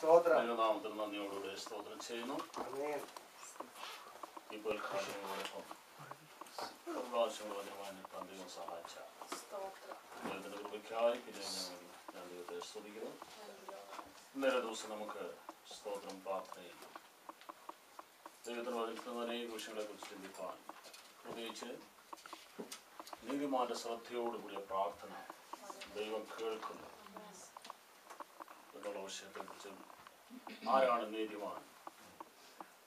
സ്തോത്രം. നന്ദിയോടുകൂടെ സ്തോത്രം ചെയ്യുന്നു. ഇപ്പോൾ ദൈവം സഹായിച്ച ദൈവത്തിന്റെ കൃപയ്ക്കായി പിന്നെ ഞങ്ങൾ ഞാൻ ദൈവത്തെ സ്തുതിക്കുന്നു. ഇന്നലെ ദിവസം നമുക്ക് സ്തോത്രം ദൈവത്തിന് വരുത്തുന്ന അനേക വിഷയങ്ങളെ കുറിച്ച് ചിന്തിപ്പാൻ പ്രത്യേകിച്ച് നീതിമാന്റെ ശ്രദ്ധയോടുകൂടിയ പ്രാർത്ഥന ദൈവം കേൾക്കുന്നു. എന്നുള്ള വിഷയത്തെക്കുറിച്ചും ആരാണ് നീതിമാൻ?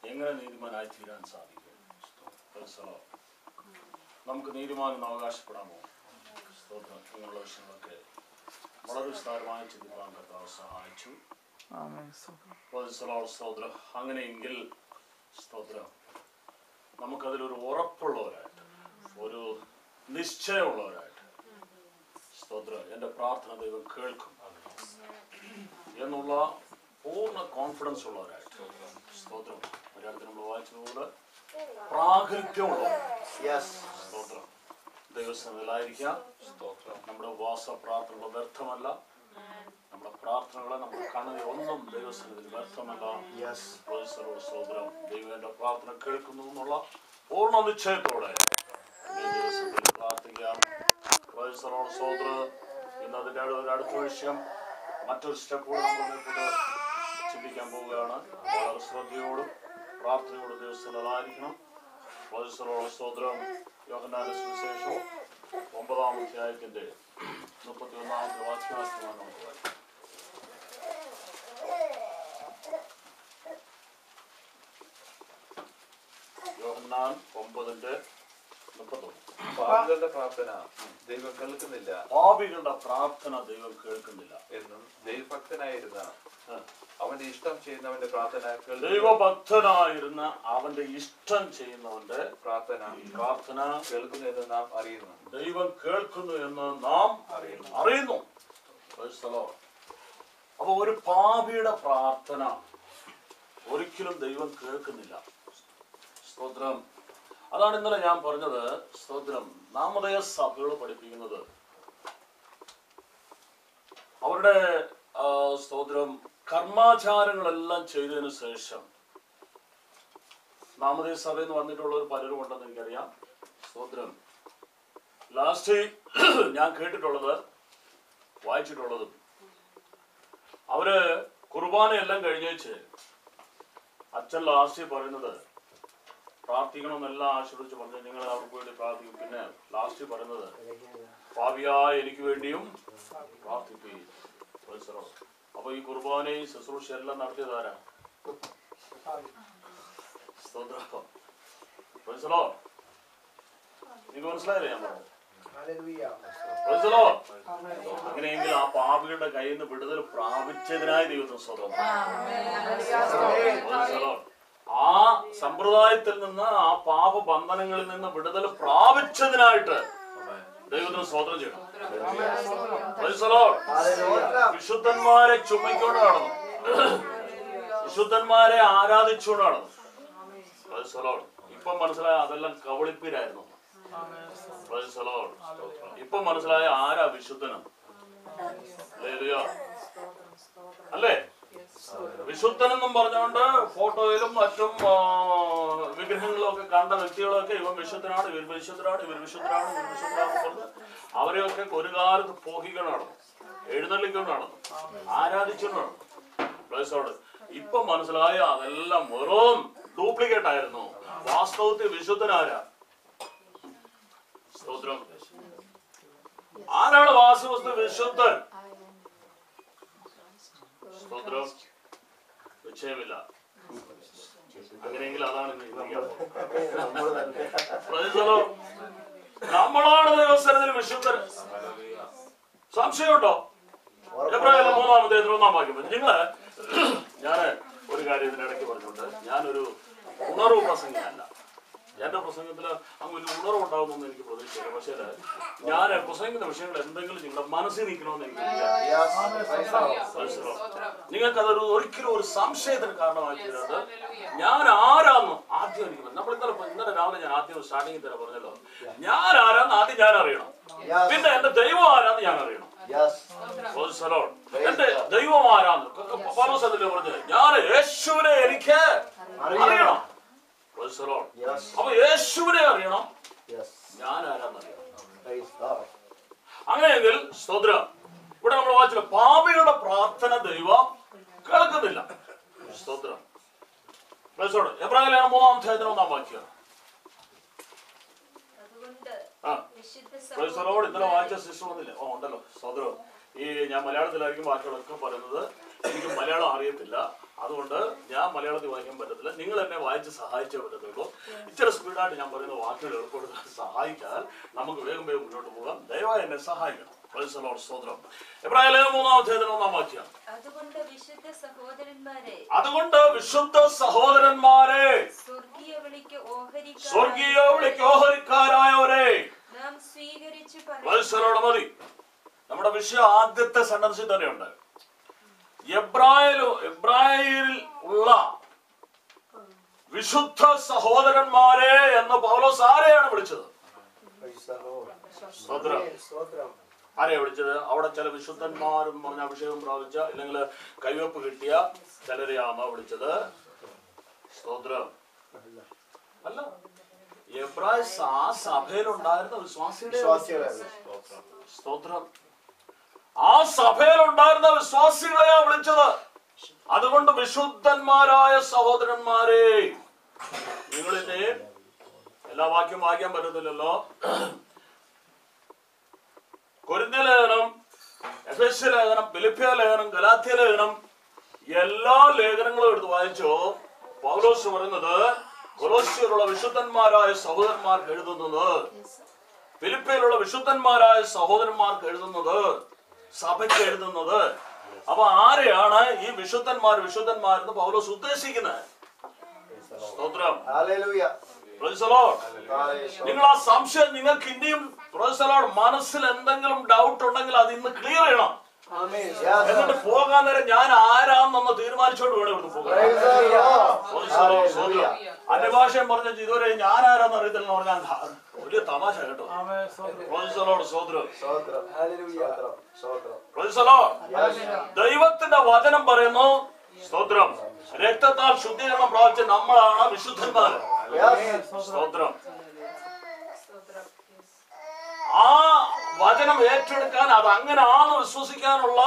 എങ്ങനെ നീതിമാനായി തീരാൻ സാധിക്കും. നമുക്ക് നീതിമാനെന്ന് അവകാശപ്പെടാമോ? സ്തോത്രം. ഇങ്ങനെയുള്ള വിഷയങ്ങളൊക്കെ വളരെ വിസ്താരമായി ചിന്തിക്കാൻ കർത്താവ് സഹായിച്ചു. സ്തോത്രം. അങ്ങനെയെങ്കിൽ സ്തോത്രം. നമുക്കതിലൊരു ഉറപ്പുള്ളവരായിട്ട് ഒരു നിശ്ചയമുള്ളവരായിട്ട്. സ്തോത്രം. എന്റെ പ്രാർത്ഥന ദൈവം കേൾക്കും. എന്നുള്ള പൂർണ കോൺഫിഡൻസ് ഉള്ളവരായിട്ട്. സ്തോത്രം. മലയാളത്തിൽ നമ്മൾ വായിച്ചതുപോലെ പ്രാകൃത്യമുള്ള യെസ് സ്തോത്രം. ദൈവസ്ഥനിലായിരിക്കാം സ്തോത്രം. നമ്മുടെ ഉപവാസ പ്രാർത്ഥനകൾ വ്യർത്ഥമല്ല. നമ്മുടെ പ്രാർത്ഥനകളെ നമ്മൾ കണ്ണതി ഒന്നും ദൈവസ്ഥനത്തിൽ വ്യർത്ഥമല്ല. യെസ് സ്തോത്രം. ദൈവന്റെ പ്രാർത്ഥന കേൾക്കുന്നു എന്നുള്ള പൂർണ നിശ്ചയത്തോടെ ഈ ദിവസത്തിൽ പ്രാർത്ഥിക്കാം. സ്തോത്രം. ഇന്ന് അതിന്റെ അടു- ഒരു അടുത്ത വിഷയം മറ്റൊരു സ്റ്റെപ്പ് കൂടെ നമ്മൾ മുന്നോട്ട് ചിന്തിക്കാൻ പോവുകയാണ് വളരെ ശ്രദ്ധയോടും പ്രാർത്ഥനയോടും ദിവസത്തിൽ അതായിരിക്കണം പ്രൊഫസറോട് സ്തോത്രം യോഹന്നാന്റെ സുവിശേഷം ഒമ്പതാം അധ്യായത്തിന്റെ മുപ്പത്തി ഒന്നാമത്തെ വാക്യവാക്യമാണ് നമുക്ക് വായിക്കാം യോഹന്നാൻ ഒമ്പതിന്റെ മുപ്പത്തൊന്ന് പാപികളുടെ പ്രാർത്ഥന. ദൈവം കേൾക്കുന്നില്ല. പാപികളുടെ പ്രാർത്ഥന ദൈവം കേൾക്കുന്നില്ല. എന്നും ദൈവഭക്തനായിരുന്ന അവന്റെ ഇഷ്ടം ചെയ്യുന്നവന്റെ പ്രാർത്ഥന ദൈവഭക്തനായിരുന്ന അവന്റെ ഇഷ്ടം ചെയ്യുന്നവന്റെ പ്രാർത്ഥന. പ്രാർത്ഥന കേൾക്കുന്നു. എന്ന് നാം അറിയുന്നു. ദൈവം കേൾക്കുന്നു എന്ന് നാം അറിയുന്നു. അറിയുന്നു. അപ്പൊ ഒരു പാപിയുടെ പ്രാർത്ഥന ഒരിക്കലും ദൈവം കേൾക്കുന്നില്ല. സ്തോത്രം. അതാണ് ഇന്നലെ ഞാൻ പറഞ്ഞത് സ്തോത്രം നാമതയ സഭകൾ പഠിപ്പിക്കുന്നത്. അവരുടെ സ്തോത്രം കർമാചാരങ്ങളെല്ലാം ചെയ്തതിനു ശേഷം നാമതയ സഭ എന്ന് പറഞ്ഞിട്ടുള്ളവർ പലരും ഉണ്ടെന്ന് എനിക്കറിയാം. സ്തോത്രം ലാസ്റ്റ് ഞാൻ കേട്ടിട്ടുള്ളത് വായിച്ചിട്ടുള്ളതും അവർ കുർബാന കുർബാനയെല്ലാം കഴിഞ്ഞേച്ച് അച്ഛൻ ലാസ്റ്റ് പറയുന്നത് പ്രാർത്ഥിക്കണമെന്നെല്ലാം ആശീർവദിച്ച് പറഞ്ഞു. നിങ്ങൾ അവർക്ക് വേണ്ടി പ്രാർത്ഥിക്കും. പിന്നെ ലാസ്റ്റ് പറയുന്നത് ഭാവിയായ എനിക്ക് വേണ്ടിയും പ്രാർത്ഥിക്കുകയും അപ്പൊ ഈ കുർബാനയും ശുശ്രൂഷ എല്ലാം നടത്തിയതാരാ Lord. നിങ്ങൾക്ക് മനസ്സിലായില്ലേ ഞാൻ പറഞ്ഞു അങ്ങനെയെങ്കിൽ ആ പാപികളുടെ കയ്യിൽ നിന്ന് വിടുതൽ പ്രാപിച്ചതിനായി ദൈവത്തിന് സ്വതം ആ സമ്പ്രദായത്തിൽ നിന്ന് ആ പാപ ബന്ധനങ്ങളിൽ നിന്ന് വിടുതൽ പ്രാപിച്ചതിനായിട്ട് ദൈവത്തിന് സ്വാതന്ത്ര്യം ചെയ്യണം. വിശുദ്ധന്മാരെ ചുമക്കൊണ്ട് നടന്നു. വിശുദ്ധന്മാരെ ആരാധിച്ചുകൊണ്ട് നടന്നു. ഇപ്പൊ മനസ്സിലായ അതെല്ലാം the ഇപ്പൊ മനസ്സിലായ ആരാ വിശുദ്ധനം. അല്ലേ? വിശുദ്ധനെന്നും പറഞ്ഞുകൊണ്ട് ഫോട്ടോയിലും മറ്റും വിഗ്രഹങ്ങളൊക്കെ കണ്ട വ്യക്തികളൊക്കെ ഇവൻ വിശുദ്ധനാണ് ഇവർ വിശുദ്ധനാണ് ഇവർ വിശുദ്ധനാണ് ഇവർ വിശുദ്ധരാണ് പറഞ്ഞ് അവരെയൊക്കെ ഒരു കാലത്ത് പോഹിക്കൊണ്ട് നടന്നു. എഴുന്നള്ളിക്കൊണ്ട് ഇപ്പൊ മനസ്സിലായ അതെല്ലാം വെറും ഡ്യൂപ്ലിക്കേറ്റ് ആയിരുന്നു. വാസ്തവത്തിൽ വിശുദ്ധനാരാ? സ്തോത്രം. ആരാണ് വാസ്തവത്തിൽ വിശുദ്ധൻ? സ്തോത്രം. നിശ്ചയമില്ല. അങ്ങനെയെങ്കിൽ അതാണ്. നമ്മളാണ് ദൈവസ്ഥലത്തിൽ വിശുദ്ധൻ സംശയമുണ്ടോ? എബ്രാഹിം മൂന്നാമത്തെ ഒന്നാം വാക്യം നിങ്ങൾ ഞാൻ ഒരു കാര്യം ഇതിനിടയ്ക്ക് പറഞ്ഞുകൊണ്ട് ഞാനൊരു ഉണർവ് പ്രസംഗമല്ല എന്റെ പ്രസംഗത്തിൽ അങ്ങ് വലിയ ഉണ്ടാവുന്നു എനിക്ക് പ്രതീക്ഷയില്ല പക്ഷേ ഞാൻ പ്രസംഗിക്കുന്ന വിഷയങ്ങൾ എന്തെങ്കിലും നിങ്ങളുടെ മനസ്സിൽ നിൽക്കണമെന്ന് എനിക്ക് നിങ്ങൾക്കതൊരു ഒരിക്കലും ഒരു സംശയത്തിന് കാരണമായി ഞാൻ ആരാന്ന് ആദ്യം എനിക്ക് നമ്മൾ ഇന്നലെ ഇന്നലെ രാവിലെ ഞാൻ ആദ്യം സ്റ്റാർട്ടിങ് തന്നെ പറഞ്ഞല്ലോ. ഞാൻ ആരാന്ന് ആദ്യം ഞാൻ അറിയണം. പിന്നെ എന്റെ ദൈവം ആരാന്ന് ഞാൻ അറിയണം. എന്റെ ദൈവം ആരാന്ന്. പറഞ്ഞത് ഞാൻ യേശുവിനെ എനിക്ക് അറിയണം. അപ്പൊ യേശുവിനെ അറിയണം. Yes. ഞാൻ ആരാന്നറിയണം Praise God. അങ്ങനെയെങ്കിൽ സ്തോത്രം. ഇവിടെ നമ്മൾ വായിച്ചില്ല പാപികളുടെ പ്രാർത്ഥന ദൈവം കേൾക്കുന്നില്ല. സ്തോത്രം. എബ്രാഹിം ലേഖനം മൂന്നാം അധ്യായത്തിന് ഒന്നാം വാക്യം. അതുകൊണ്ട് ആ. വിശുദ്ധ Praise the Lord. ഇന്നലെ വായിച്ച സിസ്റ്റർ വന്നില്ലേ? ഓ ഉണ്ടല്ലോ. സ്തോത്രം. ഈ ഞാൻ മലയാളത്തിലായിരിക്കും വാക്കുകളൊക്കെ പറയുന്നത്. എനിക്ക് മലയാളം അറിയത്തില്ല. അതുകൊണ്ട് ഞാൻ മലയാളത്തിൽ വായിക്കാൻ പറ്റത്തില്ല. നിങ്ങൾ എന്നെ വായിച്ച് സഹായിച്ചേ പറ്റത്തുള്ളൂ. ഇച്ചിരി സ്പീഡായിട്ട് ഞാൻ പറയുന്ന വാക്കുകൾ എളുപ്പപ്പെടുത്താൻ സഹായിച്ചാൽ നമുക്ക് വേഗം വേഗം മുന്നോട്ട് പോകാം. ദയവായി എന്നെ സഹായിക്കണം. Praise the Lord. സ്തോത്രം. എബ്രാഹിം മൂന്നാം അധ്യായത്തിന് ഒന്നാം വാക്യം. അതുകൊണ്ട് വിശുദ്ധ സഹോദരന്മാരെ അതുകൊണ്ട് വിശുദ്ധ സഹോദരന്മാരെ സ്വർഗീയ വിളിക്ക് സ്വർഗീയ വിളിക്ക് ഓഹരിക്കാരായവരെ നാം സ്വീകരിച്ചു മതി. നമ്മുടെ വിഷയം ആദ്യത്തെ സെന്റൻസിൽ തന്നെയുണ്ട്. എബ്രായലു എബ്രായിൽ ഉള്ള വിശുദ്ധ സഹോദരന്മാരെ എന്ന് പൗലോസ് ആരെയാണ് വിളിച്ചത്? ആരെയാണ്. ആരെയാ വിളിച്ചത്? അവിടെ ചില വിശുദ്ധന്മാരും പറഞ്ഞ അഭിഷേകം പ്രാപിച്ച അല്ലെങ്കിൽ കൈവപ്പ് കിട്ടിയ ചിലരെയാണോ വിളിച്ചത്? സ്തോത്രം അല്ല എബ്രായ ആ സഭയിലുണ്ടായിരുന്ന വിശ്വാസിയുടെ സ്തോത്രം ആ സഭയിൽ ഉണ്ടായിരുന്ന വിശ്വാസികളെയാ വിളിച്ചത്. അതുകൊണ്ട് വിശുദ്ധന്മാരായ സഹോദരന്മാരെ നിങ്ങളിന്റെ എല്ലാ വാക്യം വായിക്കാൻ പറ്റത്തില്ലല്ലോ. കൊരിന്ത്യ ലേഖനം എഫേസ്യ ലേഖനം ഫിലിപ്പിയ ലേഖനം ഗലാത്യ ലേഖനം എല്ലാ ലേഖനങ്ങളും എടുത്ത് വായിച്ചോ. പൗലോസ് പറയുന്നത് കൊലോസിയിലുള്ള വിശുദ്ധന്മാരായ സഹോദരന്മാർക്ക് എഴുതുന്നത്. ഫിലിപ്പയിലുള്ള വിശുദ്ധന്മാരായ സഹോദരന്മാർക്ക് എഴുതുന്നത് സഭയ്ക്ക് എഴുതുന്നത് അപ്പൊ ആരെയാണ് ഈ വിശുദ്ധന്മാർ വിശുദ്ധന്മാരെന്ന് പൗലോസ് ഉദ്ദേശിക്കുന്നത്? സ്തോത്രം. നിങ്ങൾ ആ സംശയം നിങ്ങൾക്ക് ഇനിയും മനസ്സിൽ എന്തെങ്കിലും ഡൗട്ട് ഉണ്ടെങ്കിൽ അത് ഇന്ന് ക്ലിയർ ചെയ്യണം. എന്നിട്ട് പോകാൻ നേരം ഞാൻ ആരാന്നൊന്ന് തീരുമാനിച്ചോണ്ട് വേണം ഇവിടുന്ന് പോകാൻ. അന്യഭാഷയും പറഞ്ഞ ഇതുവരെ ഞാൻ ആരാന്ന് അറിയത്തില്ല എന്ന് പറഞ്ഞാൽ വലിയ തമാശ കേട്ടോ. ദൈവത്തിന്റെ വചനം പറയുന്നു സ്തോത്രം രക്തത്താൽ ശുദ്ധീകരണം പ്രാപിച്ച നമ്മളാണ് വിശുദ്ധന്മാർ. സ്തോത്രം ആ വചനം ഏറ്റെടുക്കാൻ അത് അങ്ങനെയാണെന്ന് വിശ്വസിക്കാനുള്ള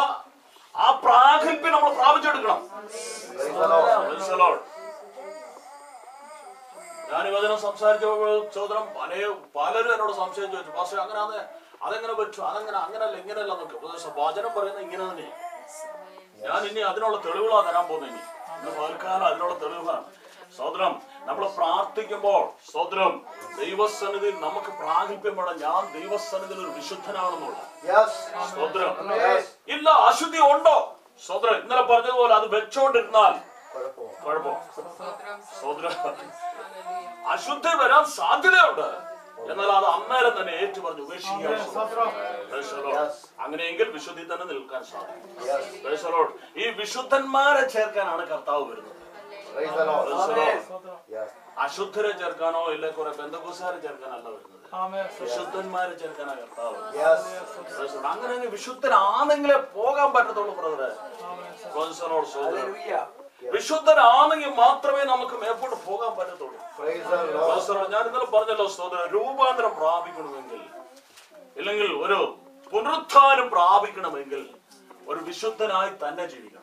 ആ പ്രാഗൽഭ്യം നമ്മൾ പ്രാപിച്ചെടുക്കണം. ഞാൻ വചനം സംസാരിച്ചപ്പോൾ ചോദ്യം പല പലരും എന്നോട് സംശയം ചോദിച്ചു. പക്ഷെ അങ്ങനെ അത് അതെങ്ങനെ പറ്റും? അതെങ്ങനെ അങ്ങനല്ല ഇങ്ങനെയല്ല പക്ഷേ വചനം പറയുന്നത് ഇങ്ങനെ തന്നെയാണ് ഞാൻ ഇനി അതിനുള്ള തെളിവുകളാ തരാൻ പോകുന്നത് ഇനി. പകൽക്കാലം അതിനുള്ള തെളിവുകളാണ്. സ്തോത്രം നമ്മൾ പ്രാർത്ഥിക്കുമ്പോൾ സ്തോത്രം ദൈവസന്നിധിയിൽ നമുക്ക് പ്രാഗൽഭ്യം വേണം ഞാൻ ദൈവസന്നിധിയിൽ ഒരു വിശുദ്ധനാണെന്നുള്ള. സ്തോത്രം. ഇല്ല അശുദ്ധി ഉണ്ടോ? സ്തോത്രം ഇന്നലെ പറഞ്ഞതുപോലെ അത് വെച്ചോണ്ടിരുന്നാൽ കുഴപ്പമോ? സ്തോത്രം. അശുദ്ധി വരാൻ സാധ്യതയുണ്ട്. എന്നാൽ അത് അന്നേരം തന്നെ ഏറ്റു പറഞ്ഞു ഉപേക്ഷിക്കാൻ. അങ്ങനെയെങ്കിൽ വിശുദ്ധി തന്നെ നിൽക്കാൻ സാധിക്കും. ഈ വിശുദ്ധന്മാരെ ചേർക്കാനാണ് കർത്താവ് വരുന്നത്. അശുദ്ധരെ ചേർക്കാനോ ഇല്ല കുറെ ബന്ധുക്കുസാരെ ചേർക്കാനല്ല വരുന്നത്. വിശുദ്ധന്മാരെ ചേർക്കാനാ കർത്താവ്. അങ്ങനെ അങ്ങ് വിശുദ്ധനാണെങ്കിലേ പോകാൻ പറ്റത്തുള്ളൂ ബ്രദറെ. സോദരൻ വിശുദ്ധനാണെങ്കിൽ മാത്രമേ നമുക്ക് മേപ്പോട്ട് പോകാൻ പറ്റത്തുള്ളൂ. ഞാൻ ഇന്നലെ പറഞ്ഞല്ലോ സോദരൻ രൂപാന്തരം പ്രാപിക്കണമെങ്കിൽ. ഇല്ലെങ്കിൽ ഒരു പുനരുത്ഥാനം പ്രാപിക്കണമെങ്കിൽ ഒരു വിശുദ്ധനായി തന്നെ ജീവിക്കണം.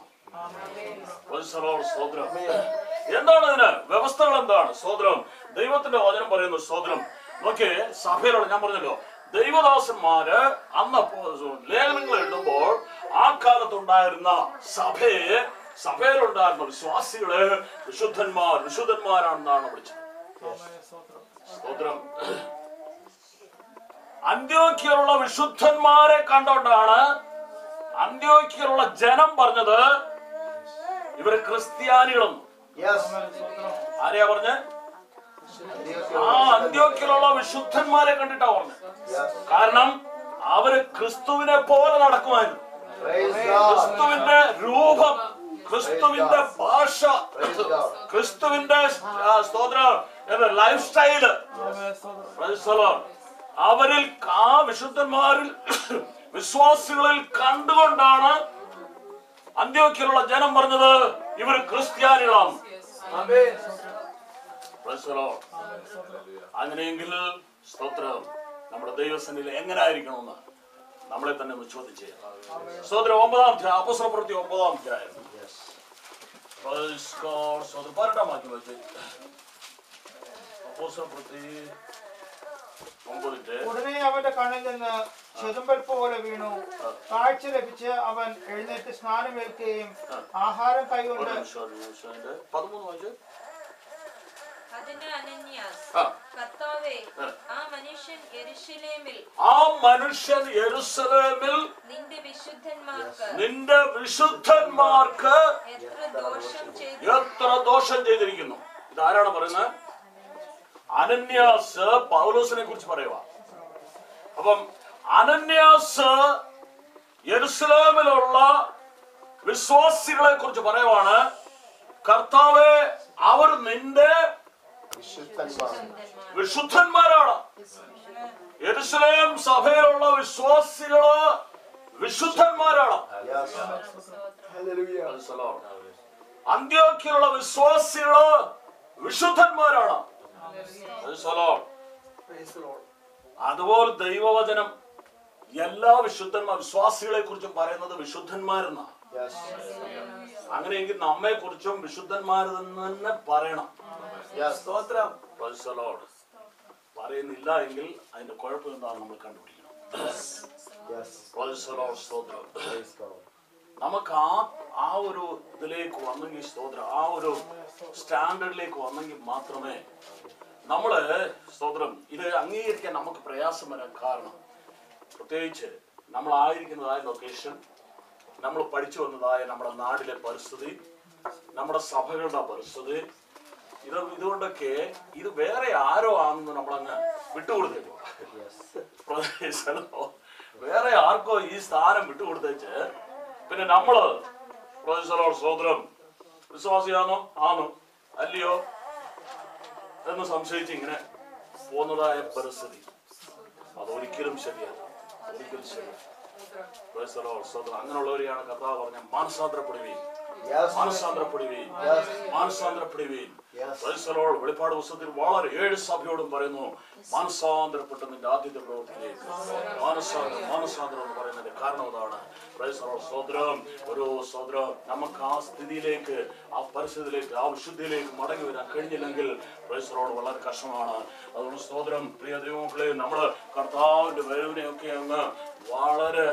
എന്താണ് ഇതിന് വ്യവസ്ഥകൾ എന്താണ്? സ്തോത്രം. ദൈവത്തിന്റെ വചനം പറയുന്നു സ്തോത്രം. നോക്കേ സഭയിലുള്ള ഞാൻ പറഞ്ഞല്ലോ ദൈവദാസന്മാര് അന്ന് ലേഖനങ്ങൾ എഴുതുമ്പോൾ ആ കാലത്തുണ്ടായിരുന്ന സഭയെ സഭയിലുണ്ടായിരുന്ന വിശ്വാസികളെ വിശുദ്ധന്മാർ വിശുദ്ധന്മാരാണെന്നാണ് വിളിച്ചത്. സ്തോത്രം. അന്ത്യോക്കിയുള്ള വിശുദ്ധന്മാരെ കണ്ടോണ്ടാണ് അന്ത്യോക്കിയുള്ള ജനം പറഞ്ഞത് ഇവർ ക്രിസ്ത്യാനികളും. ആരെയാ പറഞ്ഞ? ആ അന്ത്യോക്കിലുള്ള വിശുദ്ധന്മാരെ കണ്ടിട്ടാ പറഞ്ഞു. കാരണം അവർ ക്രിസ്തുവിനെ പോലെ നടക്കുമായിരുന്നു. ക്രിസ്തുവിന്റെ രൂപം ക്രിസ്തുവിന്റെ ഭാഷ ക്രിസ്തുവിന്റെ സ്തോത്ര ലൈഫ് സ്റ്റൈൽ അവരിൽ ആ വിശുദ്ധന്മാരിൽ വിശ്വാസികളിൽ കണ്ടുകൊണ്ടാണ് അന്ത്യോക്കിലുള്ള ജനം പറഞ്ഞത് ഇവർ ക്രിസ്ത്യാനികളാണ്. അങ്ങനെയെങ്കിൽ സ്തോത്രം. നമ്മുടെ ദൈവസന്നിധിയിൽ എങ്ങനെ ആയിരിക്കണമെന്ന് നമ്മളെ തന്നെ ഒന്ന് ചെയ്യാം സ്തോത്രം ഒമ്പതാം അധ്യായം അപസ്രപ്രവൃത്തി ഒമ്പതാം അധ്യായം. പതിനെട്ടാം വാക്യം വെച്ച് ഒമ്പതിന്റെ ഉടനെ അവന്റെ കണ്ണിൽ നിന്ന് ചെതുമ്പൽപ്പ് പോലെ വീണു. കാഴ്ച ലഭിച്ച് അവൻ എഴുന്നേറ്റ് സ്നാനമേൽക്കുകയും ആഹാരം കൈകൊണ്ട് ആ. മനുഷ്യൻ യെരൂശലേമിൽ ആ മനുഷ്യൻ യെരുസലേമിൽ നിന്റെ വിശുദ്ധന്മാർക്ക് നിന്റെ വിശുദ്ധന്മാർക്ക് എത്ര ദോഷം ചെയ്തിരിക്കുന്നു? ഇതാരാണ് പറയുന്നത്? അനന്യാസ് പൗലോസിനെ കുറിച്ച് പറയുക അപ്പം അനന്യാസ് യെരുസലേമിലുള്ള വിശ്വാസികളെ കുറിച്ച് പറയുവാണ്. കർത്താവെ അവർ നിന്റെ വിശുദ്ധന്മാരാണ്. യെരുസലേം സഭയിലുള്ള വിശ്വാസികൾ വിശുദ്ധന്മാരാണ്. അന്ത്യോക്കിയുള്ള. അന്ത്യോക്കിലുള്ള വിശ്വാസികൾ വിശുദ്ധന്മാരാണ്. അതുപോലെ ദൈവവചനം എല്ലാ വിശുദ്ധന്മാർ വിശ്വാസികളെ കുറിച്ചും പറയുന്നത് വിശുദ്ധന്മാരെന്നാ Yes. അങ്ങനെയെങ്കിൽ നമ്മെ കുറിച്ചും വിശുദ്ധന്മാരെന്ന് തന്നെ പറയണം. പറയുന്നില്ല എങ്കിൽ അതിന്റെ കുഴപ്പം എന്താണ് നമ്മൾ കണ്ടുപിടിക്കണം. നമുക്ക് ആ ആ ഒരു ഇതിലേക്ക് വന്നെങ്കിൽ സ്തോത്രം. ആ ഒരു സ്റ്റാൻഡേർഡിലേക്ക് വന്നെങ്കിൽ മാത്രമേ നമ്മൾ സ്തോത്രം ഇത് അംഗീകരിക്കാൻ നമുക്ക് പ്രയാസം വരാൻ കാരണം പ്രത്യേകിച്ച് നമ്മൾ ആയിരിക്കുന്നതായ ലൊക്കേഷൻ നമ്മൾ പഠിച്ചു വന്നതായ നമ്മുടെ നാടിലെ പരിസ്ഥിതി നമ്മുടെ സഭകളുടെ പരിസ്ഥിതി ഇത് ഇതുകൊണ്ടൊക്കെ ഇത് വേറെ ആരോ ആണെന്ന് നമ്മളങ്ങ് വിട്ടുകൊടുത്തേക്കോ. പ്രദേശമോ വേറെ ആർക്കോ ഈ സ്ഥാനം വിട്ടുകൊടുത്തേച്ച് പിന്നെ നമ്മൾ പ്രൊഫസറോട് സ്വതന്ത്രം വിശ്വാസിയാണോ? ആണോ? അല്ലയോ? എന്ന് സംശയിച്ച് ഇങ്ങനെ പോകുന്നതായ പരിസ്ഥിതി. അതൊരിക്കലും ശരിയല്ല. ഒരിക്കലും ശരിയല്ല. അങ്ങനെയുള്ളവരെയാണ് കഥ പറഞ്ഞ മാനസാന്തരപ്പെടുകയും Yes. ക്രൈസ്തലോട് വെളിപ്പാട് പുസ്തകത്തിൽ വളരെ ഏഴ് സഭയോടും പറയുന്നു മാനസാന്തരപ്പെട്ട നിന്റെ ആദ്യത്തെ പ്രവൃത്തിയിലേക്ക് മാനസാന്തരം മാനസാന്തരം എന്ന് പറയുന്നതിന്റെ കാരണം അതാണ്. സ്വോത്രം ഒരു സ്വോത്രം നമുക്ക് ആ സ്ഥിതിയിലേക്ക് ആ പരിസ്ഥിതിയിലേക്ക് ആ വിശുദ്ധിയിലേക്ക് മടങ്ങി വരാൻ കഴിഞ്ഞില്ലെങ്കിൽ പ്രൈസറോട് വളരെ കഷ്ടമാണ്. അതുകൊണ്ട് സ്തോത്രം പ്രിയ ദൈവമക്കളെ നമ്മൾ കർത്താവിന്റെ വരവിനെയൊക്കെ അങ്ങ് വളരെ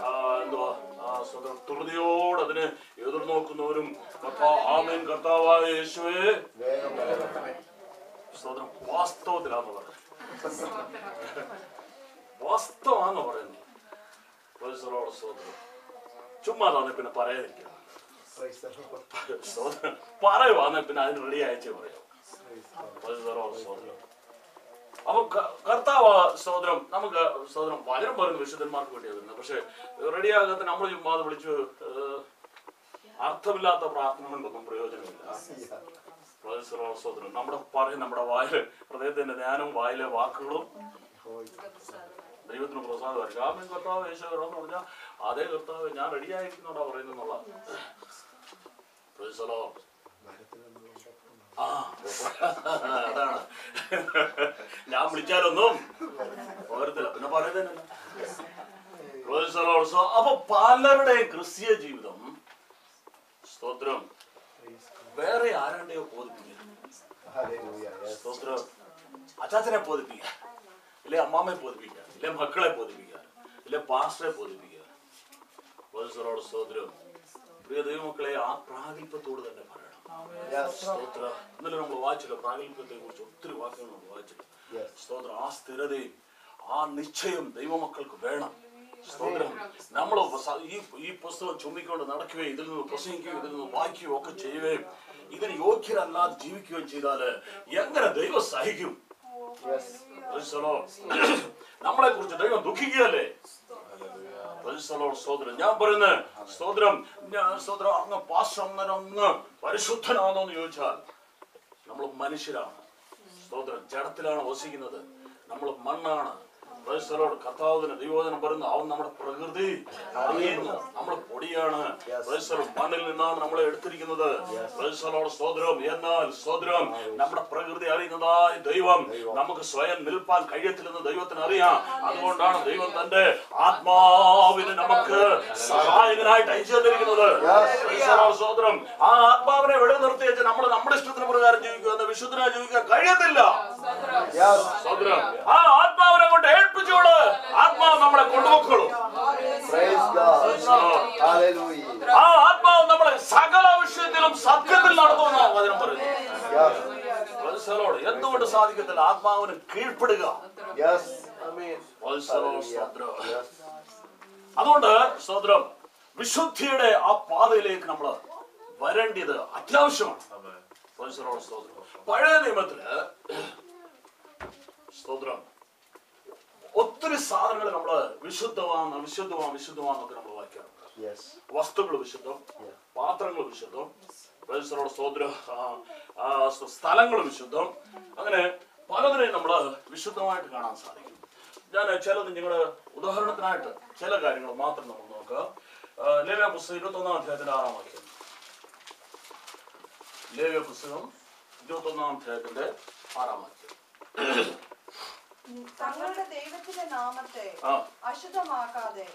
ആ, എന്തുവാ ധൃതിയോട് അതിനെ എതിർനോക്കുന്നവരും ആമേൻ. കർത്താവായ യേശുവേ. സ്തോത്രം. വാസ്തവത്തിലാന്ന് പറയുന്നത് വാസ്തവാന്ന് പറയുന്നത് സ്തോത്രം. ചുമ്മാ തന്നെ പിന്നെ പറയാതിരിക്കുക. പറയുവാന്ന് പിന്നെ അതിന് റെഡി അയച്ചേ പറയാം. പരിസരോട് സ്തോത്രം. അപ്പൊ കർത്താവ് സഹോദരം നമുക്ക് സഹോദരം വചനം പറഞ്ഞു വിശുദ്ധന്മാർക്ക് വേണ്ടിയാണ് പക്ഷെ റെഡിയാകാത്ത നമ്മൾ ചുമ്പാതെ വിളിച്ചു അർത്ഥമില്ലാത്ത പ്രാർത്ഥന കൊണ്ടൊന്നും പ്രയോജനമില്ല. സഹോദരൻ നമ്മുടെ പറയും നമ്മുടെ വായിൽ ഹൃദയത്തിന്റെ ധ്യാനവും വായിലെ വാക്കുകളും. ദൈവത്തിന് പ്രസാദമായിരിക്കും ആമേൻ കർത്താവ് യേശുവെന്ന് പറഞ്ഞാൽ അതേ കർത്താവ് ഞാൻ റെഡിയായിരിക്കുന്നോടാ പറയുന്നുള്ള. ആ അതാണ്. ഞാൻ വിളിച്ചാലൊന്നും. പോരത്തില്ല പിന്നെ പറയുന്നതന്നെ. അപ്പൊ പലരുടെയും ക്രിസ്തീയ ജീവിതം. സ്തോത്രം. വേറെ ആരാണ്ടെയോ ബോധിപ്പിക്കുക. സ്തോത്രം. അച്ചാച്ചനെ ബോധിപ്പിക്കുക ഇല്ലെ അമ്മാമ്മയെ ബോധിപ്പിക്കുക ഇല്ലെ മക്കളെ ബോധിപ്പിക്കുക ഇല്ലെ പാസ്റ്ററെ ബോധിപ്പിക്കുക സ്തോത്രം. പ്രിയ ദൈവമക്കളെ ആ പ്രാഗൽഭ്യത്തോട് തന്നെ പറയണം. സ്തോത്ര. ഇന്നലെ നമ്മൾ വായിച്ചില്ല പ്രാഗൽഭ്യത്തെ കുറിച്ച് ഒത്തിരി വാക്കുകൾ നമ്മൾ വായിച്ചില്ല. സ്തോത്രം. ആ സ്ഥിരതയും ആ നിശ്ചയം ദൈവമക്കൾക്ക് വേണം. സ്തോത്രം. നമ്മൾ ഈ ഈ പുസ്തകം ചുമ്മിക്കൊണ്ട് നടക്കുകയും ഇതിൽ നിന്ന് പ്രസംഗിക്കുകയും ഇതിൽ നിന്ന് വായിക്കുകയും ഒക്കെ ചെയ്യുകയും ഇതിന് യോഗ്യരല്ലാതെ ജീവിക്കുകയും ചെയ്താൽ എങ്ങനെ ദൈവം സഹിക്കും. നമ്മളെ കുറിച്ച് ദൈവം ദുഃഖിക്കുകയല്ലേ? സ്തോത്രം ഞാൻ പറയുന്നത് സ്തോത്രം ഞാൻ സ്തോത്രം അങ്ങ് അങ്ങ് പരിശുദ്ധനാണോ എന്ന് ചോദിച്ചാൽ നമ്മൾ മനുഷ്യരാണ്. സ്തോത്രം ജഡത്തിലാണ് വസിക്കുന്നത്. നമ്മൾ മണ്ണാണ്. Lord. കർത്താവിന് ദൈവോധനം പറയുന്നു അവൻ നമ്മുടെ പ്രകൃതി അറിയുന്നു. നമ്മൾ പൊടിയാണ്. മണ്ണിൽ നിന്നാണ് നമ്മളെ എടുത്തിരിക്കുന്നത്. Praise സ്വദ്രം എന്നാൽ സ്വദ്രം നമ്മുടെ പ്രകൃതി അറിയുന്നതായ ദൈവം നമുക്ക് സ്വയം നിൽപ്പാൻ കഴിയത്തില്ലെന്ന് ദൈവത്തിന് അറിയാം. അതുകൊണ്ടാണ് ദൈവം തന്റെ ആത്മാവിന് നമുക്ക് സഹായകനായിട്ട് അയച്ചു തന്നിരിക്കുന്നത്. സ്തോത്രം. ആ ആത്മാവിനെ വെളി നിർത്തി വെച്ച് നമ്മൾ നമ്മുടെ ഇഷ്ടത്തിന് പ്രകാരം ജീവിക്കുക എന്ന വിശുദ്ധനായി ജീവിക്കാൻ കഴിയത്തില്ല. സ്വദ്രം ആ കൊണ്ട് ഏൽപ്പിച്ചോൾ ആത്മാവ് നമ്മളെ കൊണ്ടുപോക്കോളൂ. ആ ആത്മാവ് നമ്മളെ സകല വിഷയത്തിലും സത്യത്തിൽ നടത്തുമെന്ന് വചനം പറയുന്നു. എന്തുകൊണ്ട് സാധിക്കത്തില്ല? ആത്മാവിന് കീഴ്പ്പെടുക. അതുകൊണ്ട് സ്തോത്രം വിശുദ്ധിയുടെ ആ പാതയിലേക്ക് നമ്മൾ വരേണ്ടത് അത്യാവശ്യമാണ്. പഴയ നിയമത്തിൽ സ്തോത്രം ഒത്തിരി സാധനങ്ങൾ നമ്മൾ വിശുദ്ധമാണ് വിശുദ്ധമാണ് വിശുദ്ധമാണെന്നൊക്കെ നമ്മൾ വായിക്കാറുണ്ട്. വസ്തുക്കൾ വിശുദ്ധം പാത്രങ്ങൾ വിശുദ്ധം പ്രദേശത്തോട് സ്തോത്ര സ്ഥലങ്ങൾ വിശുദ്ധം. അങ്ങനെ പലതിനെയും നമ്മൾ വിശുദ്ധമായിട്ട് കാണാൻ സാധിക്കും. ഞാൻ ചിലത് നിങ്ങളുടെ ഉദാഹരണത്തിനായിട്ട് ചില കാര്യങ്ങൾ മാത്രം നമ്മൾ നോക്കുക. ലേവ്യ പുസ്തകം ഇരുപത്തി ഒന്നാം അധ്യായത്തിന്റെ ആറാം വാക്യം. ലേവ്യ പുസ്തകം ഇരുപത്തി ഒന്നാം അധ്യായത്തിന്റെ ആറാം വാക്യം. തങ്ങളുടെ ദൈവത്തിന്റെ നാമത്തെ അശുദ്ധമാക്കാതെ.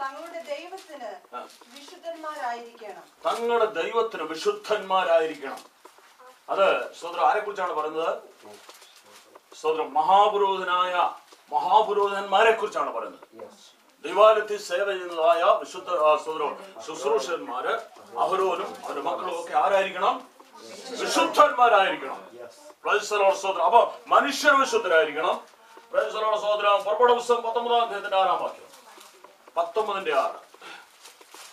തങ്ങളുടെ ദൈവത്തിന് വിശുദ്ധന്മാരായിരിക്കണം. തങ്ങളുടെ ദൈവത്തിന് വിശുദ്ധന്മാരായിരിക്കണം. അത് സ്വതന്ത്ര ആരെ കുറിച്ചാണ് പറയുന്നത്? സ്വതന്ത്ര മഹാപുരോഹിതനായ മഹാപുരോഹിതന്മാരെ കുറിച്ചാണ് പറയുന്നത്. ദൈവാലയത്തിൽ സേവ ചെയ്യുന്നതായ വിശുദ്ധ ശുശ്രൂഷന്മാര് അവരോനും അവരുടെ മക്കളും ഒക്കെ ആരായിരിക്കണം? വിശുദ്ധന്മാരായിരിക്കണം. അപ്പൊ മനുഷ്യർ വിശുദ്ധരായിരിക്കണം. സ്തോത്രം പുറപ്പാട് പുസ്തകം പത്തൊമ്പതാം അധ്യായത്തിന്റെ ആറാം വാക്യം. പത്തൊമ്പതിന്റെ ആറ്.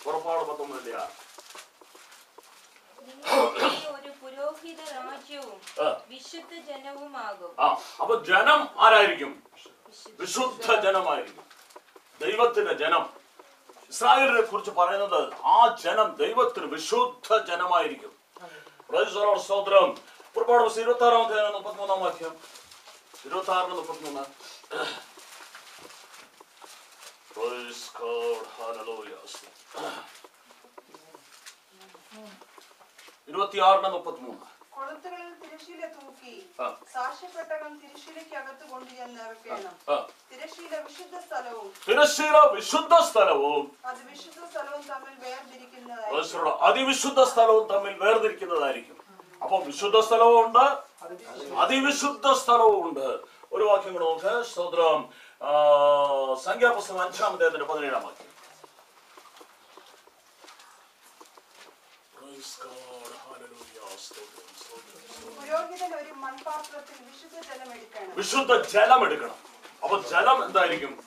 പുറപ്പാട് പത്തൊമ്പതിന്റെ ആറ്. അപ്പൊ ജനം ആരായിരിക്കും? വിശുദ്ധ ജനമായിരിക്കും. ദൈവത്തിന്റെ ജനം. ഇസ്രായേലിനെ കുറിച്ച് പറയുന്നത് ആ ജനം ദൈവത്തിന് വിശുദ്ധ ജനമായിരിക്കും. the പുറപ്പാട് ഇരുപത്തി ആറാം അധ്യായം മുപ്പത്തിമൂന്നാം വാക്യം. ഇരുപത്തി ആറിന് മുപ്പത്തിമൂന്ന് Praise God. Hallelujah. ഇരുപത്തിയാറിന് മുപ്പത്തിമൂന്ന് കൊളുത്തുകളിൽ തിരശീല തൂക്കി. സാക്ഷ്യപ്പെട്ടകം തിരശീലയ്ക്കകത്ത് കൊണ്ടുചെന്ന് വെക്കണം. തിരശീല വിശുദ്ധ സ്ഥലവും തിരശ്ശീല വിശുദ്ധ സ്ഥലവും അത് വിശുദ്ധ സ്ഥലവും തമ്മിൽ വേർതിരിക്കുന്നതായി ക്രൈസ്തവരുടെ അതിവിശുദ്ധ സ്ഥലവും തമ്മിൽ വേർതിരിക്കുന്നതായിരിക്കും അപ്പൊ വിശുദ്ധ സ്ഥലവും ഉണ്ട് അതിവിശുദ്ധ സ്ഥലവും ഉണ്ട് ഒരു വാക്യം കൂടെ നോക്ക്. സ്തോത്രം. സംഖ്യാപുസ്തകം അഞ്ചാം അദ്ദേഹത്തിന്റെ പതിനേഴാം വാക്യം. വിശുദ്ധ ജലം എടുക്കണം. അപ്പൊ ജലം എന്തായിരിക്കും?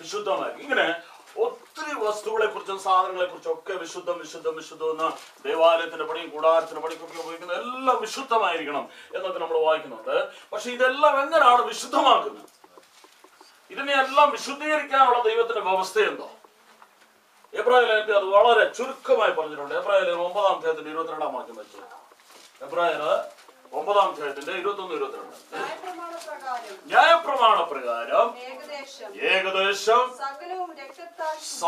വിശുദ്ധമായിരിക്കും. ഇങ്ങനെ ഒത്തിരി വസ്തുക്കളെ കുറിച്ചും സാധനങ്ങളെ കുറിച്ചും ഒക്കെ വിശുദ്ധം വിശുദ്ധം വിശുദ്ധം എന്ന് ദേവാലയത്തിന്റെ പണിയും കൂടാരത്തിന്റെ പണിക്കൊക്കെ ഉപയോഗിക്കുന്ന എല്ലാം വിശുദ്ധമായിരിക്കണം എന്നൊക്കെ നമ്മൾ വായിക്കുന്നുണ്ട്. പക്ഷെ ഇതെല്ലാം എങ്ങനെയാണ് വിശുദ്ധമാക്കുന്നത്? ഇതിനെ എല്ലാം വിശുദ്ധീകരിക്കാനുള്ള ദൈവത്തിന്റെ വ്യവസ്ഥ എന്തോ? എബ്രാഹിം അത് വളരെ ചുരുക്കമായി പറഞ്ഞിട്ടുണ്ട്. എബ്രാഹിം ഒമ്പതാം അധ്യായത്തിന്റെ ഇരുപത്തിരണ്ടാം വാക്യം വെച്ചു. എബ്രാഹിം ഒമ്പതാം അധ്യായത്തിന്റെ ഇരുപത്തി ഒന്ന് ഇരുപത്തിരണ്ട്. ന്യായപ്രമാണ പ്രകാരം ഏകദേശം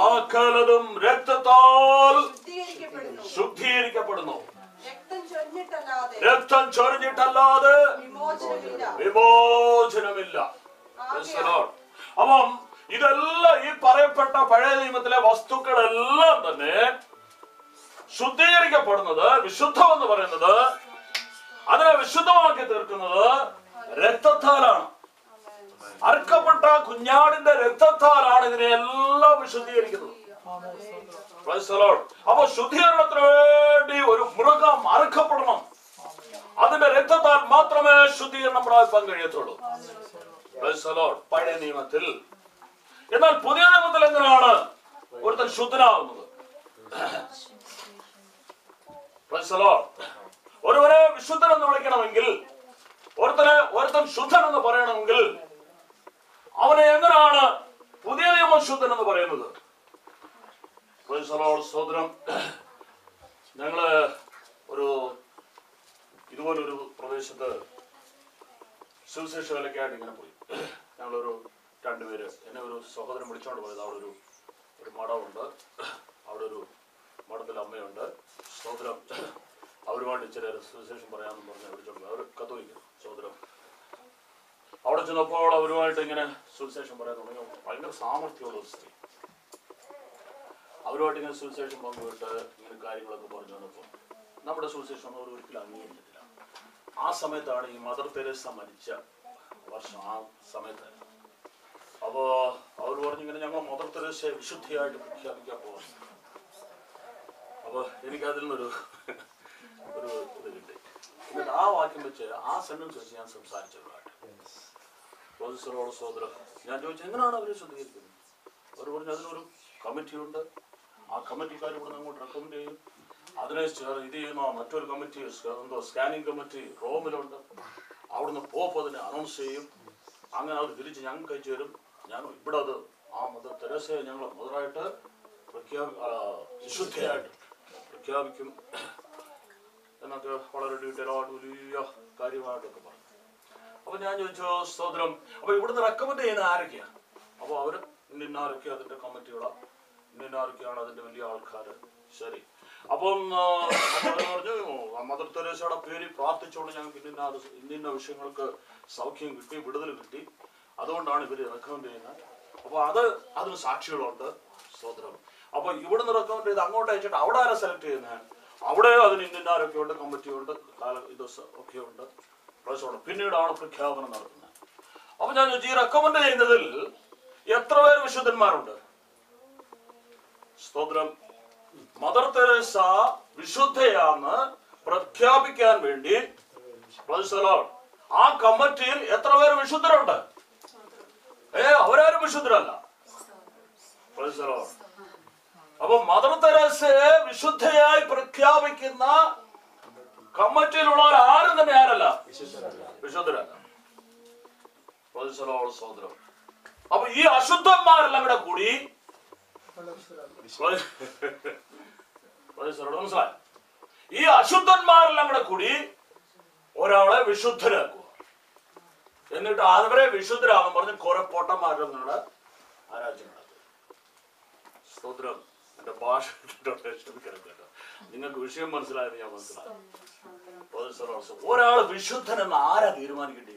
സകലതും രക്തത്താൽ ശുദ്ധീകരിക്കപ്പെടുന്നു. രക്തം ചൊരിഞ്ഞിട്ടല്ലാതെ വിമോചനമില്ല. അപ്പം ഇതെല്ലാം ഈ പറയപ്പെട്ട പഴയ നിയമത്തിലെ വസ്തുക്കളെല്ലാം തന്നെ ശുദ്ധീകരിക്കപ്പെടുന്നത് വിശുദ്ധം എന്ന് പറയുന്നത് അതിനെ വിശുദ്ധമാക്കി തീർക്കുന്നത് രക്തത്താലാണ് അർക്കപ്പെട്ട കുഞ്ഞാടിന്റെ രക്തത്താലാണ് ഇതിനെ എല്ലാം വിശുദ്ധീകരിക്കുന്നത്. അപ്പൊ ശുദ്ധീകരണത്തിന് വേണ്ടി ഒരു മൃഗം അർക്കപ്പെടണം അതിന്റെ രക്തത്താൽ മാത്രമേ ശുദ്ധീകരണം പ്രാപിക്കാൻ കഴിയത്തുള്ളൂ. പഴയ നിയമത്തിൽ എന്നാൽ പുതിയ നിയമത്തിൽ എങ്ങനെയാണ് ഒരുത്തൻ ശുദ്ധനാവുന്നത്. ഒരുവനെ വിശുദ്ധൻ എന്ന് വിളിക്കണമെങ്കിൽ ഒരുത്തനെ ഒരുത്തൻ ശുദ്ധൻ എന്ന് പറയണമെങ്കിൽ അവനെ എങ്ങനെയാണ് പുതിയ നിയമം ശുദ്ധൻ എന്ന് പറയുന്നത് സഹോദരം ഞങ്ങൾ ഒരു ഇതുപോലൊരു പ്രദേശത്ത് സുവിശേഷ വിലക്കായിട്ട് ഇങ്ങനെ പോയി. ഞങ്ങളൊരു രണ്ടുപേര് എന്നെ ഒരു സഹോദരൻ വിളിച്ചോണ്ട് പോയത്. അവിടെ ഒരു ഒരു മഠമുണ്ട്. അവിടെ ഒരു മഠത്തിൽ അമ്മയുണ്ട് സഹോദരം അവരുമായിട്ട് ഇച്ചിരി സുവിശേഷം പറയാമെന്ന് പറഞ്ഞ് അവർ ചെന്നു അവർ കത്തോലിക്കണം സഹോദരം അവിടെ ചെന്നപ്പോൾ അവരുമായിട്ട് ഇങ്ങനെ സുവിശേഷം പറയാൻ തുടങ്ങി. ഭയങ്കര സാമർഥ്യമുള്ള ഒരു സ്ത്രീ. അവരുമായിട്ട് ഇങ്ങനെ സുവിശേഷം പങ്കുവിട്ട് ഇങ്ങനെ കാര്യങ്ങളൊക്കെ പറഞ്ഞു വന്നപ്പോൾ നമ്മുടെ സുവിശേഷം അവർ ഒരിക്കലും അംഗീകരിച്ചിട്ടില്ല. ആ സമയത്താണ് ഈ മദർ തെരേസ മരിച്ച വർഷം ആ സമയത്ത് അപ്പോ അവർ പറഞ്ഞു ഇങ്ങനെ ഞങ്ങൾ മദർ തെരേസയെ വിശുദ്ധിയായിട്ട് പ്രഖ്യാപിക്കാൻ പോകുന്നു അപ്പൊ എനിക്കതിൽ നിന്നൊരു ഒരു ഇത് കിട്ടി എന്നിട്ട് ആ വാക്യം വെച്ച് ആ സെന്റൻസ് വെച്ച് ഞാൻ സംസാരിച്ചതുമായിട്ട് പ്രൊഫസറോട് സോദരം ഞാൻ ചോദിച്ചു എങ്ങനെയാണ് അവർ ശുദ്ധീകരിക്കുന്നത് അവർ പറഞ്ഞു അതിനൊരു കമ്മിറ്റിയുണ്ട് ആ കമ്മിറ്റിക്കാർ ഇവിടെ അങ്ങോട്ട് റെക്കമെൻഡ് ചെയ്യും. അതിനെ ഇത് ചെയ്യുന്ന മറ്റൊരു കമ്മിറ്റി എന്തോ സ്കാനിങ് കമ്മിറ്റി റോമിലുണ്ട്. അവിടുന്ന് പോപ്പ് അതിനെ അനൗൺസ് ചെയ്യും. അങ്ങനെ അത് തിരിച്ച് ഞങ്ങൾക്ക് അയച്ചു തരും. ഞാൻ ഇവിടെ അത് ആ മദർ തെരേസയെ ഞങ്ങൾ മദറായിട്ട് പ്രഖ്യാപി വിശുദ്ധയായിട്ട് പ്രഖ്യാപിക്കും. എന്നൊക്കെ വളരെ വലിയ കാര്യമായിട്ടൊക്കെ പറഞ്ഞു. അപ്പൊ ഞാൻ ചോദിച്ചു സ്തോത്രം അപ്പൊ ഇവിടുന്ന് റെക്കമെൻഡ് ചെയ്യുന്ന ആരൊക്കെയാ? അപ്പൊ അവർ ഇന്നാരൊക്കെ അതിന്റെ കമ്മിറ്റികളാ ഇന്നാരൊക്കെയാണ് അതിന്റെ വലിയ ആൾക്കാര്? ശരി. അപ്പം പറഞ്ഞു "ആ, മദർ തെരേസയുടെ പേര് പ്രാർത്ഥിച്ചുകൊണ്ട് ഞങ്ങൾക്ക് ഇന്ന ഇന്ന വിഷയങ്ങൾക്ക് സൗഖ്യം കിട്ടി വിടുതൽ കിട്ടി. അതുകൊണ്ടാണ് ഇവർ റെക്കമെൻഡ് ചെയ്യുന്നത്. അപ്പൊ അത് അതിന് സാക്ഷികളുണ്ട് സ്തോത്രം അപ്പൊ ഇവിടുന്ന് റെക്കമെൻഡ് ചെയ്ത് അങ്ങോട്ട് അയച്ചിട്ട് അവിടെ ആരെ സെലക്ട് ചെയ്യുന്നത് അവിടെ അതിന് ഇന്ത്യൻ ആരോഗ്യമുണ്ട് കമ്മിറ്റിയുണ്ട് കാല ഒക്കെ ഉണ്ട് പ്രശ്നമുണ്ട്. പിന്നീടാണ് പ്രഖ്യാപനം നടത്തുന്നത്. അപ്പൊ ഞാൻ ഈ റെക്കമെൻഡ് ചെയ്യുന്നതിൽ എത്ര പേര് വിശുദ്ധന്മാരുണ്ട്? സ്തോത്രം. മദർ തെരേസ വിശുദ്ധയാന്ന് പ്രഖ്യാപിക്കാൻ വേണ്ടി ആ കമ്മിറ്റിയിൽ എത്ര പേര് വിശുദ്ധരുണ്ട്? ഏ അവരാരും വിശുദ്ധരല്ല. അപ്പൊ മദർ തെരേസയെ വിശുദ്ധയായി പ്രഖ്യാപിക്കുന്ന കമ്മിറ്റിയിലുള്ളവർ ആരും തന്നെ ആരല്ല? വിശുദ്ധരല്ല സഹോദരം അപ്പൊ ഈ അശുദ്ധന്മാരെല്ലാം കൂടെ കൂടി മനസ്സിലായി ഈ അശുദ്ധന്മാരെല്ലാം കൂടെ കൂടി ഒരാളെ വിശുദ്ധരാക്കുക. എന്നിട്ട് അവരെ വിശുദ്ധരാകും പറഞ്ഞ് കുറെ പൊട്ടന്മാരുടെ ആരാജ്യം നടത്തും. സ്തോത്രം എന്റെ ഭാഷ കേട്ടോ. നിങ്ങൾക്ക് വിഷയം മനസ്സിലായത് ഞാൻ മനസ്സിലായി. ഒരാൾ വിശുദ്ധൻ എന്ന് ആരാ തീരുമാനിക്കേണ്ടി?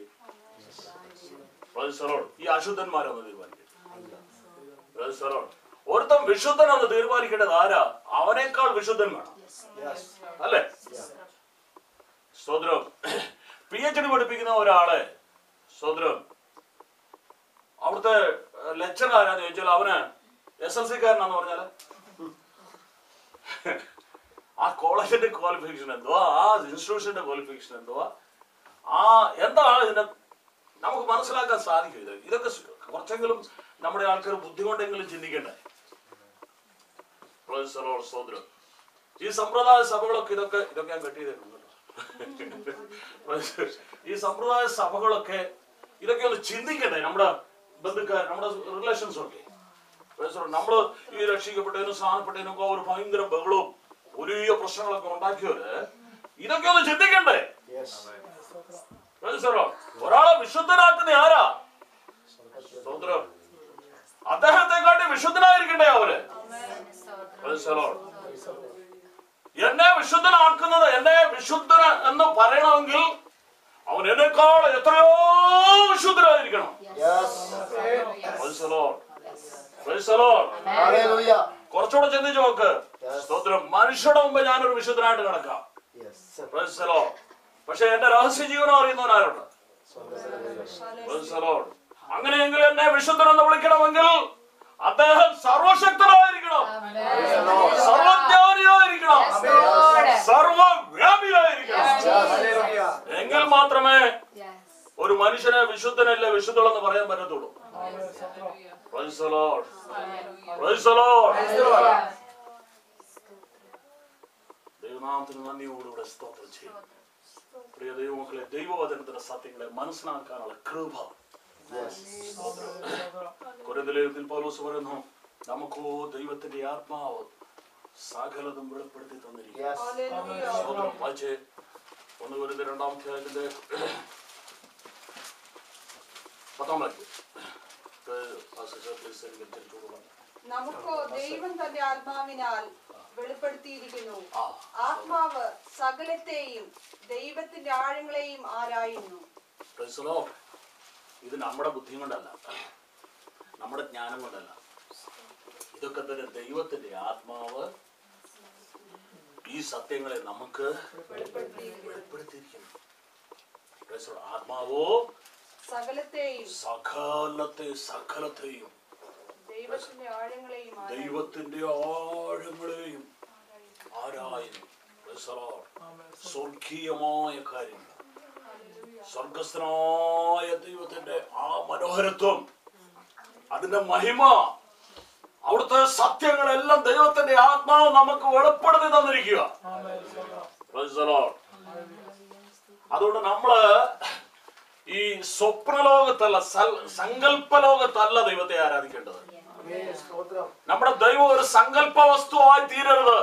ഈ അശുദ്ധന്മാരൊന്ന് തീരുമാനിക്കേണ്ടത് ഒരുത്തം വിശുദ്ധൻ എന്ന് തീരുമാനിക്കേണ്ടത് ആരാ? അവനേക്കാൾ വിശുദ്ധൻ വേണം അല്ലേ? സ്വദ്രം പി എച്ച് ഡി പഠിപ്പിക്കുന്ന ഒരാളെ സ്വദ്രം അവിടുത്തെ ലെക്ചർ ആരാന്ന് ചോദിച്ചാൽ അവന് എസ് എൽ സി കാരനാന്ന് പറഞ്ഞാൽ ആ കോളേജിന്റെ ക്വാളിഫിക്കേഷൻ എന്തുവാ? ആ ഇൻസ്റ്റിറ്റ്യൂഷന്റെ ക്വാളിഫിക്കേഷൻ എന്തുവാ? ആ എന്താണ് ഇതിന്റെ നമുക്ക് മനസ്സിലാക്കാൻ സാധിക്കും ഇത്? ഇതൊക്കെ കുറച്ചെങ്കിലും നമ്മുടെ ആൾക്കാർ ബുദ്ധി കൊണ്ടെങ്കിലും ചിന്തിക്കണ്ടേ? ഈ സമ്പ്രദായ സഭകളൊക്കെ ഇതൊക്കെ ഇതൊക്കെ ഞാൻ കെട്ടി ഈ സമ്പ്രദായ സഭകളൊക്കെ ഇതൊക്കെ ഒന്ന് ചിന്തിക്കട്ടെ നമ്മുടെ ബന്ധുക്കാർ നമ്മുടെ റിലേഷൻസ് ഒക്കെ. നമ്മൾ ഈ രക്ഷിക്കപ്പെട്ടതിനും സ്ഥാനപ്പെട്ടതിനും ഒക്കെ ഒരു ഭയങ്കര ബഹളവും വലിയ പ്രശ്നങ്ങളൊക്കെ ഉണ്ടാക്കിയവര് ഇതൊക്കെ ഒന്ന് ചിന്തിക്കണ്ടേ. ഒരാളെ വിശുദ്ധനാക്കുന്ന ആരാ? സ്വന്തം അദ്ദേഹത്തെ കാട്ടി വിശുദ്ധനായിരിക്കണ്ടേ അവർ. എന്നെ വിശുദ്ധനാക്കുന്നത് എന്നെ വിശുദ്ധന എന്ന് പറയണമെങ്കിൽ അവൻ എന്നെക്കാൾ എത്രയോ വിശുദ്ധനായിരിക്കണം. Praise കുറച്ചുകൂടെ ചിന്തിച്ചു നോക്ക്. സ്തോത്രം. മനുഷ്യരുടെ മുമ്പ് ഞാനൊരു വിശുദ്ധനായിട്ട് കിടക്കാം. പക്ഷെ എന്റെ രഹസ്യ ജീവനം അറിയുന്നവനാരുണ്ട്. അങ്ങനെയെങ്കിൽ എന്നെ വിശുദ്ധൻ എന്ന് വിളിക്കണമെങ്കിൽ അദ്ദേഹം സർവശക്തനായിരിക്കണം. സർവജ്ഞാനിയായിരിക്കണം. സർവവ്യാപിയായിരിക്കണം. എങ്കിൽ മാത്രമേ ഒരു മനുഷ്യനെ വിശുദ്ധനല്ല വിശുദ്ധളെന്ന് പറയാൻ പറ്റത്തുള്ളൂ. Praise the Lord. Praise the Lord. ദൈവനാമത്തിന് നന്ദിയോടുകൂടെ സ്തോത്രം ചെയ്യും. പ്രിയ ദൈവമക്കളെ ദൈവവചനത്തിന്റെ സത്യങ്ങളെ മനസ്സിലാക്കാനുള്ള കൃപ. കൊരന്തലേഖത്തിൽ പൗലോസ് പറയുന്നു നമുക്കോ ദൈവത്തിന്റെ ആത്മാവ് സകലതും വെളിപ്പെടുത്തി തന്നിരിക്കും Yes. സ്തോത്രം. വായിച്ചേ. ഒന്ന് വരുന്ന രണ്ടാമത്തെ അതിന്റെ പത്താം വാക്യം. നമുക്കോ ദൈവം തന്റെ ആത്മാവിനാൽ വെളിപ്പെടുത്തിയിരിക്കുന്നു. ആത്മാവ് സകലത്തെയും ദൈവത്തിന്റെ ആഴങ്ങളെയും ആരായുന്നു. ഇത് നമ്മുടെ ബുദ്ധി കൊണ്ടല്ല. നമ്മുടെ ജ്ഞാനം കൊണ്ടല്ല. ഇതൊക്കെ തന്നെ ദൈവത്തിന്റെ ആത്മാവ് ഈ സത്യങ്ങളെ നമുക്ക് വെളിപ്പെടുത്തിയിരിക്കുന്നു. ആത്മാവോ സകലത്തെയും സകലത്തെ സകലത്തെയും. ദൈവത്തിന്റെ ആഴങ്ങളെയും ദൈവത്തിന്റെ ആഴങ്ങളെയും Lord. സ്വർഗീയമായ കാര്യങ്ങൾ. സ്വർഗസ്ഥനായ ദൈവത്തിന്റെ ആ മനോഹരത്വം അതിന്റെ മഹിമ അവിടുത്തെ സത്യങ്ങളെല്ലാം ദൈവത്തിന്റെ ആത്മാവ് നമുക്ക് വെളിപ്പെടുത്തി തന്നിരിക്കുക. അതുകൊണ്ട് നമ്മൾ ഈ സ്വപ്നലോകത്തല്ല സങ്കല്പ ലോകത്തല്ല ദൈവത്തെ ആരാധിക്കേണ്ടത്. നമ്മുടെ ദൈവം ഒരു സങ്കല്പ വസ്തുവായി തീരരുത്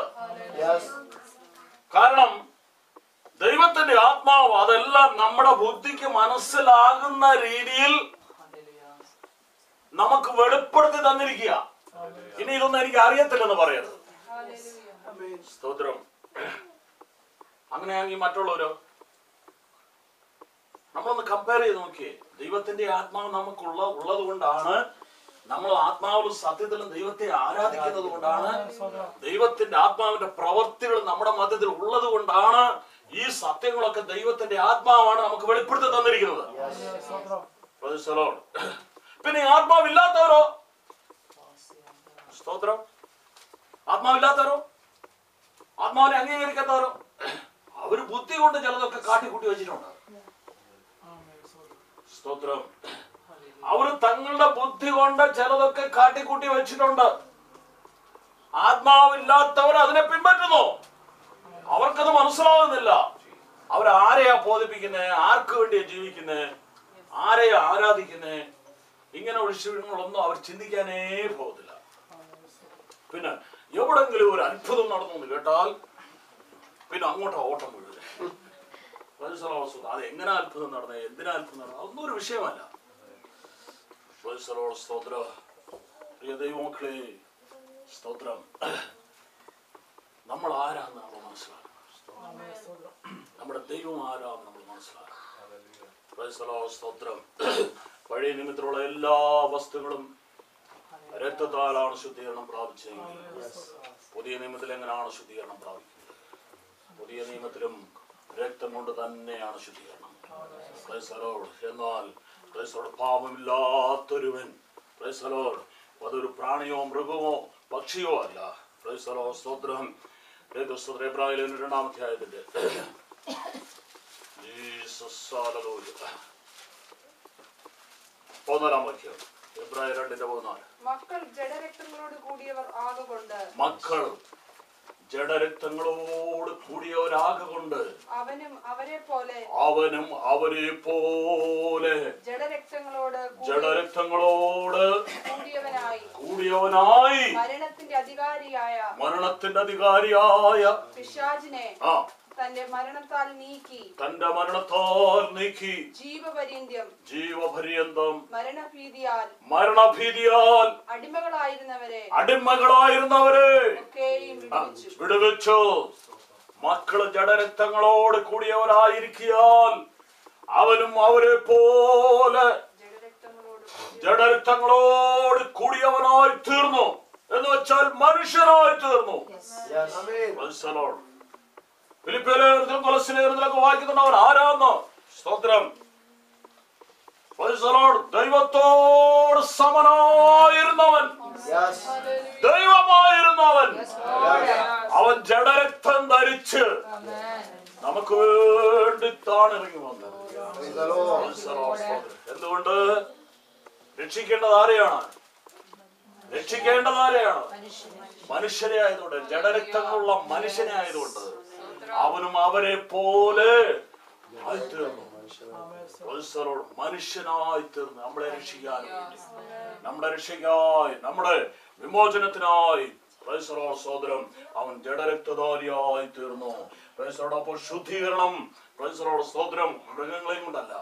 കാരണം ദൈവത്തിന്റെ ആത്മാവ് അതെല്ലാം നമ്മുടെ ബുദ്ധിക്ക് മനസ്സിലാകുന്ന രീതിയിൽ നമുക്ക് വെളിപ്പെടുത്തി തന്നിരിക്കുക. ഇനി ഇതൊന്നും എനിക്ക് അറിയത്തില്ലെന്ന് പറയരുത്. സ്തോത്രം. അങ്ങനെയാണെങ്കിൽ മറ്റുള്ളവരോ? നമ്മളൊന്ന് കമ്പയർ ചെയ്ത് നോക്കിയേ. ദൈവത്തിന്റെ ആത്മാവ് നമുക്കുള്ള ഉള്ളത് കൊണ്ടാണ് നമ്മൾ ആത്മാവിലും സത്യത്തിലും ദൈവത്തെ ആരാധിക്കുന്നത് കൊണ്ടാണ് ദൈവത്തിന്റെ ആത്മാവിന്റെ പ്രവർത്തികൾ നമ്മുടെ മധ്യത്തിൽ ഉള്ളത് കൊണ്ടാണ് ഈ സത്യങ്ങളൊക്കെ ദൈവത്തിന്റെ ആത്മാവാണ് നമുക്ക് വെളിപ്പെടുത്തി തന്നിരിക്കുന്നത്. പിന്നെ ആത്മാവില്ലാത്തവരോ സ്തോത്രം. ആത്മാവില്ലാത്തവരോ ആത്മാവിനെ അംഗീകരിക്കാത്തവരോ? അവർ ബുദ്ധി കൊണ്ട് ചിലതൊക്കെ കാട്ടിക്കൂട്ടി വെച്ചിട്ടുണ്ട്. സ്തോത്രം. അവർ തങ്ങളുടെ ബുദ്ധി കൊണ്ട് ചിലതൊക്കെ കാട്ടിക്കൂട്ടി വെച്ചിട്ടുണ്ട്. ആത്മാവില്ലാത്തവർ അതിനെ പിൻപറ്റുന്നു. അവർക്കത് മനസ്സിലാവുന്നില്ല. ആരെയാ ബോധിപ്പിക്കുന്നത് ആർക്ക് വേണ്ടിയാ ജീവിക്കുന്നത് ആരെയാ ആരാധിക്കുന്നത് ഇങ്ങനെ ഒഴിച്ചുവിടുന്നതൊന്നും അവർ ചിന്തിക്കാനേ പോകത്തില്ല. പിന്നെ എവിടെങ്കിലും ഒരു അത്ഭുതം നടന്നു കേട്ടാൽ പിന്നെ അങ്ങോട്ട് ഓട്ടം വീഴുക അത് എങ്ങനെ അത്ഭുതം നടന്നത് എന്തിനാ അത്ഭുതം നടന്നത് അതൊന്നും ഒരു വിഷയമല്ല. പ്രൈസലോട് സ്തോത്ര. പ്രിയ ദൈവമക്കളെ സ്തോത്രം. നമ്മൾ ആരാന്ന് നമ്മൾ മനസ്സിലാക്കണം. നമ്മുടെ ദൈവം ആരാന്ന് നമ്മൾ മനസ്സിലാക്കണം. സ്തോത്രം. പഴയ നിമിത്തമുള്ള എല്ലാ വസ്തുക്കളും രക്തത്താലാണ് ശുദ്ധീകരണം പ്രാപിച്ചത് പുതിയ നിയമത്തിൽ എങ്ങനെയാണ് ശുദ്ധീകരണം പ്രാപിക്കുന്നത്? പുതിയ നിയമത്തിലും രക്തം കൊണ്ട് തന്നെയാണ് ശുദ്ധീകരണം. എന്നാൽ പാപമില്ലാത്തൊരുവൻ അതൊരു പ്രാണിയോ മൃഗമോ പക്ഷിയോ അല്ല. സ്തോത്രം. രണ്ടാമത്തെ. പതിനാലാം വാക്യം. എബ്രാഹിം രണ്ടിന്റെ പതിനാല്. മക്കൾ ജഡരക്തങ്ങളോട് കൂടിയവർ ആകുകൊണ്ട് മക്കൾ ജഡരക്തങ്ങളോട് കൂടിയ ഒരാക കൊണ്ട് അവനും അവരെ പോലെ അവനും അവരെ പോലെ ജഡരക്തങ്ങളോട് ജഡരക്തങ്ങളോട് കൂടിയവനായി. കൂടിയവനായി. മരണത്തിന്റെ അധികാരിയായ മരണത്തിന്റെ അധികാരിയായ പിശാചിനെ ആ തന്റെ മരണത്താൽ നീക്കി. തന്റെ മരണത്താൽ നീക്കി. ജീവപര്യന്തം. ജീവപര്യന്തം. മരണഭീതിയാൽ. മരണഭീതിയാൽ. അടിമകളായിരുന്നവരെ. അടിമകളായിരുന്നവരെ. വിടുവിച്ചു. മക്കൾ ജഡരക്തങ്ങളോട് കൂടിയവരായിരിക്കാൻ അവനും അവരെ പോലെ ജഡരക്തങ്ങളോട് കൂടി ജഡരക്തങ്ങളോട് കൂടിയവനായി തീർന്നു. എന്ന് വെച്ചാൽ മനുഷ്യനായി തീർന്നു. യെസ് കൊലസ്സലേഖനത്തിലൊക്കെ വായിക്കുന്നുണ്ടവൻ ആരാന്ന്? സ്തോത്രം. ദൈവത്തോട് സമനായിരുന്നവൻ. ദൈവമായിരുന്നവൻ. അവൻ ജഡരക്തം ധരിച്ച് നമുക്ക് വേണ്ടി താണിറങ്ങി വന്നത്. എന്തുകൊണ്ട്? രക്ഷിക്കേണ്ടത് ആരെയാണ്? രക്ഷിക്കേണ്ടത് ആരെയാണ്? മനുഷ്യരെ. ആയതുകൊണ്ട് ജഡരക്തങ്ങളുള്ള മനുഷ്യനെ ആയതുകൊണ്ട്. അവനും അവരെ പോലെ ആയിത്തീർന്നു. മനുഷ്യനായി തീർന്ന്. നമ്മളെ രക്ഷിക്കാൻ നമ്മുടെ രക്ഷയ്ക്കായി നമ്മുടെ വിമോചനത്തിനായി. സഹോദരം അവൻ ജഡരക്തധാരിയായി തീർന്നു. അപ്പോൾ ശുദ്ധീകരണം. സഹോദരം സോദരം മൃഗങ്ങളെയും കൊണ്ടല്ല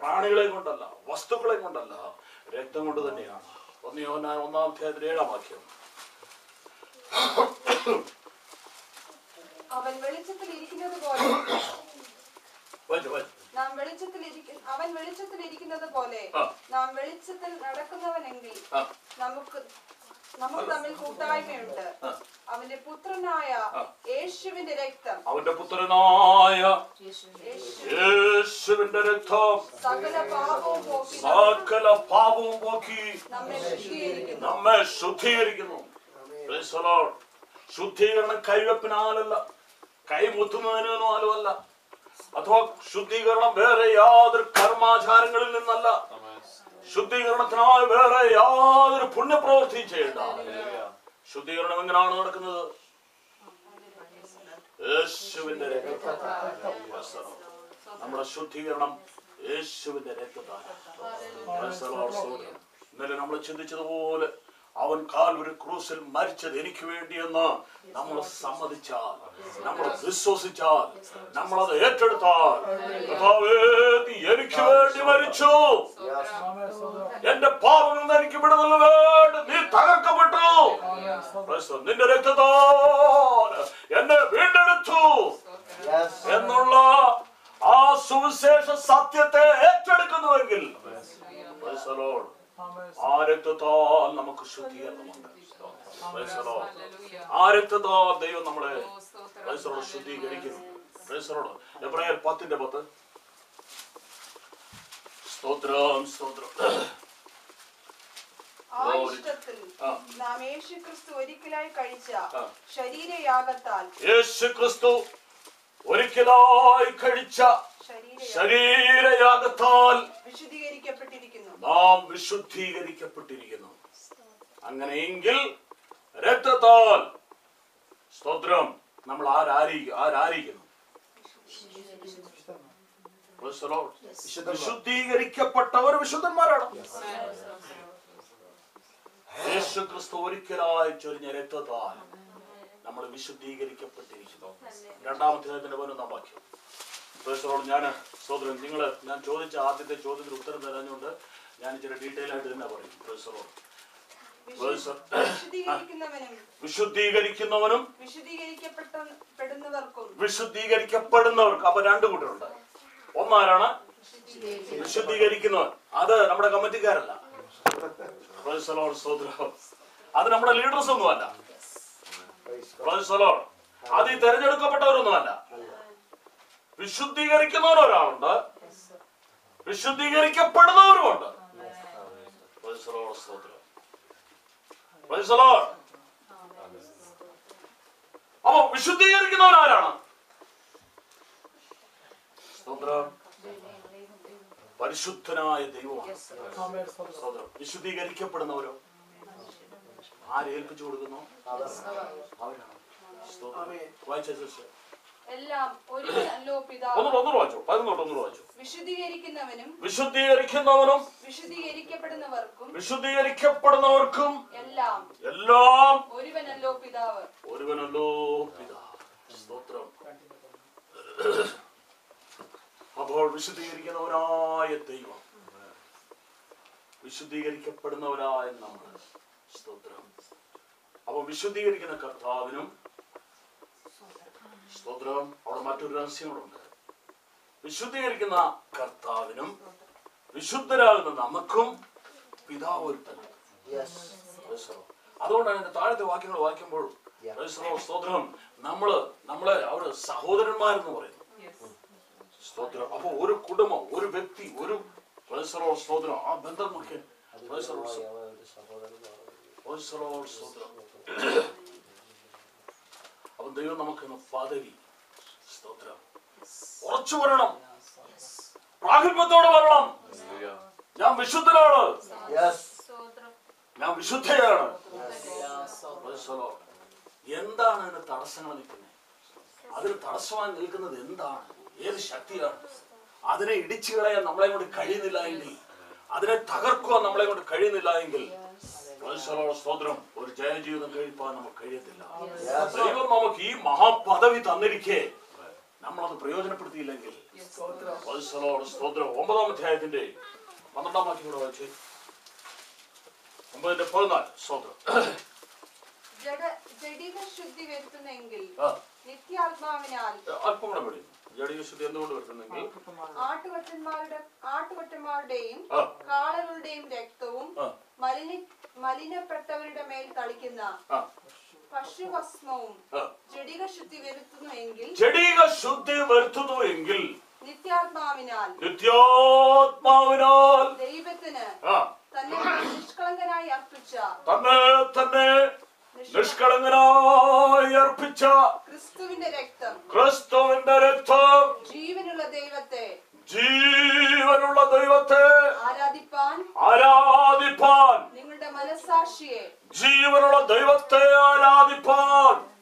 പ്രാണികളെ കൊണ്ടല്ല വസ്തുക്കളെ കൊണ്ടല്ല രക്തം കൊണ്ട് തന്നെയാണ്. ഒന്നേ യോഹന്നാൻ ഒന്നാം അധ്യായത്തിൽ ഏഴാം വാക്യം. അവൻ വെളിച്ചത്തിൽ ഇരിക്കുന്നത് പോലെ നാം വെളിച്ചത്തിൽ അവൻ വെളിച്ചത്തിൽ ഇരിക്കുന്നത് പോലെ. നാം വെളിച്ചത്തിൽ നടക്കുന്നവനെങ്കിൽ നമുക്ക് നമുക്ക് തമ്മിൽ കൂട്ടായ്മയുണ്ട്. അവന്റെ പുത്രനായ. യേശുവിന്റെ രക്തം അവന്റെ പുത്രനായ യേശു യേശുവിന്റെ രക്തം സകല പാപവും പോക്കി സകല പാപവും പോക്കി നമ്മെ ശുദ്ധീകരിക്കുന്നു. ശുദ്ധീകരണം കൈവെപ്പിനാലല്ല കൈമുത്തുന്നതിനാലും അല്ല അഥവാ ശുദ്ധീകരണം വേറെ യാതൊരു കർമാചാരങ്ങളിൽ നിന്നല്ല. ശുദ്ധീകരണത്തിനായി വേറെ യാതൊരു പുണ്യപ്രവൃത്തിയും ചെയ്യണ്ട. ശുദ്ധീകരണം എങ്ങനെയാണ് നടക്കുന്നത്? യേശുവിന്റെ. നമ്മുടെ ശുദ്ധീകരണം യേശുവിന്റെ രക്തദാനം. ഇന്നലെ നമ്മൾ ചിന്തിച്ചതുപോലെ അവൻ കാൽ ഒരു ക്രൂസിൽ മരിച്ചത് എനിക്ക് വേണ്ടിയെന്ന് നമ്മൾ സമ്മതിച്ചാൽ നമ്മൾ വിശ്വസിച്ചാൽ നമ്മൾ അത് ഏറ്റെടുത്താൽ എനിക്ക് വേണ്ടി മരിച്ചു എന്റെ പാപം നിന്ന് എനിക്ക് വിടുതൽ നീ തകർക്കപ്പെട്ടു. നിന്റെ രക്തത്താൽ എന്നെ വീണ്ടെടുത്തു. എന്നുള്ള ആ സുവിശേഷ സത്യത്തെ ഏറ്റെടുക്കുന്നുവെങ്കിൽ Lord. ആ രക്തത്താൽ നമുക്ക് ശുദ്ധീകരണമുണ്ട്. ആ രക്തത്താൽ ദൈവം നമ്മളെ ശുദ്ധീകരിക്കുന്നു. എബ്രായർ പത്തിന്റെ പത്ത് സ്തോത്രം സ്തോത്രം നാം യേശു ക്രിസ്തു ഒരിക്കലായി കഴിച്ച. ശരീരയാഗത്താൽ യേശു ക്രിസ്തു ഒരിക്കലായി കഴിച്ച ശരീര ശരീരയാഗത്താൽ നാം വിശുദ്ധീകരിക്കപ്പെട്ടിരിക്കുന്നു. അങ്ങനെയെങ്കിൽ രക്തത്താൽ സ്തോത്രം നമ്മൾ ആരാരി ആരാരിക്കുന്നു. വിശുദ്ധീകരിക്കപ്പെട്ടവർ വിശുദ്ധന്മാരാണ്. യേശു ക്രിസ്തു ഒരിക്കലായി ചൊരിഞ്ഞ രക്തത്താൽ നമ്മൾ വിശുദ്ധീകരിക്കപ്പെട്ടിരിക്കുന്നു. രണ്ടാമത്തെ അതിന്റെ പതിനൊന്നാം വാക്യം. the ഞാൻ സോദരൻ നിങ്ങൾ ഞാൻ ചോദിച്ച ആദ്യത്തെ ചോദ്യത്തിന് ഉത്തരം തരാഞ്ഞുകൊണ്ട് ഞാൻ ഇച്ചിരി ഡീറ്റെയിൽ ആയിട്ട് തന്നെ പറയും. പ്രൊഫസറോട് വിശുദ്ധീകരിക്കുന്നവനും വിശുദ്ധീകരിക്കപ്പെടുന്നവർക്ക്. അപ്പൊ രണ്ടു കൂട്ടരുണ്ട് ഒന്നാരാണ്? വിശുദ്ധീകരിക്കുന്നവൻ. അത് നമ്മുടെ കമ്മിറ്റിക്കാരല്ല. അത് നമ്മുടെ ലീഡേഴ്സ് ഒന്നുമല്ല Praise God. Praise the Lord. അത് ഈ തെരഞ്ഞെടുക്കപ്പെട്ടവരൊന്നുമല്ല. വിശുദ്ധീകരിക്കുന്നവർ ഒരാളുണ്ട്. വിശുദ്ധീകരിക്കപ്പെടുന്നവരുമുണ്ട്. അപ്പൊ വിശുദ്ധീകരിക്കുന്നവർ ആരാണ് പരിശുദ്ധനായ ദൈവമാണ്. വിശുദ്ധീകരിക്കപ്പെടുന്നവരോ ആരെ ഏൽപ്പിച്ചു കൊടുക്കുന്നു? വായിച്ചു വിശുദ്ധീകരിക്കുന്നവനും വിശുദ്ധീകരിക്കുന്നവനും വിശുദ്ധീകരിക്കപ്പെടുന്നവർക്കും വിശുദ്ധീകരിക്കപ്പെടുന്നവർക്കും എല്ലാം എല്ലാം ഒരുവനല്ലോ പിതാവ്. ഒരുവനല്ലോ പിതാവ്. സ്തോത്രം. അപ്പോൾ വിശുദ്ധീകരിക്കുന്നവനായ ദൈവം. വിശുദ്ധീകരിക്കപ്പെടുന്നവരായ നമ്മൾ. സ്തോത്രം. അപ്പൊ വിശുദ്ധീകരിക്കുന്ന കർത്താവിനും സ്തോത്രം. അവിടെ മറ്റൊരു രഹസ്യങ്ങളുണ്ട് വിശുദ്ധീകരിക്കുന്ന കർത്താവിനും വിശുദ്ധരാകുന്ന നമുക്കും പിതാവ് ഒരുത്തനാണ്. Lord. അതുകൊണ്ടാണ് എന്റെ താഴത്തെ വാക്യങ്ങൾ വായിക്കുമ്പോൾ സ്തോത്രം. നമ്മൾ നമ്മളെ അവർ സഹോദരന്മാരെന്ന് പറയുന്നു. സ്തോത്രം. അപ്പൊ ഒരു കുടുംബം ഒരു വ്യക്തി ഒരു സ്തോത്രം. ആ ബന്ധം ഒരു Lord, സ്തോത്രം. അപ്പൊ ദൈവം നമുക്ക് ഫാദരി സ്തോത്രം. ഉറച്ചു വരണം. പ്രാഗൽഭ്യത്തോടെ വരണം. ഞാൻ വിശുദ്ധനാണ്. ഞാൻ വിശുദ്ധയാണ്. എന്താണ് അതിന് തടസ്സങ്ങൾ നിൽക്കുന്നത്? അതിന് തടസ്സമായി നിൽക്കുന്നത് എന്താണ്? ഏത് ശക്തിയാണ് അതിനെ ഇടിച്ചു കളയാൻ നമ്മളെ കൊണ്ട് കഴിയുന്നില്ല എങ്കിൽ അതിനെ തകർക്കുവാൻ നമ്മളെ കൊണ്ട് കഴിയുന്നില്ല എങ്കിൽ. സ്തോത്രം ഒരു ജയജീവിതം കഴിപ്പാൻ നമുക്ക് കഴിയത്തില്ല. ദൈവം നമുക്ക് ഈ മഹാപദവി തന്നിരിക്കേ. നമ്മളത് പ്രയോജനപ്പെടുത്തിയില്ലെങ്കിൽ. സ്തോത്രം. ഒമ്പതാം അധ്യായത്തിന്റെ പന്ത്രണ്ടാം വാക്യം കൂടെ വായിച്ച്. ഒമ്പതിന്റെ പതിനാല്. സ്തോത്രം. ജഡ ജഡിക ശുദ്ധി വരുത്തുന്നെങ്കിൽ നിത്യാത്മാവിനാൽ അല്പം കൂടെ പഠിക്കും. ജഡീയശുദ്ധി എന്തുകൊണ്ട് വരുത്തുന്നെങ്കിൽ? ആട്ടുകൊറ്റന്മാരുടെ. ആട്ടുകൊറ്റന്മാരുടെയും കാളകളുടെയും രക്തവും മലിന മലിനപ്പെട്ടവരുടെ മേൽ തളിക്കുന്ന പശുഭസ്മവും. ജഡിക ശുദ്ധി വരുത്തുന്നുവെങ്കിൽ ജഡീക ശുദ്ധി വരുത്തുന്നു എങ്കിൽ നിത്യാത്മാവിനാൽ നിത്യാത്മാവിനാൽ ദൈവത്തിന് തന്നെ നിഷ്കളങ്കനായി അർപ്പിച്ച തന്നെ തന്നെ നിഷ്കളങ്കനായി അർപ്പിച്ച ക്രിസ്തുവിന്റെ രക്തം. ക്രിസ്തുവിന്റെ രക്തം. ജീവനുള്ള ദൈവത്തെ ജീവനുള്ള ദൈവത്തെ ആരാധിപ്പാൻ ആരാധിപ്പാൻ. നിങ്ങളുടെ മനസാക്ഷിയെ ജീവനുള്ള ദൈവത്തെ ആരാധിപ്പാൻ.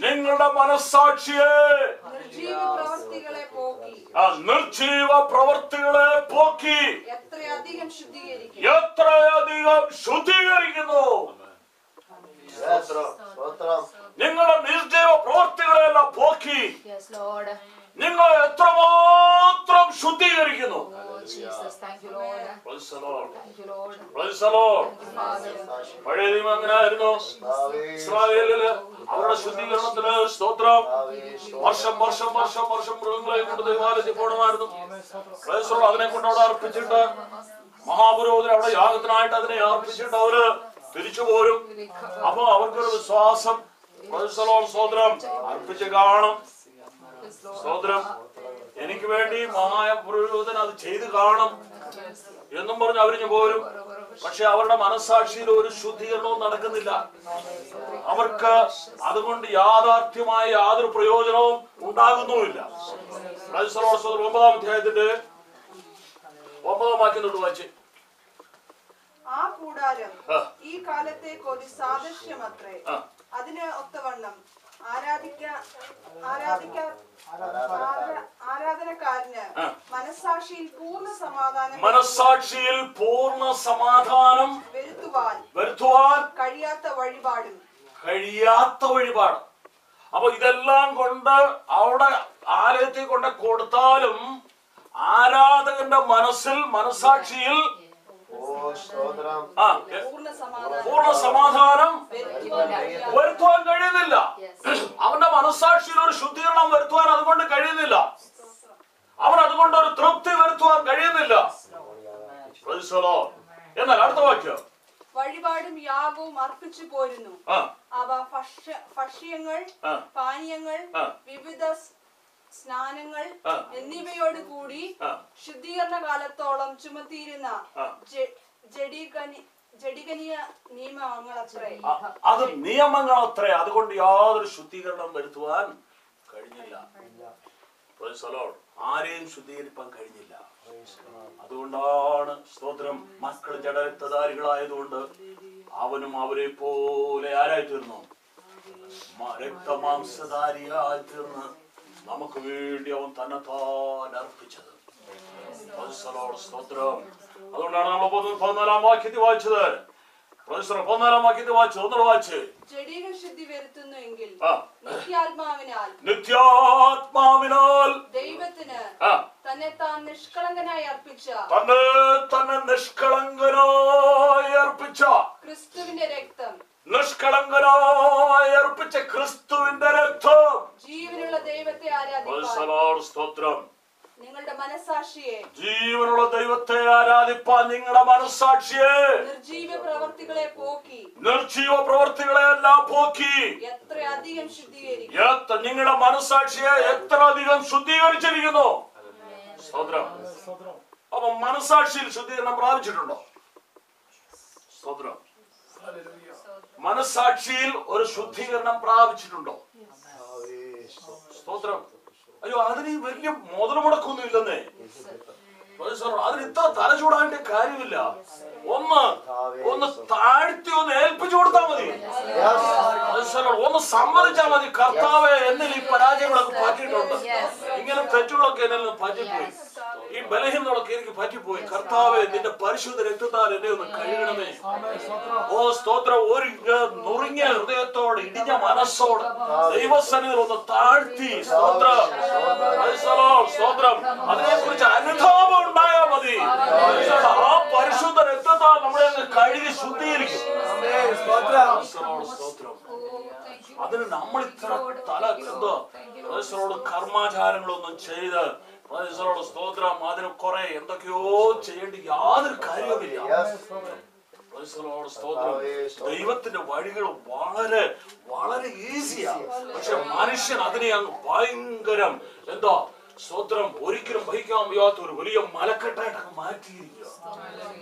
നിങ്ങളുടെ മനസാക്ഷിയെ നിർജീവ പ്രവർത്തികളെ പോക്കി. ആ നിർജീവ പ്രവർത്തികളെ പോക്കി. എത്രയധികം ശുദ്ധീകരിക്കും എത്രയധികം ശുദ്ധീകരിക്കുന്നു. നിങ്ങളുടെ നിർജീവ പ്രവൃത്തികളെല്ലാം പോക്കി. നിങ്ങൾ എത്രമാത്രം ശുദ്ധീകരിക്കുന്നു. Oh. പഴയ നിയമം എങ്ങനെയായിരുന്നു ഇസ്രായേലിൽ അവരുടെ ശുദ്ധീകരണത്തിന് സ്തോത്രം. വർഷം വർഷം വർഷം വർഷം മൃഗങ്ങളെ കൊണ്ട് ദൈവാലയത്തിൽ പോകണമായിരുന്നു. അതിനെ കൊണ്ട് അവിടെ അർപ്പിച്ചിട്ട് മഹാപുരോഹിതൻ അവിടെ യാഗത്തിനായിട്ട് അതിനെ അർപ്പിച്ചിട്ട് അവർ തിരിച്ചു പോരും. അപ്പൊ അവർക്കൊരു വിശ്വാസം. സ്വോത്രം അർപ്പിച്ച് കാണും. സ്വോത്രം. എനിക്ക് വേണ്ടി മഹാപുരോഹിതൻ അത് ചെയ്ത് കാണും എന്നും പറഞ്ഞ് അവരിഞ്ഞു പോരും. പക്ഷെ അവരുടെ മനസാക്ഷിയിൽ ഒരു ശുദ്ധീകരണവും നടക്കുന്നില്ല. അവർക്ക് അതുകൊണ്ട് യാഥാർത്ഥ്യമായ യാതൊരു പ്രയോജനവും ഉണ്ടാകുന്നുമില്ല. ഒമ്പതാം അധ്യായത്തിന്റെ ഒമ്പതാം വാക്യം തൊട്ട് വായിച്ച്. ആ കൂടാരം ഈ കാലത്തേക്ക് ഒരു സാദൃശ്യമത്രേ. അത്രേ അതിന് ഒത്തവണ്ണം ആരാധനക്കാരന് ആ. പൂർണ സമാധാനം മനസാക്ഷിയിൽ പൂർണ സമാധാനം വരുത്തുവാൻ വരുത്തുവാൻ കഴിയാത്ത വഴിപാടും. കഴിയാത്ത വഴിപാട്. അപ്പൊ ഇതെല്ലാം കൊണ്ട് അവിടെ ആലയത്തിൽ കൊണ്ട് കൊടുത്താലും ആരാധകന്റെ മനസ്സിൽ മനസാക്ഷിയിൽ പൂർണ സമാധാനം. വരുത്തുവാൻ കഴിയുന്നില്ല. അവന്റെ മനസാക്ഷിയിൽ ഒരു ശുദ്ധീകരണം വരുത്തുവാൻ അതുകൊണ്ട് കഴിയുന്നില്ല. അവൻ അതുകൊണ്ട് ഒരു തൃപ്തി വരുത്തുവാൻ കഴിയുന്നില്ല. എന്നാൽ അടുത്ത വാക്യം. വഴിപാടും യാഗവും അർപ്പിച്ചു പോരുന്നു. അവ ഭക്ഷ്യ ഭക്ഷ്യങ്ങൾ പാനീയങ്ങൾ വിവിധ സ്നാനങ്ങൾ. എന്നിവയോട് കൂടി ശുദ്ധീകരണ കാലത്തോളം ചുമത്തിയിരുന്ന ജഡികനീയ നിയമങ്ങളത്രേ. അത് നിയമങ്ങൾ അത്ര അതുകൊണ്ട് യാതൊരു ശുദ്ധീകരണം വരുത്തുവാൻ കഴിഞ്ഞില്ല. ആരെയും ശുദ്ധീകരിപ്പാൻ കഴിഞ്ഞില്ല. അതുകൊണ്ടാണ് സ്തോത്രം. മക്കൾ ജഡരക്തധാരികളായതുകൊണ്ട് അവനും അവരെ പോലെ ആരായി തീർന്നു രക്തമാംസധാരിയായി തീർന്ന് നമുക്ക് വേണ്ടി അവൻ തന്നെത്താൻ അർപ്പിച്ചത്. സ്തോത്രം. അതുകൊണ്ടാണ് നമ്മൾ പതിന- പതിനാലാം വാക്യത്തിൽ വായിച്ചത്. പതിനാലാം വാക്യത്തിൽ വായിച്ചത്. ഒന്നുകൂടെ വായിച്ച്. ജഡിക ശുദ്ധി വരുത്തുന്നുവെങ്കിൽ നിത്യാത്മാവിനാൽ നിത്യാത്മാവിനാൽ ദൈവത്തിന് തന്നെ താൻ നിഷ്കളങ്കനായി അർപ്പിച്ച തന്നെ തന്നെ നിഷ്കളങ്കനായി അർപ്പിച്ച. ക്രിസ്തുവിന്റെ രക്തം നിഷ്കളങ്കനായി അർപ്പിച്ച ക്രിസ്തുവിന്റെ രക്തം. ജീവനുള്ള ദൈവത്തെ ആരാധിപ്പാൻ. സ്തോത്രം. നിങ്ങളുടെ മനസാക്ഷിയെ ജീവനുള്ള ദൈവത്തെ ആരാധിപ്പാൻ നിങ്ങളുടെ മനസാക്ഷിയെ നിർജീവ പ്രവർത്തികളെ പോക്കി. നിർജീവ പ്രവർത്തികളെ എല്ലാം പോക്കി. എത്രയധികം ശുദ്ധീകരിക്കും. എത്ര നിങ്ങളുടെ മനസാക്ഷിയെ എത്ര അധികം ശുദ്ധീകരിച്ചിരിക്കുന്നു. സ്തോത്രം. അപ്പൊ മനസാക്ഷിയിൽ ശുദ്ധീകരണം പ്രാപിച്ചിട്ടുണ്ടോ? സ്തോത്രം. മനസ്സാക്ഷിയിൽ ഒരു ശുദ്ധീകരണം പ്രാപിച്ചിട്ടുണ്ടോ? സ്തോത്രം. അയ്യോ അതിന് വലിയ മോതിരമുടക്കൊന്നും ഇല്ലെന്നേ. അതിന് ഇത്ര തല ചൂടാകേണ്ട കാര്യമില്ല. ഒന്ന് ഒന്ന് താഴ്ത്തി ഒന്ന് ഏൽപ്പിച്ചു കൊടുത്താൽ മതി. ഒന്ന് സമ്മതിച്ചാൽ മതി. കർത്താവെ എന്നിൽ ഈ പരാജയങ്ങളൊക്കെ പറ്റിയിട്ടുണ്ട്. ഇങ്ങനെ തെറ്റുകളൊക്കെ എന്നിൽ നിന്ന് പറ്റിപ്പോയി. ഈ ബലഹീനതകളൊക്കെ എനിക്ക് പറ്റിപ്പോയി. കർത്താവെ നിന്റെ പരിശുദ്ധ രക്തത്താൽ എന്നെ ഒന്ന് കഴുകണമേ. ഓ സ്തോത്രം. ഒരു നുറുങ്ങിയ ഹൃദയത്തോട് ഇടിഞ്ഞ മനസ്സോട് ദൈവസന്നിധിയിൽ ഒന്ന് താഴ്ത്തി. സ്തോത്രം. സ്തോത്രം. അതിനെ കുറിച്ച് അനുതാപം ഉണ്ടായാൽ മതി. ആ പരിശുദ്ധ രക്തത്താൽ നമ്മളെ അങ്ങ് കഴുകി ശുദ്ധീകരിക്കും. സ്തോത്രം. അതിന് നമ്മൾ ഇത്ര തല എന്തോ? കർമാചാരങ്ങളൊന്നും ചെയ്ത് പ്രൈസറോട് സ്തോത്രം അതിന് കുറെ എന്തൊക്കെയോ ചെയ്യേണ്ട യാതൊരു കാര്യവുമില്ല. ദൈവത്തിന്റെ വഴികൾ വളരെ വളരെ ഈസിയാണ് പക്ഷെ മനുഷ്യൻ അതിനെ അങ്ങ് ഭയങ്കരം എന്താ സ്തോത്രം ഒരിക്കലും വഹിക്കാൻ വയ്യാത്ത ഒരു വലിയ മലക്കെട്ടായിട്ട് അങ്ങ് മാറ്റിയിരിക്കുക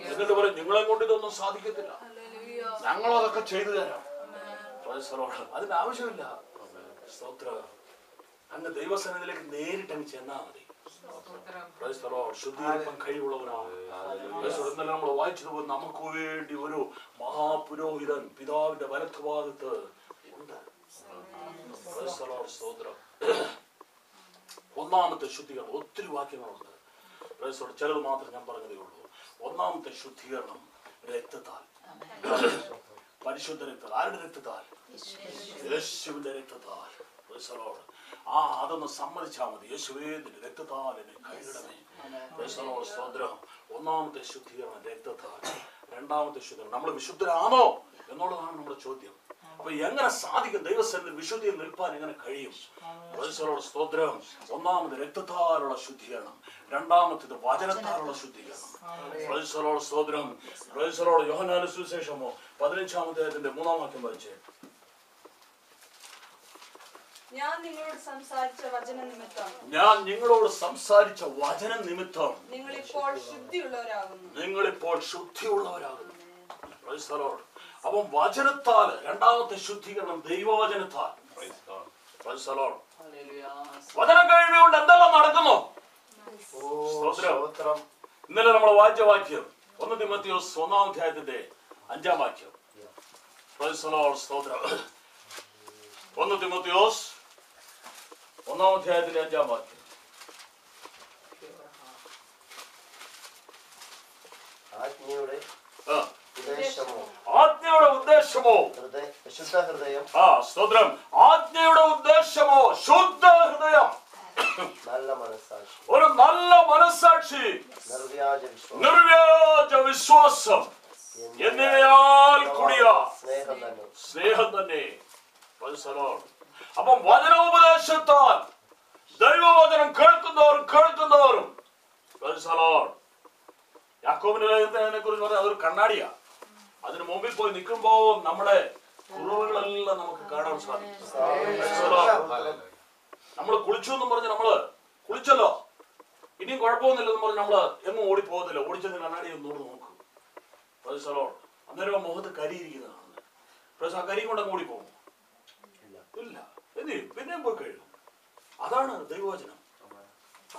എന്നിട്ട് പറയും നിങ്ങളെ കൊണ്ട് ഇതൊന്നും സാധിക്കത്തില്ല. ഞങ്ങളതൊക്കെ ചെയ്തു തരാം. അതിന്റെ ആവശ്യമില്ല. സ്തോത്ര. അങ്ങ് ദൈവസന്നിധിയിലേക്ക് നേരിട്ട് അങ്ങ് ചെന്നാൽ മതി. ശുദ്ധീകരിപ്പാൻ കഴിവുള്ളവനാണ്. ഇന്നലെ നമ്മൾ വായിച്ചതുപോലെ നമുക്ക് വേണ്ടി ഒരു മഹാപുരോഹിതൻ പിതാവിന്റെ വലത്തുഭാഗത്ത് ഉണ്ട്. സ്തോത്രം. ഒന്നാമത്തെ ശുദ്ധീകരണം. ഒത്തിരി വാക്യങ്ങളുണ്ട്. ചിലത് മാത്രം ഞാൻ പറഞ്ഞതേ ഉള്ളൂ. ഒന്നാമത്തെ ശുദ്ധീകരണം രക്തത്താൽ. പരിശുദ്ധ രക്തത്താൽ. ആരുടെ രക്തത്താൽ? യേശുവിന്റെ രക്തത്താൽ. ആ അതൊന്ന് സമ്മതിച്ചാൽ മതി. യേശുവേ നിന്റെ രക്തത്താൽ എന്നെ കഴുകണമേ Praise സ്തോത്രം. ഒന്നാമത്തെ ശുദ്ധീകരണം രക്തത്താൽ. രണ്ടാമത്തെ ശുദ്ധീകരണം. നമ്മൾ വിശുദ്ധരാണോ എന്നുള്ളതാണ് നമ്മുടെ ചോദ്യം. അപ്പൊ എങ്ങനെ സാധിക്കും ദൈവസന്നിധി വിശുദ്ധിയിൽ നിൽപ്പാൻ എങ്ങനെ കഴിയും? സ്തോത്രം. ഒന്നാമത് രക്തത്താലുള്ള ശുദ്ധീകരണം. രണ്ടാമത്തേത് വചനത്താലുള്ള ശുദ്ധീകരണം. സ്തോത്രം. സുവിശേഷമോ? പതിനഞ്ചാമത്തെ അതിന്റെ മൂന്നാം വാക്യം വായിച്ചേ. ഞാൻ നിങ്ങളോട് സംസാരിച്ച വചന നിമിത്തം ഞാൻ നിങ്ങളോട് സംസാരിച്ച വചന നിമിത്തം നിങ്ങൾ ഇപ്പോൾ ശുദ്ധിയുള്ളവരാകുന്നു. The Lord. അപ്പം വചനത്താൽ രണ്ടാമത്തെ ശുദ്ധീകരണം ദൈവവചനത്താൽ. വചനം കഴിവുകൊണ്ട് എന്തെല്ലാം നടക്കുന്നു? സ്തോത്രം. സ്തോത്രം. ഇന്നലെ നമ്മൾ വായിച്ച വാക്യം ഒന്ന് തിമത്തിയോസ് ഒന്നാം അധ്യായത്തിന്റെ അഞ്ചാം വാക്യം. സ്തോത്രം. ഒന്ന് തിമത്തിയോസ് ഒന്നാം അധ്യായത്തിന്റെ അഞ്ചാം വാക്യം ആജ്ഞയുടെ ആ. ഉദ്ദേശമോ ആജ്ഞയുടെ ഉദ്ദേശമോ ഹൃദയ ശുദ്ധ ഹൃദയം ആ സ്തോത്രം ആജ്ഞയുടെ ഉദ്ദേശമോ ശുദ്ധ ഹൃദയം നല്ല മനസ്സാക്ഷി ഒരു നല്ല മനസ്സാക്ഷി നിർവ്യാജ വിശ്വാസം നിർവ്യാജ വിശ്വാസം എന്നിവയാൽ കൂടിയ സ്നേഹം തന്നെ സ്നേഹം തന്നെ Praise the Lord. അപ്പം വചനോപദേശത്താൽ ദൈവവചനം കേൾക്കുന്നവരും കേൾക്കുന്നവരും. ലേഖനത്തിനെ കുറിച്ച് പറഞ്ഞാൽ അതൊരു കണ്ണാടിയാ. അതിന് മുമ്പിൽ പോയി നിൽക്കുമ്പോൾ നമ്മുടെ കുറവുകളെല്ലാം നമുക്ക് കാണാൻ സാധിക്കും. നമ്മൾ കുളിച്ചു എന്നും പറഞ്ഞ് നമ്മൾ കുളിച്ചല്ലോ. ഇനിയും കുഴപ്പമൊന്നുമില്ലെന്ന് പറഞ്ഞ് നമ്മൾ എങ്ങും ഓടി പോകുന്നില്ല ഓടിച്ചെന്ന് കണ്ണാടി ഒന്നുകൂടെ നോക്കും. അന്നേരം മുഖത്ത് കരിയിരിക്കുന്നതാണ് പക്ഷെ ആ കരി കൊണ്ടങ്ങ് ഓടിപ്പോകും. ഓടി പോകും ഇല്ല. എന്ത് പിന്നെയും പോയി കഴിയും. അതാണ് ദൈവവചനം.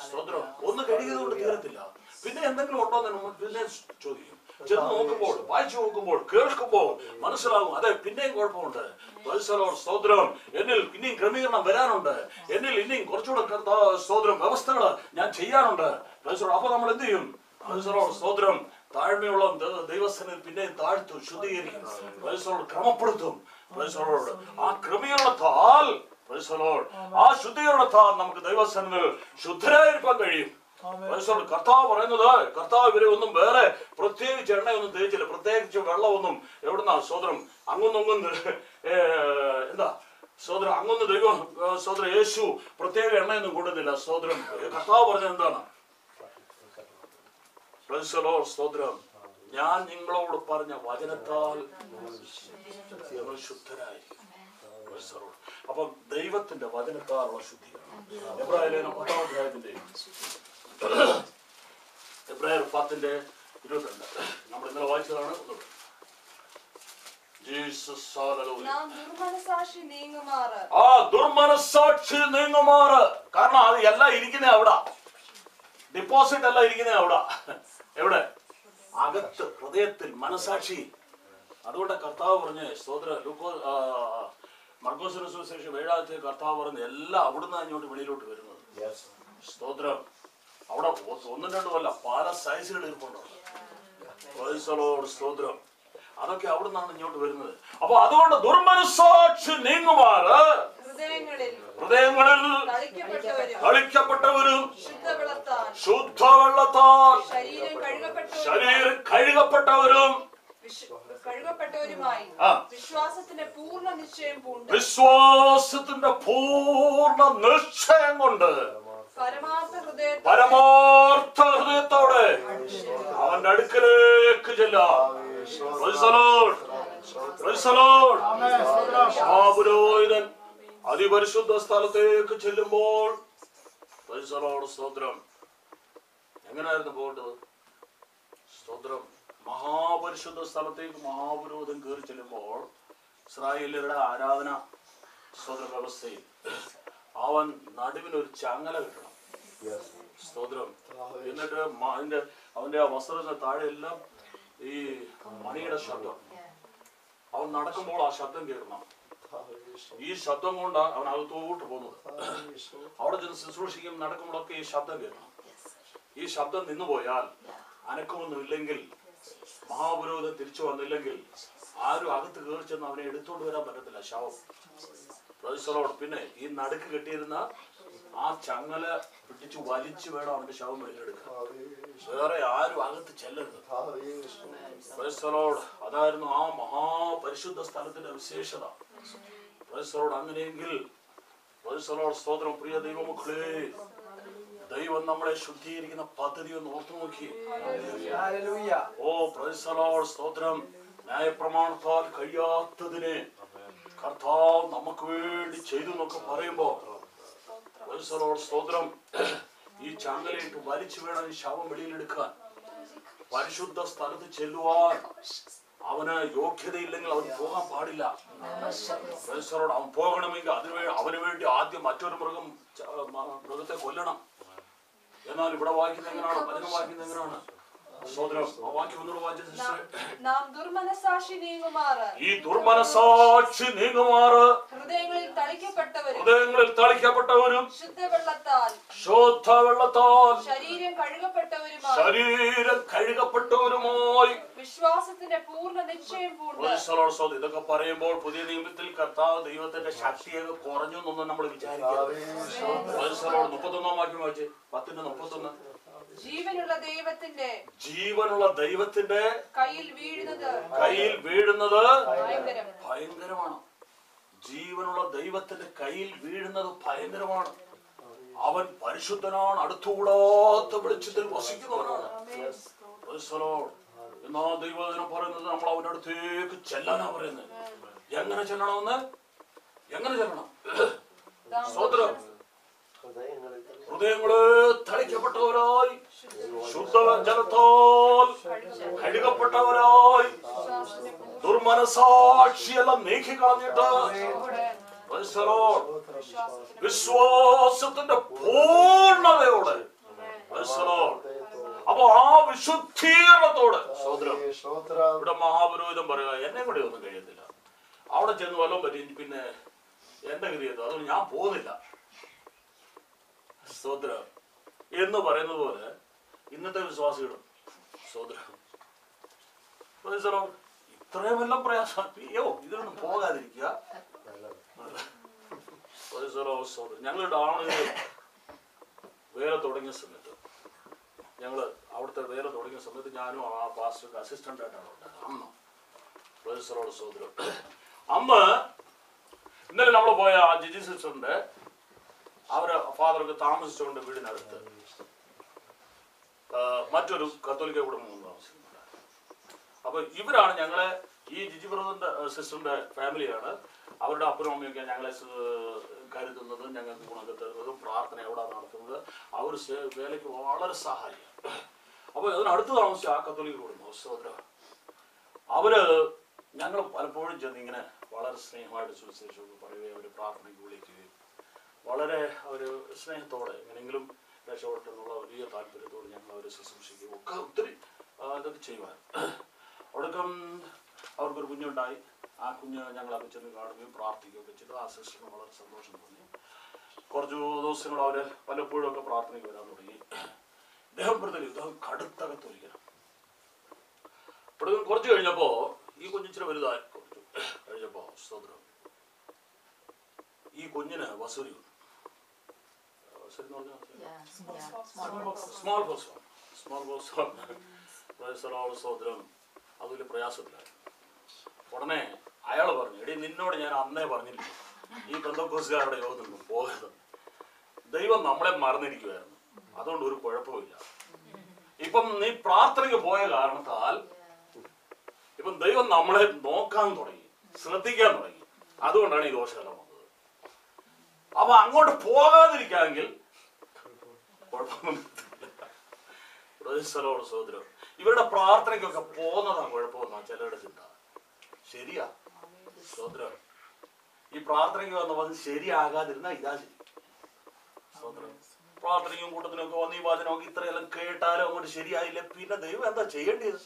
സ്തോത്രം. ഒന്ന് കഴുകിയത് കൊണ്ട് തീരത്തില്ല. പിന്നെ എന്തെങ്കിലും ഉണ്ടോ എന്ന് പിന്നെ ചോദിക്കും. ചെന്ന് നോക്കുമ്പോൾ വായിച്ചു നോക്കുമ്പോൾ കേൾക്കുമ്പോൾ മനസ്സിലാകും. അതെ പിന്നെയും കുഴപ്പമുണ്ട്. മത്സരം. സ്തോത്രം. എന്നിൽ ഇനിയും ക്രമീകരണം വരാനുണ്ട്. എന്നിൽ ഇനിയും കുറച്ചുകൂടെ സ്തോത്രം. വ്യവസ്ഥകൾ ഞാൻ ചെയ്യാനുണ്ട്. മത്സരം അപ്പൊ നമ്മൾ എന്ത് ചെയ്യും? മത്സരം. സ്തോത്രം. താഴ്മയുള്ള ദൈവസ്ഥനെ പിന്നെയും താഴ്ത്തും ശുദ്ധീകരിക്കും. മത്സരം ക്രമപ്പെടുത്തും. ആ Lord. ആ ശുദ്ധീകരണത്താൽ നമുക്ക് ദൈവസ്ഥനിൽ ശുദ്ധരായിരിക്കാൻ കഴിയും. കർത്താവ് പറയുന്നത് കർത്താവ് ഇവരെ ഒന്നും വേറെ പ്രത്യേകിച്ച് എണ്ണയൊന്നും തേച്ചില്ല പ്രത്യേകിച്ച് വെള്ളമൊന്നും എവിടുന്നാ സോദരം അങ്ങൊന്നും എന്താ? സോദരം അങ്ങൊന്ന് ദൈവം സോദര യേശു പ്രത്യേക എണ്ണയൊന്നും കൂടുന്നില്ല സോദരം കർത്താവ് പറഞ്ഞത് എന്താണ്? സ്തോത്രം ഞാൻ നിങ്ങളോട് പറഞ്ഞ വചനത്താൽ നിങ്ങൾ ശുദ്ധരായിരിക്കും. Lord. അപ്പം ദൈവത്തിന്റെ വചനത്താലുള്ള ശുദ്ധിയാണ്. എബ്രാഹിം ലേഖനം പത്താം അധ്യായത്തിന്റെ എബ്രാഹിം പത്തിന്റെ ഇരുപത്തിരണ്ട്. നമ്മൾ ഇന്നലെ വായിച്ചതാണ് ഒന്നുകൂടെ. ആ ദുർമനസാക്ഷി നീങ്ങുമാറ്. കാരണം അത് എല്ലാം ഇരിക്കുന്നേ അവിടെ ഡിപ്പോസിറ്റ് എല്ലാം ഇരിക്കുന്നേ അവിടെ എവിടെ? അകത്ത് ഹൃദയത്തിൽ മനസാക്ഷി അതുകൊണ്ട് കർത്താവ് പറഞ്ഞ് സ്തോത്ര ലൂക്കോ അസോസിയേഷൻ ഏഴാമത്തെ കർത്താവ് പറഞ്ഞ് എല്ലാം അവിടുന്ന് അങ്ങോട്ട് വെളിയിലോട്ട് വരുന്നത്. സ്തോത്രം. അവിടെ ഒന്നും രണ്ടുമല്ല പല സൈസുകൾ ഇരിപ്പുണ്ടോ. സ്തോത്രം. അതൊക്കെ അവിടെ നിന്നാണ് ഇങ്ങോട്ട് വരുന്നത്. അപ്പൊ അതുകൊണ്ട് ദുർമനസാക്ഷി നീങ്ങുമാറ്. ഹൃദയങ്ങളിൽ തളിക്കപ്പെട്ടവരും കളിക്കപ്പെട്ടവരും ശുദ്ധവെള്ളത്താൽ ശരീരം കഴുകപ്പെട്ടവരും കഴുകപ്പെട്ടവരുമായി വിശ്വാസത്തിന്റെ പൂർണ നിശ്ചയം പൂണ്ട് വിശ്വാസത്തിന്റെ പൂർണ നിശ്ചയം കൊണ്ട് പരമാർത്ഥ ഹൃദയത്തോടെ അവന്റെ അടുക്കലേക്ക് ചെല്ലാം Praise the Lord. Praise the അതിപരിശുദ്ധ സ്ഥലത്തേക്ക് ചെല്ലുമ്പോൾ സ്തോത്രം. എങ്ങനെയായിരുന്നു പോകേണ്ടത്? സ്തോത്രം. മഹാപരിശുദ്ധ സ്ഥലത്തേക്ക് മഹാപുരോധം കയറി ചെല്ലുമ്പോൾ ഇസ്രായേലരുടെ ആരാധന സ്തോത്ര വ്യവസ്ഥയിൽ. അവൻ നടുവിനൊരു ചങ്ങല കിട്ടണം. സ്തോത്രം. എന്നിട്ട് അതിന്റെ അവന്റെ ആ വസ്ത്രത്തിന്റെ താഴെ എല്ലാം ഈ മണിയുടെ ശബ്ദം. അവൻ നടക്കുമ്പോൾ ആ ശബ്ദം കേൾക്കണം. ഈ ശബ്ദം കൊണ്ടാണ് അവൻ അകത്തോട്ട് പോകുന്നത്. അവിടെ ചെന്ന് ശുശ്രൂഷിക്കും നടക്കുമ്പോഴൊക്കെ ഈ ശബ്ദം കേൾക്കണം. ഈ ശബ്ദം നിന്നുപോയാൽ അനക്കമൊന്നുമില്ലെങ്കിൽ മഹാപുരോഹിതൻ തിരിച്ചു വന്നില്ലെങ്കിൽ ആരും അകത്ത് കയറി ചെന്ന് അവനെ എടുത്തോണ്ട് വരാൻ പറ്റത്തില്ല ശവം. പ്രതിസ്ഥലോട് പിന്നെ ഈ നടുക്ക് കെട്ടിയിരുന്ന ആ ചങ്ങല പിടിച്ചു വലിച്ചു വേണം അവന്റെ ശവം വെല്ലെടുക്കാൻ വേറെ ആരും അകത്ത് ചെല്ലരുത്. അതായിരുന്നു ആ മഹാപരിശുദ്ധ സ്ഥലത്തിന്റെ വിശേഷത. പ്രതിസ്ഥലോട് അങ്ങനെയെങ്കിൽ പ്രതിസ്ഥലോട് സ്തോത്രം പ്രിയ ദൈവമക്കളെ ദൈവം നമ്മളെ ശുദ്ധീകരിക്കുന്ന പദ്ധതി ഒന്ന് ഓർത്തു നോക്കി. ഓ പ്രതിസലോ സ്തോത്രം. ന്യായപ്രമാണത്താൽ കഴിയാത്തതിനെ കർത്താവ് നമുക്ക് വേണ്ടി ചെയ്തു എന്നൊക്കെ പറയുമ്പോ പ്രതിസലോ സ്തോത്രം. ഈ ചങ്ങലയിട്ട് വലിച്ചു വേണം ഈ ശവം വെളിയിലെടുക്കാൻ പരിശുദ്ധ സ്ഥലത്ത് ചെല്ലുവാൻ അവന് യോഗ്യതയില്ലെങ്കിൽ അവൻ പോകാൻ പാടില്ല. പ്രൊഫസറോട് അവൻ പോകണമെങ്കിൽ അതിനു വേണ്ടി അവന് വേണ്ടി ആദ്യം മറ്റൊരു മൃഗം മൃഗത്തെ കൊല്ലണം. എന്നാൽ ഇവിടെ വായിക്കുന്നത് എങ്ങനെയാണ്? അതിനെ വായിക്കുന്നത് എങ്ങനെയാണ്? സോദരം ആ വാക്യം ഒന്നുകൂടെ നാം ദുർമനസാക്ഷി നീങ്ങുമാറ്. ഈ ദുർമനസാക്ഷി നീങ്ങുമാറ്. ഹൃദയങ്ങളിൽ തളിക്കപ്പെട്ടവരും ഹൃദയങ്ങളിൽ തളിക്കപ്പെട്ടവരും ശുദ്ധവെള്ളത്താൽ ശുദ്ധ വെള്ളത്താൽ ശരീരം കഴുകപ്പെട്ടവരുമായി ശരീരം കഴുകപ്പെട്ടവരുമായി വിശ്വാസത്തിന്റെ പൂർണ നിശ്ചയം പൂർണ ഇതൊക്കെ പറയുമ്പോൾ പുതിയ നിയമത്തിൽ കർത്താവ് ദൈവത്തിന്റെ ശക്തിയൊക്കെ കുറഞ്ഞു എന്നൊന്നും നമ്മൾ വിചാരിക്കാം മുപ്പത്തൊന്നാം വാക്യം വായിച്ച്. പത്തിന്റെ മുപ്പത്തൊന്ന്. ജീവനുള്ള ദൈവത്തിന്റെ ജീവനുള്ള ദൈവത്തിന്റെ കയ്യിൽ വീഴുന്നത് കയ്യിൽ വീഴുന്നത് ഭയങ്കരം ഭയങ്കരമാണ്. ജീവനുള്ള ദൈവത്തിന്റെ കയ്യിൽ വീഴുന്നത് ഭയങ്കരമാണ്. അവൻ പരിശുദ്ധനാണ് അടുത്തുകൂടാത്ത വെളിച്ചത്തിൽ വസിക്കുന്നവനാണ്. എന്നാ ദൈവദിനം പറയുന്നത് നമ്മൾ അവന്റെ അടുത്തേക്ക് ചെല്ലാനാ പറയുന്നത്. എങ്ങനെ ചെല്ലണമെന്ന്? എങ്ങനെ ചെല്ലണം? ഹൃദയങ്ങളിൽ ഹൃദയങ്ങളെ തളിക്കപ്പെട്ടവരായി. ശുദ്ധ ജലത്താൽ കഴുകപ്പെട്ടവരായി. ദുർമനസാക്ഷിയെല്ലാം നീക്കി കളഞ്ഞിട്ട്. വിശ്വാസത്തിന്റെ പൂർണതയോടെ. അപ്പൊ ആ വിശുദ്ധീകരണത്തോടെ ഇവിടെ മഹാപുരോഹിതം പറയുക എന്നെ കൂടെ ഒന്നും കഴിയത്തില്ല. അവിടെ ചെന്ന് വല്ലതും പറ്റി പിന്നെ എന്റെ ഗതി ചെയ്തു അതുകൊണ്ട് ഞാൻ പോകുന്നില്ല. സ്തോത്രം എന്ന് പറയുന്നത് പോലെ ഇന്നത്തെ വിശ്വാസികളും സ്തോത്രം ഇത്രയും എല്ലാം പ്രയാസം? അയ്യോ ഇതിലൊന്നും പോകാതിരിക്കുക. ഞങ്ങൾ ആളുകൾ വേല തുടങ്ങിയ സമയത്ത്. ഞങ്ങൾ അവിടുത്തെ വേല തുടങ്ങിയ സമയത്ത് ഞാനും ആ പാസ്റ്റർക്ക് അസിസ്റ്റന്റ് ആയിട്ടാണ് അന്ന് പ്രൊഫസറോട് സോദരം അമ്മ ഇന്നലെ നമ്മൾ പോയ ആ ജിജി സിസ്റ്ററിന്റെ അവർ ഫാദർക്ക് താമസിച്ചുകൊണ്ട് വീടിനടുത്ത്. മറ്റൊരു കത്തോലിക്ക കുടുംബം താമസിക്കുന്നുണ്ട് അപ്പൊ ഇവരാണ് ഞങ്ങളെ ഈ ജിജി ബ്രദറിന്റെ സിസ്റ്ററിന്റെ ഫാമിലിയാണ് അവരുടെ അപ്പനും അമ്മയൊക്കെ ഞങ്ങളെ കരുതുന്നത് ഞങ്ങൾക്ക് ഗുണമൊക്കെ തരുന്നതും പ്രാർത്ഥന എവിടെ നടത്തുന്നത് അവർ വേലയ്ക്ക് വളരെ സഹായിക്കും അപ്പൊ അതിനടുത്ത് താമസിച്ച ആ കത്തോലിക്ക കുടുംബം സഹോദര അവർ ഞങ്ങൾ പലപ്പോഴും ചെന്ന് ഇങ്ങനെ വളരെ സ്നേഹമായിട്ട് സുവിശേഷമൊക്കെ പറയുകയും അവർ പ്രാർത്ഥനയ്ക്ക് വിളിക്കുകയും വളരെ ഒരു സ്നേഹത്തോടെ എങ്ങനെയെങ്കിലും രക്ഷപ്പെട്ടെന്നുള്ള വലിയ താല്പര്യത്തോട് ഞങ്ങൾ അവരെ ശുശ്രൂഷിക്കുകയും ഒക്കെ ഒത്തിരി ഇതൊക്കെ ചെയ്യുവാൻ അവിടക്കം അവർക്കൊരു കുഞ്ഞുണ്ടായി. ആ കുഞ്ഞ് ഞങ്ങൾ ചെന്ന് കാണുകയും പ്രാർത്ഥിക്കുകയൊക്കെ ചെയ്തു. ആ സിസ്റ്ററിന് വളരെ സന്തോഷം തോന്നി. കുറച്ച് ദിവസങ്ങൾ അവർ പലപ്പോഴും ഒക്കെ പ്രാർത്ഥനയ്ക്ക് വരാൻ തുടങ്ങി. ദേഹപ്പെടുത്തൽ ഇദ്ദേഹം കടുത്ത കത്തോലിക്കണം അപ്പോഴും കുറച്ച് കഴിഞ്ഞപ്പോ ഈ കുഞ്ഞിച്ചിരി വലുതായി. കുറച്ച് കഴിഞ്ഞപ്പോ സ്തോത്രം ഈ കുഞ്ഞിന് വസൂരി വന്നു. വസൂരി എന്ന് പറഞ്ഞാൽ Yeah, yeah. Small box. Small house small box സ്തോത്രം അത് അതൊരു പ്രയാസത്തിലായിരുന്നു ഉടനെ അയാൾ പറഞ്ഞു എടി നിന്നോട് ഞാൻ അന്നേ പറഞ്ഞിരിക്കും ഈ ബന്ധക്കോസുകാരുടെ യോഗത്തിൽ പോകരുത് ദൈവം നമ്മളെ മറന്നിരിക്കുമായിരുന്നു അതുകൊണ്ട് ഒരു കുഴപ്പമില്ല ഇപ്പം നീ പ്രാർത്ഥനയ്ക്ക് പോയ കാരണത്താൽ ഇപ്പം ദൈവം നമ്മളെ നോക്കാൻ തുടങ്ങി ശ്രദ്ധിക്കാൻ തുടങ്ങി അതുകൊണ്ടാണ് ഈ ദോഷകരം വന്നത് അപ്പൊ അങ്ങോട്ട് പോകാതിരിക്കാമെങ്കിൽ കുഴപ്പമൊന്നും പ്രൊഫസറോട് സഹോദരം ഇവരുടെ പ്രാർത്ഥനയ്ക്കൊക്കെ പോകുന്നതാണ് കുഴപ്പമെന്നാ ചിലരുടെ ചിന്ത. ശരിയാ. സഹോദരം ഈ പ്രാർത്ഥനയ്ക്ക് വന്നപ്പോൾ അത് ശരിയാകാതിരുന്ന ഇതാ ശരി. സഹോദരം പ്രാർത്ഥനയ്ക്കും കൂട്ടത്തിനൊക്കെ വന്ന് ഈ വാചനമൊക്കെ ഇത്രയെല്ലാം കേട്ടാലും അങ്ങോട്ട് ശരിയായില്ല. പിന്നെ ദൈവം എന്താ ചെയ്യേണ്ടത്?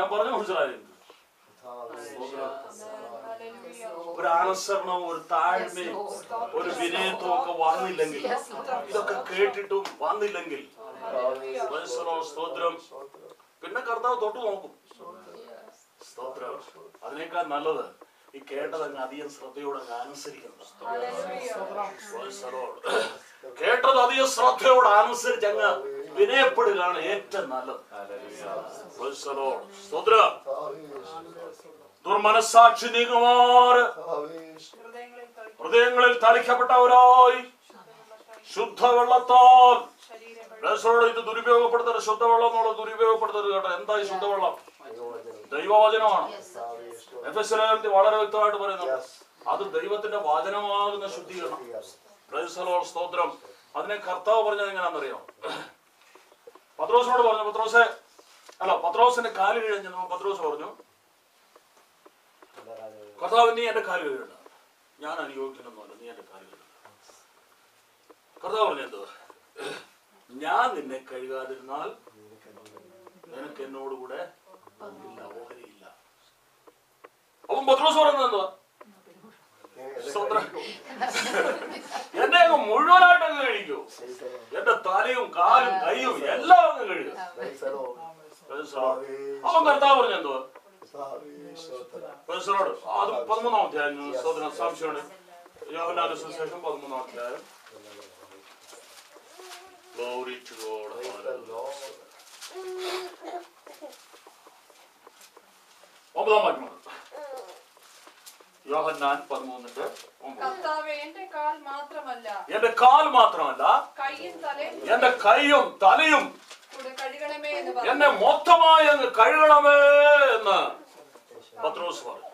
ഞാൻ പറഞ്ഞു മനസ്സിലായിരുന്നു ഒരു അനുസരണവും ഒരു താഴ്മയും ഒരു വിനയത്വം ഒക്കെ വന്നില്ലെങ്കിൽ. ഇതൊക്കെ കേട്ടിട്ടും വന്നില്ലെങ്കിൽ. സ്തോത്രം. പിന്നെ കർത്താവ് തൊട്ട് നോക്കും. സ്തോത്രം. അതിനേക്കാൾ നല്ലത് ഈ കേട്ടതങ്ങ് അധികം ശ്രദ്ധയോടെ അനുസരിക്കുന്നത്. കേട്ടത് അധികം ശ്രദ്ധയോടെ അനുസരിച്ച് അങ്ങ് വിനയപ്പെടുകയാണ് ഏറ്റവും നല്ലത്. സ്തോത്രം. ദുർമനസാക്ഷി നീങ്ങുമാറ് ഹൃദയങ്ങളിൽ തളിക്കപ്പെട്ടവരായി. ശുദ്ധവെള്ളത്താൽ. ഇത് ദുരുപയോഗപ്പെടുത്തരുത്. ശുദ്ധവെള്ളം എന്നുള്ളത് ദുരുപയോഗപ്പെടുത്തരുത് കേട്ടോ. എന്താ ഈ ശുദ്ധവെള്ളം? ദൈവവചനമാണ്. എഫ് വളരെ വ്യക്തമായിട്ട് പറയുന്നുണ്ട് അത് ദൈവത്തിന്റെ വചനമാകുന്ന ശുദ്ധീകരണം. സ്തോത്രം. അതിനെ കർത്താവ് പറഞ്ഞത് എങ്ങനെയാണെന്നറിയോ? പത്രോസിനോട് പറഞ്ഞു. പത്രോസെ അല്ല പത്രോസിന്റെ കാൽ പത്രോസ് പറഞ്ഞു കർത്താവ് നീ എന്റെ കാലുകൾ ഇടണം ഞാൻ അനുയോഗിക്കണമെന്നല്ല നീ എന്റെ കാലുകൾ കർത്താവ് പറഞ്ഞു എന്തോ? ഞാൻ നിന്നെ കഴുകാതിരുന്നാൽ നിനക്ക് എന്നോടുകൂടെ പങ്കില്ല ഓഹരിയില്ല. അവൻ പത്രോസ് പറയുന്നത് എന്തുവാ? സ്തോത്രം. എന്നെ അങ്ങ് മുഴുവനായിട്ട് അങ്ങ് കഴിക്കൂ. എന്റെ തലയും കാലും കൈയും എല്ലാം അങ്ങ് കഴിക്കും അവൻ കർത്താവ് പറഞ്ഞു എന്തുവാ പ്രൊഫസറോട് അത് പതിമൂന്നാം അധ്യായം സ്തോത്രം സാംശിയാണ് യോഹനാന്റെ സുവിശേഷം പതിമൂന്നാം അധ്യായം Glory to God. ഒമ്പതാം വാക്യം മുതൽ. യോഹന്നാൻ പതിമൂന്നിന്റെ ഒമ്പത് കർത്താവേ എന്റെ കാൽ മാത്രമല്ല എന്റെ കാൽ മാത്രമല്ല കൈയും തലയും എന്ന് മൊത്തമായി അങ്ങ് കഴുകണമേ എന്ന് പത്രോസ് പറഞ്ഞു.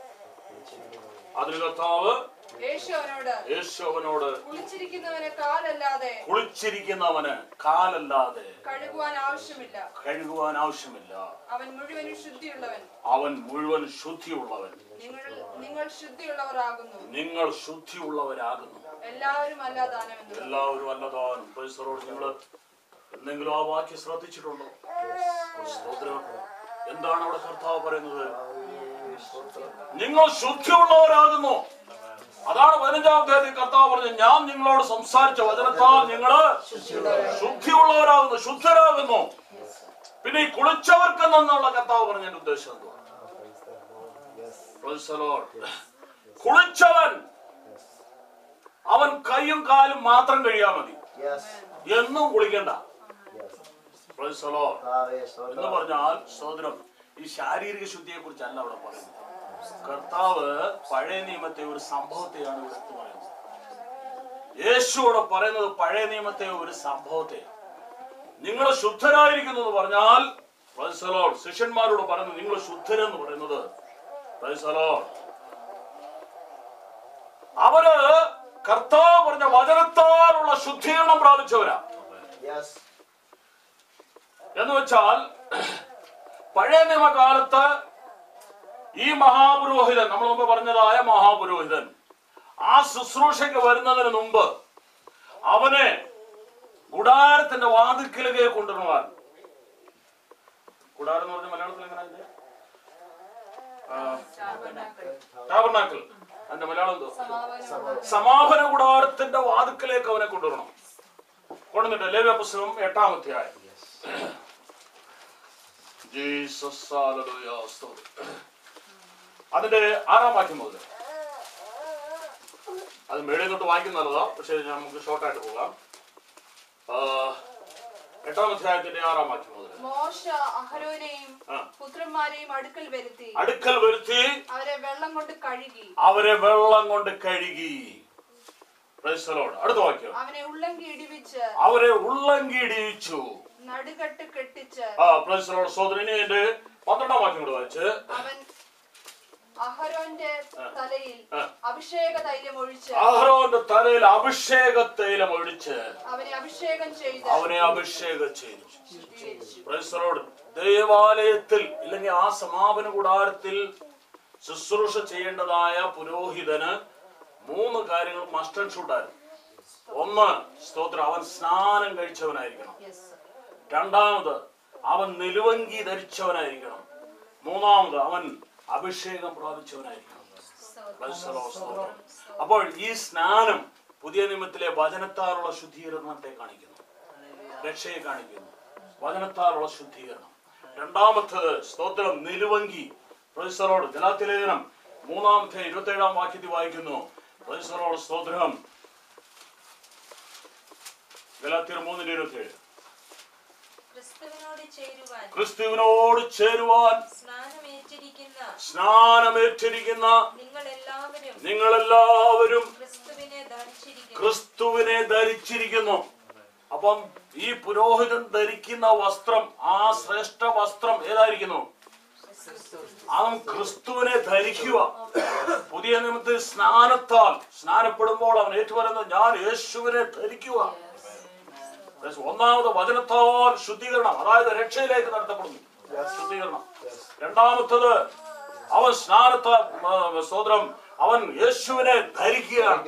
അതിന് കർത്താവ് യേശുവനോട് കുളിച്ചിരിക്കുന്നവന് കാലല്ലാതെ കുളിച്ചിരിക്കുന്നവന് കാലല്ലാതെ കഴുകുവാൻ ആവശ്യമില്ല. കഴുകുവാൻ ആവശ്യമില്ല. അവൻ മുഴുവൻ ശുദ്ധിയുള്ളവൻ. അവൻ മുഴുവൻ ശുദ്ധിയുള്ളവൻ. നിങ്ങൾ നിങ്ങൾ ശുദ്ധിയുള്ളവരാകുന്നു. നിങ്ങൾ ശുദ്ധിയുള്ളവരാകുന്നു. എല്ലാവരും അല്ലാതാനമെന്ന് എല്ലാവരും അല്ലതാനും. നിങ്ങൾ നിങ്ങൾ എന്തെങ്കിലും ആ വാക്യം ശ്രദ്ധിച്ചിട്ടുണ്ടോ? എന്താണ് അവിടെ കർത്താവ് പറയുന്നത്? നിങ്ങൾ ശുദ്ധിയുള്ളവരാകുന്നു. അതാണ് പതിനഞ്ചാം തീയതി കർത്താവ് പറഞ്ഞത്. ഞാൻ നിങ്ങളോട് സംസാരിച്ച വചനത്താൽ നിങ്ങൾ ശുദ്ധിയുള്ളവരാകുന്നു. ശുദ്ധരാകുന്നു. പിന്നെ ഈ കുളിച്ചവർക്ക് എന്നുള്ള കർത്താവ് പറഞ്ഞതിന്റെ ഉദ്ദേശം എന്തുവാ? Praise കുളിച്ചവൻ അവൻ കൈയും കാലും മാത്രം കഴിയാ മതി. എന്നും കുളിക്കണ്ട. എന്ന് പറഞ്ഞാൽ സ്തോത്രം ഈ ശാരീരിക ശുദ്ധിയെ കുറിച്ചല്ല അവിടെ പറയുന്നത്. കർത്താവ് പഴയ നിയമത്തെ ഒരു സംഭവത്തെയാണ് ഇവിടെ എടുത്തു പറയുന്നത്. യേശുവിടെ പറയുന്നത് പഴയ നിയമത്തെ ഒരു സംഭവത്തെ നിങ്ങൾ ശുദ്ധരായിരിക്കുന്നു എന്ന് പറഞ്ഞാൽ ശിഷ്യന്മാരോട് പറയുന്നത് നിങ്ങൾ ശുദ്ധരെന്ന് പറയുന്നത്. അവർ കർത്താവ് പറഞ്ഞ വചനത്താലുള്ള ശുദ്ധീകരണം പ്രാപിച്ചവരാ. എന്ന് വെച്ചാൽ പഴയ നിയമകാലത്ത് ഈ മഹാപുരോഹിതൻ നമ്മൾ മുമ്പ് പറഞ്ഞതായ മഹാപുരോഹിതൻ ആ ശുശ്രൂഷയ്ക്ക് വരുന്നതിന് മുമ്പ് അവനെ ഗുഡാരത്തിന്റെ വാതിക്കലേക്ക് കൊണ്ടുവരുവാൻ. ഗുഡാരം എന്ന് പറഞ്ഞ മലയാളത്തിൽ എങ്ങനെ അതിന്റെ? മലയാളം എന്തോ? സമാപന കുടാരത്തിന്റെ വാതിക്കലേക്ക് അവനെ കൊണ്ടുവരണം. കൊണ്ടുവന്നിട്ട് ലേവ്യ പുസ്തകം എട്ടാം അധ്യായം. ജീസസ്. അതിന്റെ ആറാം വാക്യം മുതൽ അത് മേളിൽ തൊട്ട് വായിക്കുന്ന നല്ലതാ പക്ഷെ നമുക്ക് ഷോർട്ടായിട്ട് പോകാം. എട്ടാം അധ്യായത്തിന്റെ ആറാം വാക്യം മുതൽ മോശ അഹരോനെയും പുത്രന്മാരെയും അടുക്കൽ വരുത്തി. അടുക്കൽ വരുത്തി. അവരെ വെള്ളം കൊണ്ട് കഴുകി. അവരെ വെള്ളം കൊണ്ട് കഴുകി. അടുത്ത വാക്യം. അവനെ ഉള്ളങ്കി ഇടിവിച്ച്. അവരെ ഉള്ളങ്കിടിയിച്ചു നടുകെട്ട് കെട്ടിച്ച് ആ പ്രൈസലോട് സോദരനെ എന്റെ പന്ത്രണ്ടാം വാക്യം കൂടെ വായിച്ച്. അവൻ അഹരോന്റെ തലയിൽ. അഭിഷേക തൈലം ഒഴിച്ച് അഹരോന്റെ തലയിൽ അഭിഷേക തൈലം ഒഴിച്ച് അവനെ അഭിഷേകം ചെയ്തു അവനെ അഭിഷേകം ചെയ്തു. ദേവാലയത്തിൽ ഇല്ലെങ്കിൽ ആ സമാപന കൂടാരത്തിൽ ശുശ്രൂഷ ചെയ്യേണ്ടതായ പുരോഹിതന് മൂന്ന് കാര്യങ്ങൾ മസ്റ്റൻ ഷൂട്ടായിരുന്നു ഒന്ന് സ്തോത്രം അവൻ സ്നാനം കഴിച്ചവനായിരിക്കണം. രണ്ടാമത് അവൻ നിലുവങ്കി ധരിച്ചവനായിരിക്കണം. മൂന്നാമത് അവൻ അഭിഷേകം പ്രാപിച്ചവനായിരിക്കണം. അപ്പോൾ ഈ സ്നാനം പുതിയ നിയമത്തിലെ വചനത്താലുള്ള ശുദ്ധീകരണത്തെ കാണിക്കുന്നു. രക്ഷയെ കാണിക്കുന്നു. വചനത്താലുള്ള ശുദ്ധീകരണം. രണ്ടാമത്തത് സ്തോത്രം നിലുവങ്കി. പ്രൊഫസറോട് ജലാത്തിലേഖനം മൂന്നാമത്തെ ഇരുപത്തി ഏഴാം വാക്യത്തിൽ വായിക്കുന്നു. പ്രൊഫസറോട് സ്തോത്രം. ജലാത്തിൽ മൂന്നിന്റെ ഇരുപത്തി ഏഴ് ക്രിസ്തുവിനോട് ചേരുവാൻ സ്നാനമേറ്റിരിക്കുന്ന നിങ്ങൾ എല്ലാവരും ക്രിസ്തുവിനെ ധരിച്ചിരിക്കുന്നു. ക്രിസ്തുവിനെ ധരിച്ചിരിക്കുന്നു. അപ്പം ഈ പുരോഹിതൻ ധരിക്കുന്ന വസ്ത്രം ആ ശ്രേഷ്ഠ വസ്ത്രം ഏതായിരിക്കുന്നു? അവൻ ക്രിസ്തുവിനെ ധരിക്കുക. പുതിയ നിയമത്തിൽ സ്നാനത്താൽ സ്നാനപ്പെടുമ്പോൾ അവൻ ഏറ്റുപറയുന്നത് ഞാൻ യേശുവിനെ ധരിക്കുക. ഒന്നാമത് വചനത്താൽ ശുദ്ധീകരണം അതായത് രക്ഷയിലേക്ക് നടത്തപ്പെടുന്നു. ശുദ്ധീകരണം. രണ്ടാമത്തത് അവൻ സ്നാനത്താൽ സ്തോത്രം അവൻ യേശുവിനെ ധരിക്കുകയാണ്.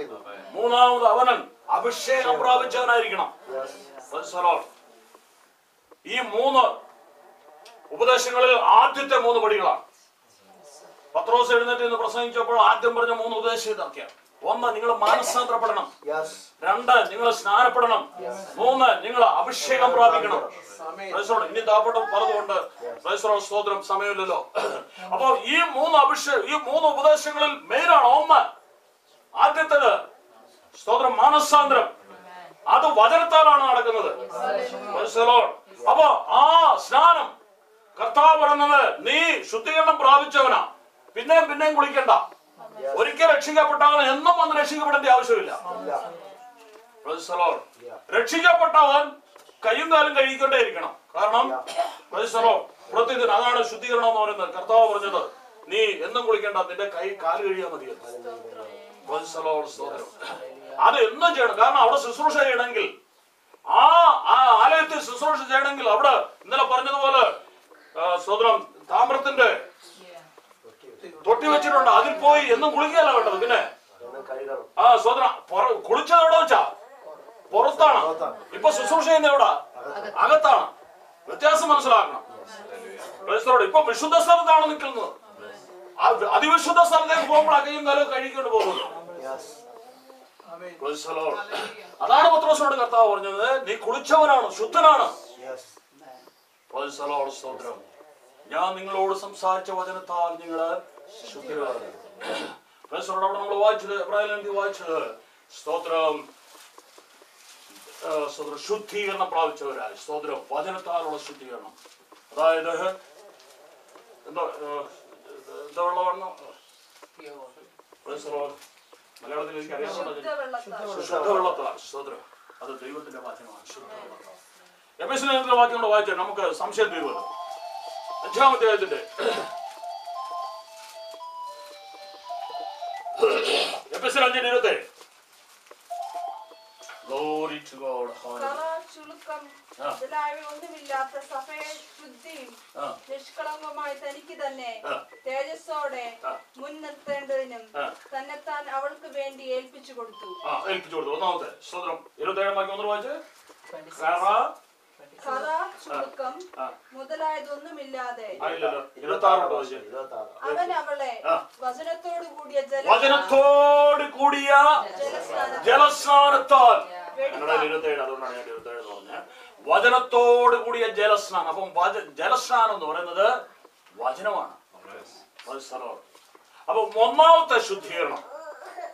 മൂന്നാമത് അവനൻ അഭിഷേകം പ്രാപിച്ചവനായിരിക്കണം. ഈ മൂന്ന് ഉപദേശങ്ങളിൽ ആദ്യത്തെ മൂന്ന് പടികളാണ്. പത്രോസ് എഴുന്നേറ്റ് ഇന്ന് പ്രസംഗിച്ചപ്പോൾ ആദ്യം പറഞ്ഞ മൂന്ന് ഉപദേശം ഇതൊക്കെയാണ്. ഒന്ന് നിങ്ങൾ മാനസാന്തരപ്പെടണം. രണ്ട് നിങ്ങൾ സ്നാനപ്പെടണം. മൂന്ന് നിങ്ങൾ അഭിഷേകം പ്രാപിക്കണം. ഇനി താപട്ടം പലതുകൊണ്ട് സ്തോത്രം സമയമില്ലല്ലോ. അപ്പൊ ഈ മൂന്ന് അഭിഷേകം ഈ മൂന്ന് ഉപദേശങ്ങളിൽ മെയിനാണ് ഒന്ന് ആദ്യത്തേത് സ്തോത്രം മാനസാന്തരം. അത് വചനത്താലാണ് നടക്കുന്നത്. അപ്പൊ ആ സ്നാനം കർത്താവ് പറഞ്ഞത് നീ ശുദ്ധീകരണം പ്രാപിച്ചവനാ. പിന്നെയും പിന്നെയും കുളിക്കണ്ട. ഒരിക്കൽ രക്ഷിക്കപ്പെട്ടവൻ എന്നും വന്ന് രക്ഷിക്കപ്പെടേണ്ട ആവശ്യമില്ല. രക്ഷിക്കപ്പെട്ടവൻ കയ്യും കാലും കഴുകിക്കൊണ്ടേ ഇരിക്കണം. കാരണം. പ്രതിദിനം അതാണ് ശുദ്ധീകരണം എന്ന് പറയുന്നത്. കർത്താവ് പറഞ്ഞത് നീ എന്നും കുളിക്കേണ്ട നിന്റെ കൈ കാൽ കഴിയാൻ മതി. അത് എന്നും ചെയ്യണം. കാരണം അവിടെ ശുശ്രൂഷ ചെയ്യണമെങ്കിൽ ആ ആ ആലയത്തിൽ ശുശ്രൂഷ ചെയ്യണമെങ്കിൽ അവിടെ ഇന്നലെ പറഞ്ഞതുപോലെ സ്വതന്ത്രം താമ്രത്തിന്റെ തൊട്ടി വെച്ചിട്ടുണ്ട്. അതിൽ പോയി എന്നും കുളിക്കുകയല്ല വേണ്ടത്. പിന്നെ? ആ സ്വതന്ത്രം. കുളിച്ചത് എവിടെ വെച്ചാ? പുറത്താണ്. ഇപ്പൊ ശുശ്രൂഷ ചെയ്യുന്ന എവിടെ? അകത്താണ്. വ്യത്യാസം മനസ്സിലാക്കണം. ഇപ്പൊ വിശുദ്ധ സ്ഥലത്താണ് നിൽക്കുന്നത്. അതിവിശുദ്ധ സ്ഥലത്തേക്ക് പോകുമ്പോൾ അകയും കാലം കഴിക്കൊണ്ട് പോകുന്നു അതാണ് പത്രോസിനോട് കർത്താവ് പറഞ്ഞത്. നീ കുളിച്ചവനാണ് ശുദ്ധനാണ്. ഞാൻ നിങ്ങളോട് സംസാരിച്ച വചനത്താൽ നിങ്ങൾ അവിടെ നമ്മൾ വായിച്ചത് എബ്രാഹിം വായിച്ചത് സ്തോത്രം ശുദ്ധീകരണം പ്രാപിച്ചവരായി. സ്തോത്ര വചനത്താലുള്ള ശുദ്ധീകരണം. അതായത് എന്താ എന്താ വെള്ളമാണ്. മലയാളത്തിൽ എനിക്ക് അറിയാവുന്ന ശുദ്ധവെള്ളത്താൽ സ്തോത്രം. അത് ദൈവത്തിന്റെ വാക്യമാണ് ശുദ്ധവെള്ളത്താൽ എഫേസിന്റെ വാക്യം കൂടെ വായിച്ചാൽ നമുക്ക് സംശയം തീരുമല്ലോ. അഞ്ചാം എഫേസിൽ അഞ്ചിന്റെ ഇരുപത്തി Glory to God. ചുളുക്കം. മുതലായവ ഒന്നുമില്ലാത്ത സഭയെ ശുദ്ധിയും നിഷ്കളങ്കമായി തനിക്ക് തന്നെ തേജസ്സോടെ ആ. മുൻനിർത്തേണ്ടതിനും ആ. തന്നെത്താൻ അവൾക്ക് വേണ്ടി ഏൽപ്പിച്ചു കൊടുത്തു ഏൽപ്പിച്ചു കൊടുത്തു ഒന്നാമത്തെ സ്വതന്ത്രം ഇരുപത്തേഴാം വാക്യം ഒന്ന് വായിച്ച് കറ ചുളുക്കം. മുതലായതൊന്നുമില്ലാതെ അവൻ അവളെ. വചനത്തോടു കൂടിയ വചനത്തോട് കൂടിയ ജലസ്നാനം. ജലസ്നാനത്താൽ. എന്നോട് ഇരുപത്തേഴ് അതുകൊണ്ടാണ് ഞാൻ ഇരുപത്തേഴ് പറഞ്ഞത് വചനത്തോട് കൂടിയ ജലസ്നാനം. അപ്പം ജലസ്നാനം എന്ന് പറയുന്നത് വചനമാണ്. അപ്പൊ ഒന്നാമത്തെ ശുദ്ധീകരണം.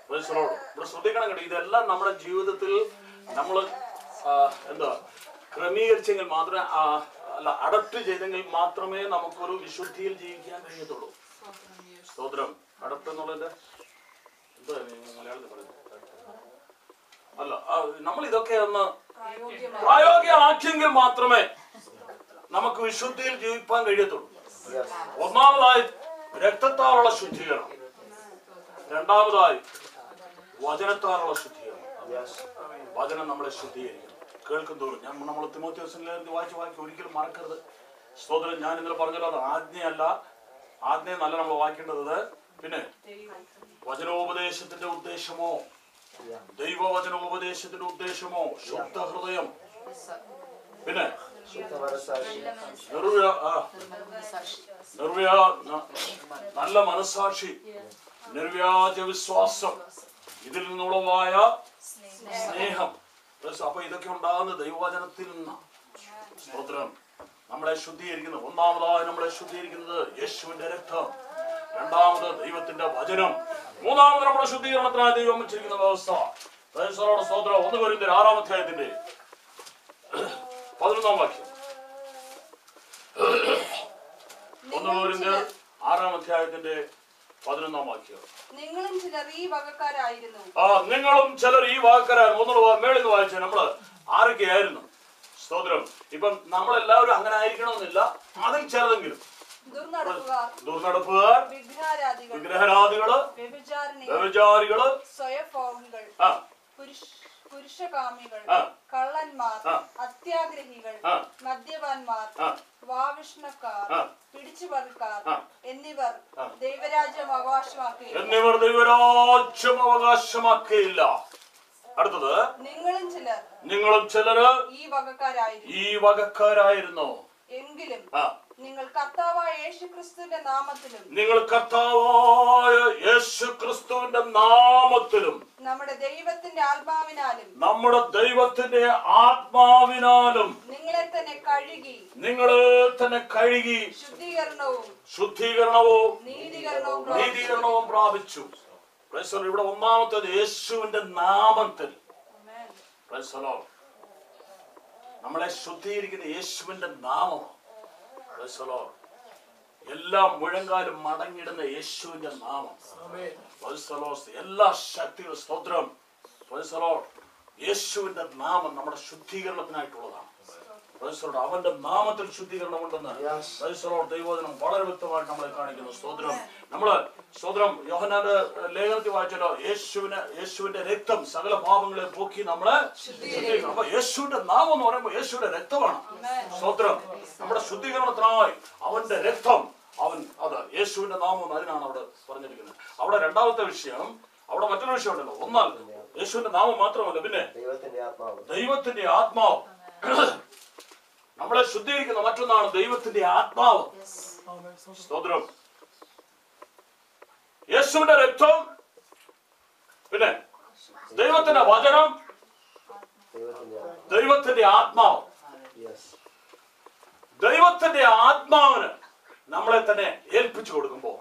ഇവിടെ ശ്രദ്ധിക്കണം കേട്ടോ. ഇതെല്ലാം നമ്മുടെ ജീവിതത്തിൽ നമ്മൾ എന്താ ക്രമീകരിച്ചെങ്കിൽ മാത്രമേ അല്ല അഡപ്റ്റ് ചെയ്തെങ്കിൽ മാത്രമേ നമുക്കൊരു വിശുദ്ധിയിൽ ജീവിക്കാൻ കഴിയത്തുള്ളൂ. സ്തോത്രം. അഡപ്റ്റ് എന്നുള്ളതിന്റെ എന്താ അല്ല നമ്മൾ ഇതൊക്കെ ഒന്ന് പ്രായോഗികമാക്കിയെങ്കിൽ മാത്രമേ നമുക്ക് വിശുദ്ധിയിൽ ജീവിക്കാൻ കഴിയത്തുള്ളൂ. ഒന്നാമതായി രക്തത്താലുള്ള ശുദ്ധീകരണം. രണ്ടാമതായി വചനത്താലുള്ള ശുദ്ധീകരണം. വചനം നമ്മളെ ശുദ്ധീകരിക്കണം കേൾക്കും തോറും. ഞാൻ നമ്മൾ തിമോത്യോസിലെ വായിച്ച് വായിക്കും ഒരിക്കലും മറക്കരുത്. സ്തോത്രം ഞാൻ ഇന്നലെ പറഞ്ഞല്ലോ അത് ആജ്ഞയല്ല. ആജ്ഞയെന്നല്ല നമ്മൾ വായിക്കേണ്ടത്. പിന്നെ വചനോപദേശത്തിന്റെ ഉദ്ദേശമോ? ദൈവവചനോപദേശത്തിന്റെ ഉദ്ദേശമോ? ശുദ്ധ ഹൃദയം പിന്നെ നല്ല മനസാക്ഷി നിർവ്യാജ വിശ്വാസം ഇതിൽ നിന്നുള്ളവായ സ്നേഹം. അപ്പൊ ഇതൊക്കെ ഉണ്ടാകുന്ന ദൈവവചനത്തിൽ നിന്നാണ് സ്തോത്രം. നമ്മളെ ശുദ്ധീകരിക്കുന്നത് ഒന്നാമതായി നമ്മളെ ശുദ്ധീകരിക്കുന്നത് യേശുവിന്റെ രക്തം. രണ്ടാമത് ദൈവത്തിന്റെ വചനം. മൂന്നാമത് നമ്മുടെ ശുദ്ധീകരണത്തിനായി ദൈവം വെച്ചിരിക്കുന്ന വ്യവസ്ഥ. സ്തോത്രം. ഒന്ന് വരുന്ന ആറാം അധ്യായത്തിന്റെ പതിനൊന്നാം വാക്യം. ഒന്ന് വരുന്ന ആറാം അധ്യായത്തിന്റെ പതിനൊന്നാം വാക്യം. നിങ്ങളും ചിലർ ഈ വകക്കാരായിരുന്നു. ആ നിങ്ങളും ചിലർ ഈ മേളിൽ വായിച്ചു. നമ്മൾ ആരൊക്കെയായിരുന്നു? സ്തോത്രം. ഇപ്പം നമ്മളെല്ലാവരും അങ്ങനെ ആയിരിക്കണമെന്നില്ല. അതിൽ ചിലതെങ്കിലും. ദുർനടപ്പുകാർ വിഗ്രഹരാധികൾ വ്യഭിചാരികൾ സ്വയഭോഗികൾ പുരുഷ- പുരുഷകാമികൾ കള്ളന്മാർ. അത്യാഗ്രഹികൾ. മദ്യപാന്മാർ വാവിഷ്ണക്കാർ. പിടിച്ചുപറിക്കാർ എന്നിവർ ദൈവരാജ്യം അവകാശമാക്കി എന്നിവർ ദൈവരാജ്യം അവകാശമാക്കിയില്ല അടുത്തത് നിങ്ങളും ചിലർ നിങ്ങളും ചിലര് ഈ വകക്കാരായിരുന്നു ഈ വകക്കാരായിരുന്നു എങ്കിലും നാമത്തിലും നിങ്ങൾ കർത്താവായ യേശു ക്രിസ്തുവിന്റെ നാമത്തിലും നമ്മുടെ ദൈവത്തിന്റെ ആത്മാവിനാലും നമ്മുടെ ദൈവത്തിന്റെ ആത്മാവിനാലും നിങ്ങളെ തന്നെ കഴുകി നിങ്ങളെ തന്നെ കഴുകി ശുദ്ധീകരണവും ശുദ്ധീകരണവും നീതീകരണവും. നീതീകരണവും പ്രാപിച്ചു. ഇവിടെ ഒന്നാമത്തത് യേശുവിന്റെ നാമത്തിൽ നമ്മളെ ശുദ്ധീകരിക്കുന്ന യേശുവിന്റെ നാമമാണ്. എല്ലാ മുഴങ്കാലും മടങ്ങിടുന്ന യേശുവിന്റെ നാമം. എല്ലാ ശക്തികളും സ്തോത്രം. യേശുവിന്റെ നാമം നമ്മുടെ ശുദ്ധീകരണത്തിനായിട്ടുള്ളതാണ്. അവന്റെ നാമത്തിൽ ശുദ്ധീകരണം ഉണ്ടെന്ന് ദൈവോധനം വളരെ വ്യക്തമായിട്ട് നമ്മളെ കാണിക്കുന്നു. സ്തോത്രം. നമ്മൾ സ്തോത്രം യോഹനാന്റെ ലേഖനത്തിൽ വായിച്ചല്ലോ യേശുവിന് യേശുവിന്റെ രക്തം സകല പാപങ്ങളെ പോക്കി നമ്മളെ ശുദ്ധീകരിക്കണം അപ്പൊ യേശുവിന്റെ നാമം എന്ന് പറയുമ്പോൾ യേശുവിന്റെ രക്തമാണ്. സ്തോത്രം. നമ്മുടെ ശുദ്ധീകരണത്തിനായി അവന്റെ രക്തം അവൻ അത് യേശുവിന്റെ നാമം അതിനാണ് അവിടെ പറഞ്ഞിരിക്കുന്നത്. അവിടെ രണ്ടാമത്തെ വിഷയം അവിടെ മറ്റൊരു വിഷയം ഉണ്ടല്ലോ. ഒന്നാൽ യേശുവിന്റെ നാമം മാത്രമല്ല പിന്നെ ദൈവത്തിന്റെ ആത്മാവ്. നമ്മളെ ശുദ്ധീകരിക്കുന്ന മറ്റൊന്നാണ് ദൈവത്തിന്റെ ആത്മാവ്. സ്തോത്രം. യേശുവിന്റെ രക്തം പിന്നെ ദൈവത്തിന്റെ വചനം ദൈവത്തിന്റെ ആത്മാവ്. ദൈവത്തിന്റെ ആത്മാവിന് നമ്മളെ തന്നെ ഏൽപ്പിച്ചു കൊടുക്കുമ്പോൾ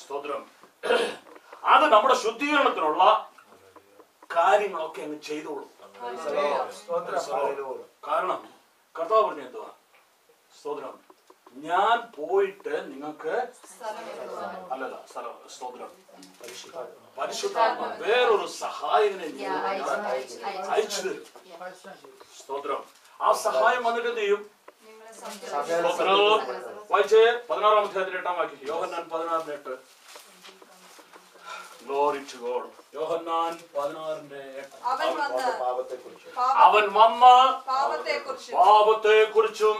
സ്തോത്രം. അത് നമ്മുടെ ശുദ്ധീകരണത്തിനുള്ള കാര്യങ്ങളൊക്കെ അങ്ങ് ചെയ്തോളും. കാരണം കർത്താവ് പറഞ്ഞ എന്തുവാ? സ്തോത്രം. ഞാൻ പോയിട്ട് നിങ്ങൾക്ക് അല്ലല്ല സ്ഥലം സ്തോത്രം. പരിശുദ്ധാത്മ വേറൊരു സഹായകനെ അയച്ചു തരും. സ്തോത്രം. ആ സഹായം വന്നിട്ട് എന്ത് ചെയ്യും? വായിച്ചേ? പതിനാറാം അധ്യായത്തിൽ എട്ടാം വാക്യം. യോഹന്നാൻ പതിനാറിന് എട്ട്. To God. യോഹന്നാൻ പതിനാറിന്റെ അവൻ വന്ന് പാപത്തെ കുറിച്ചും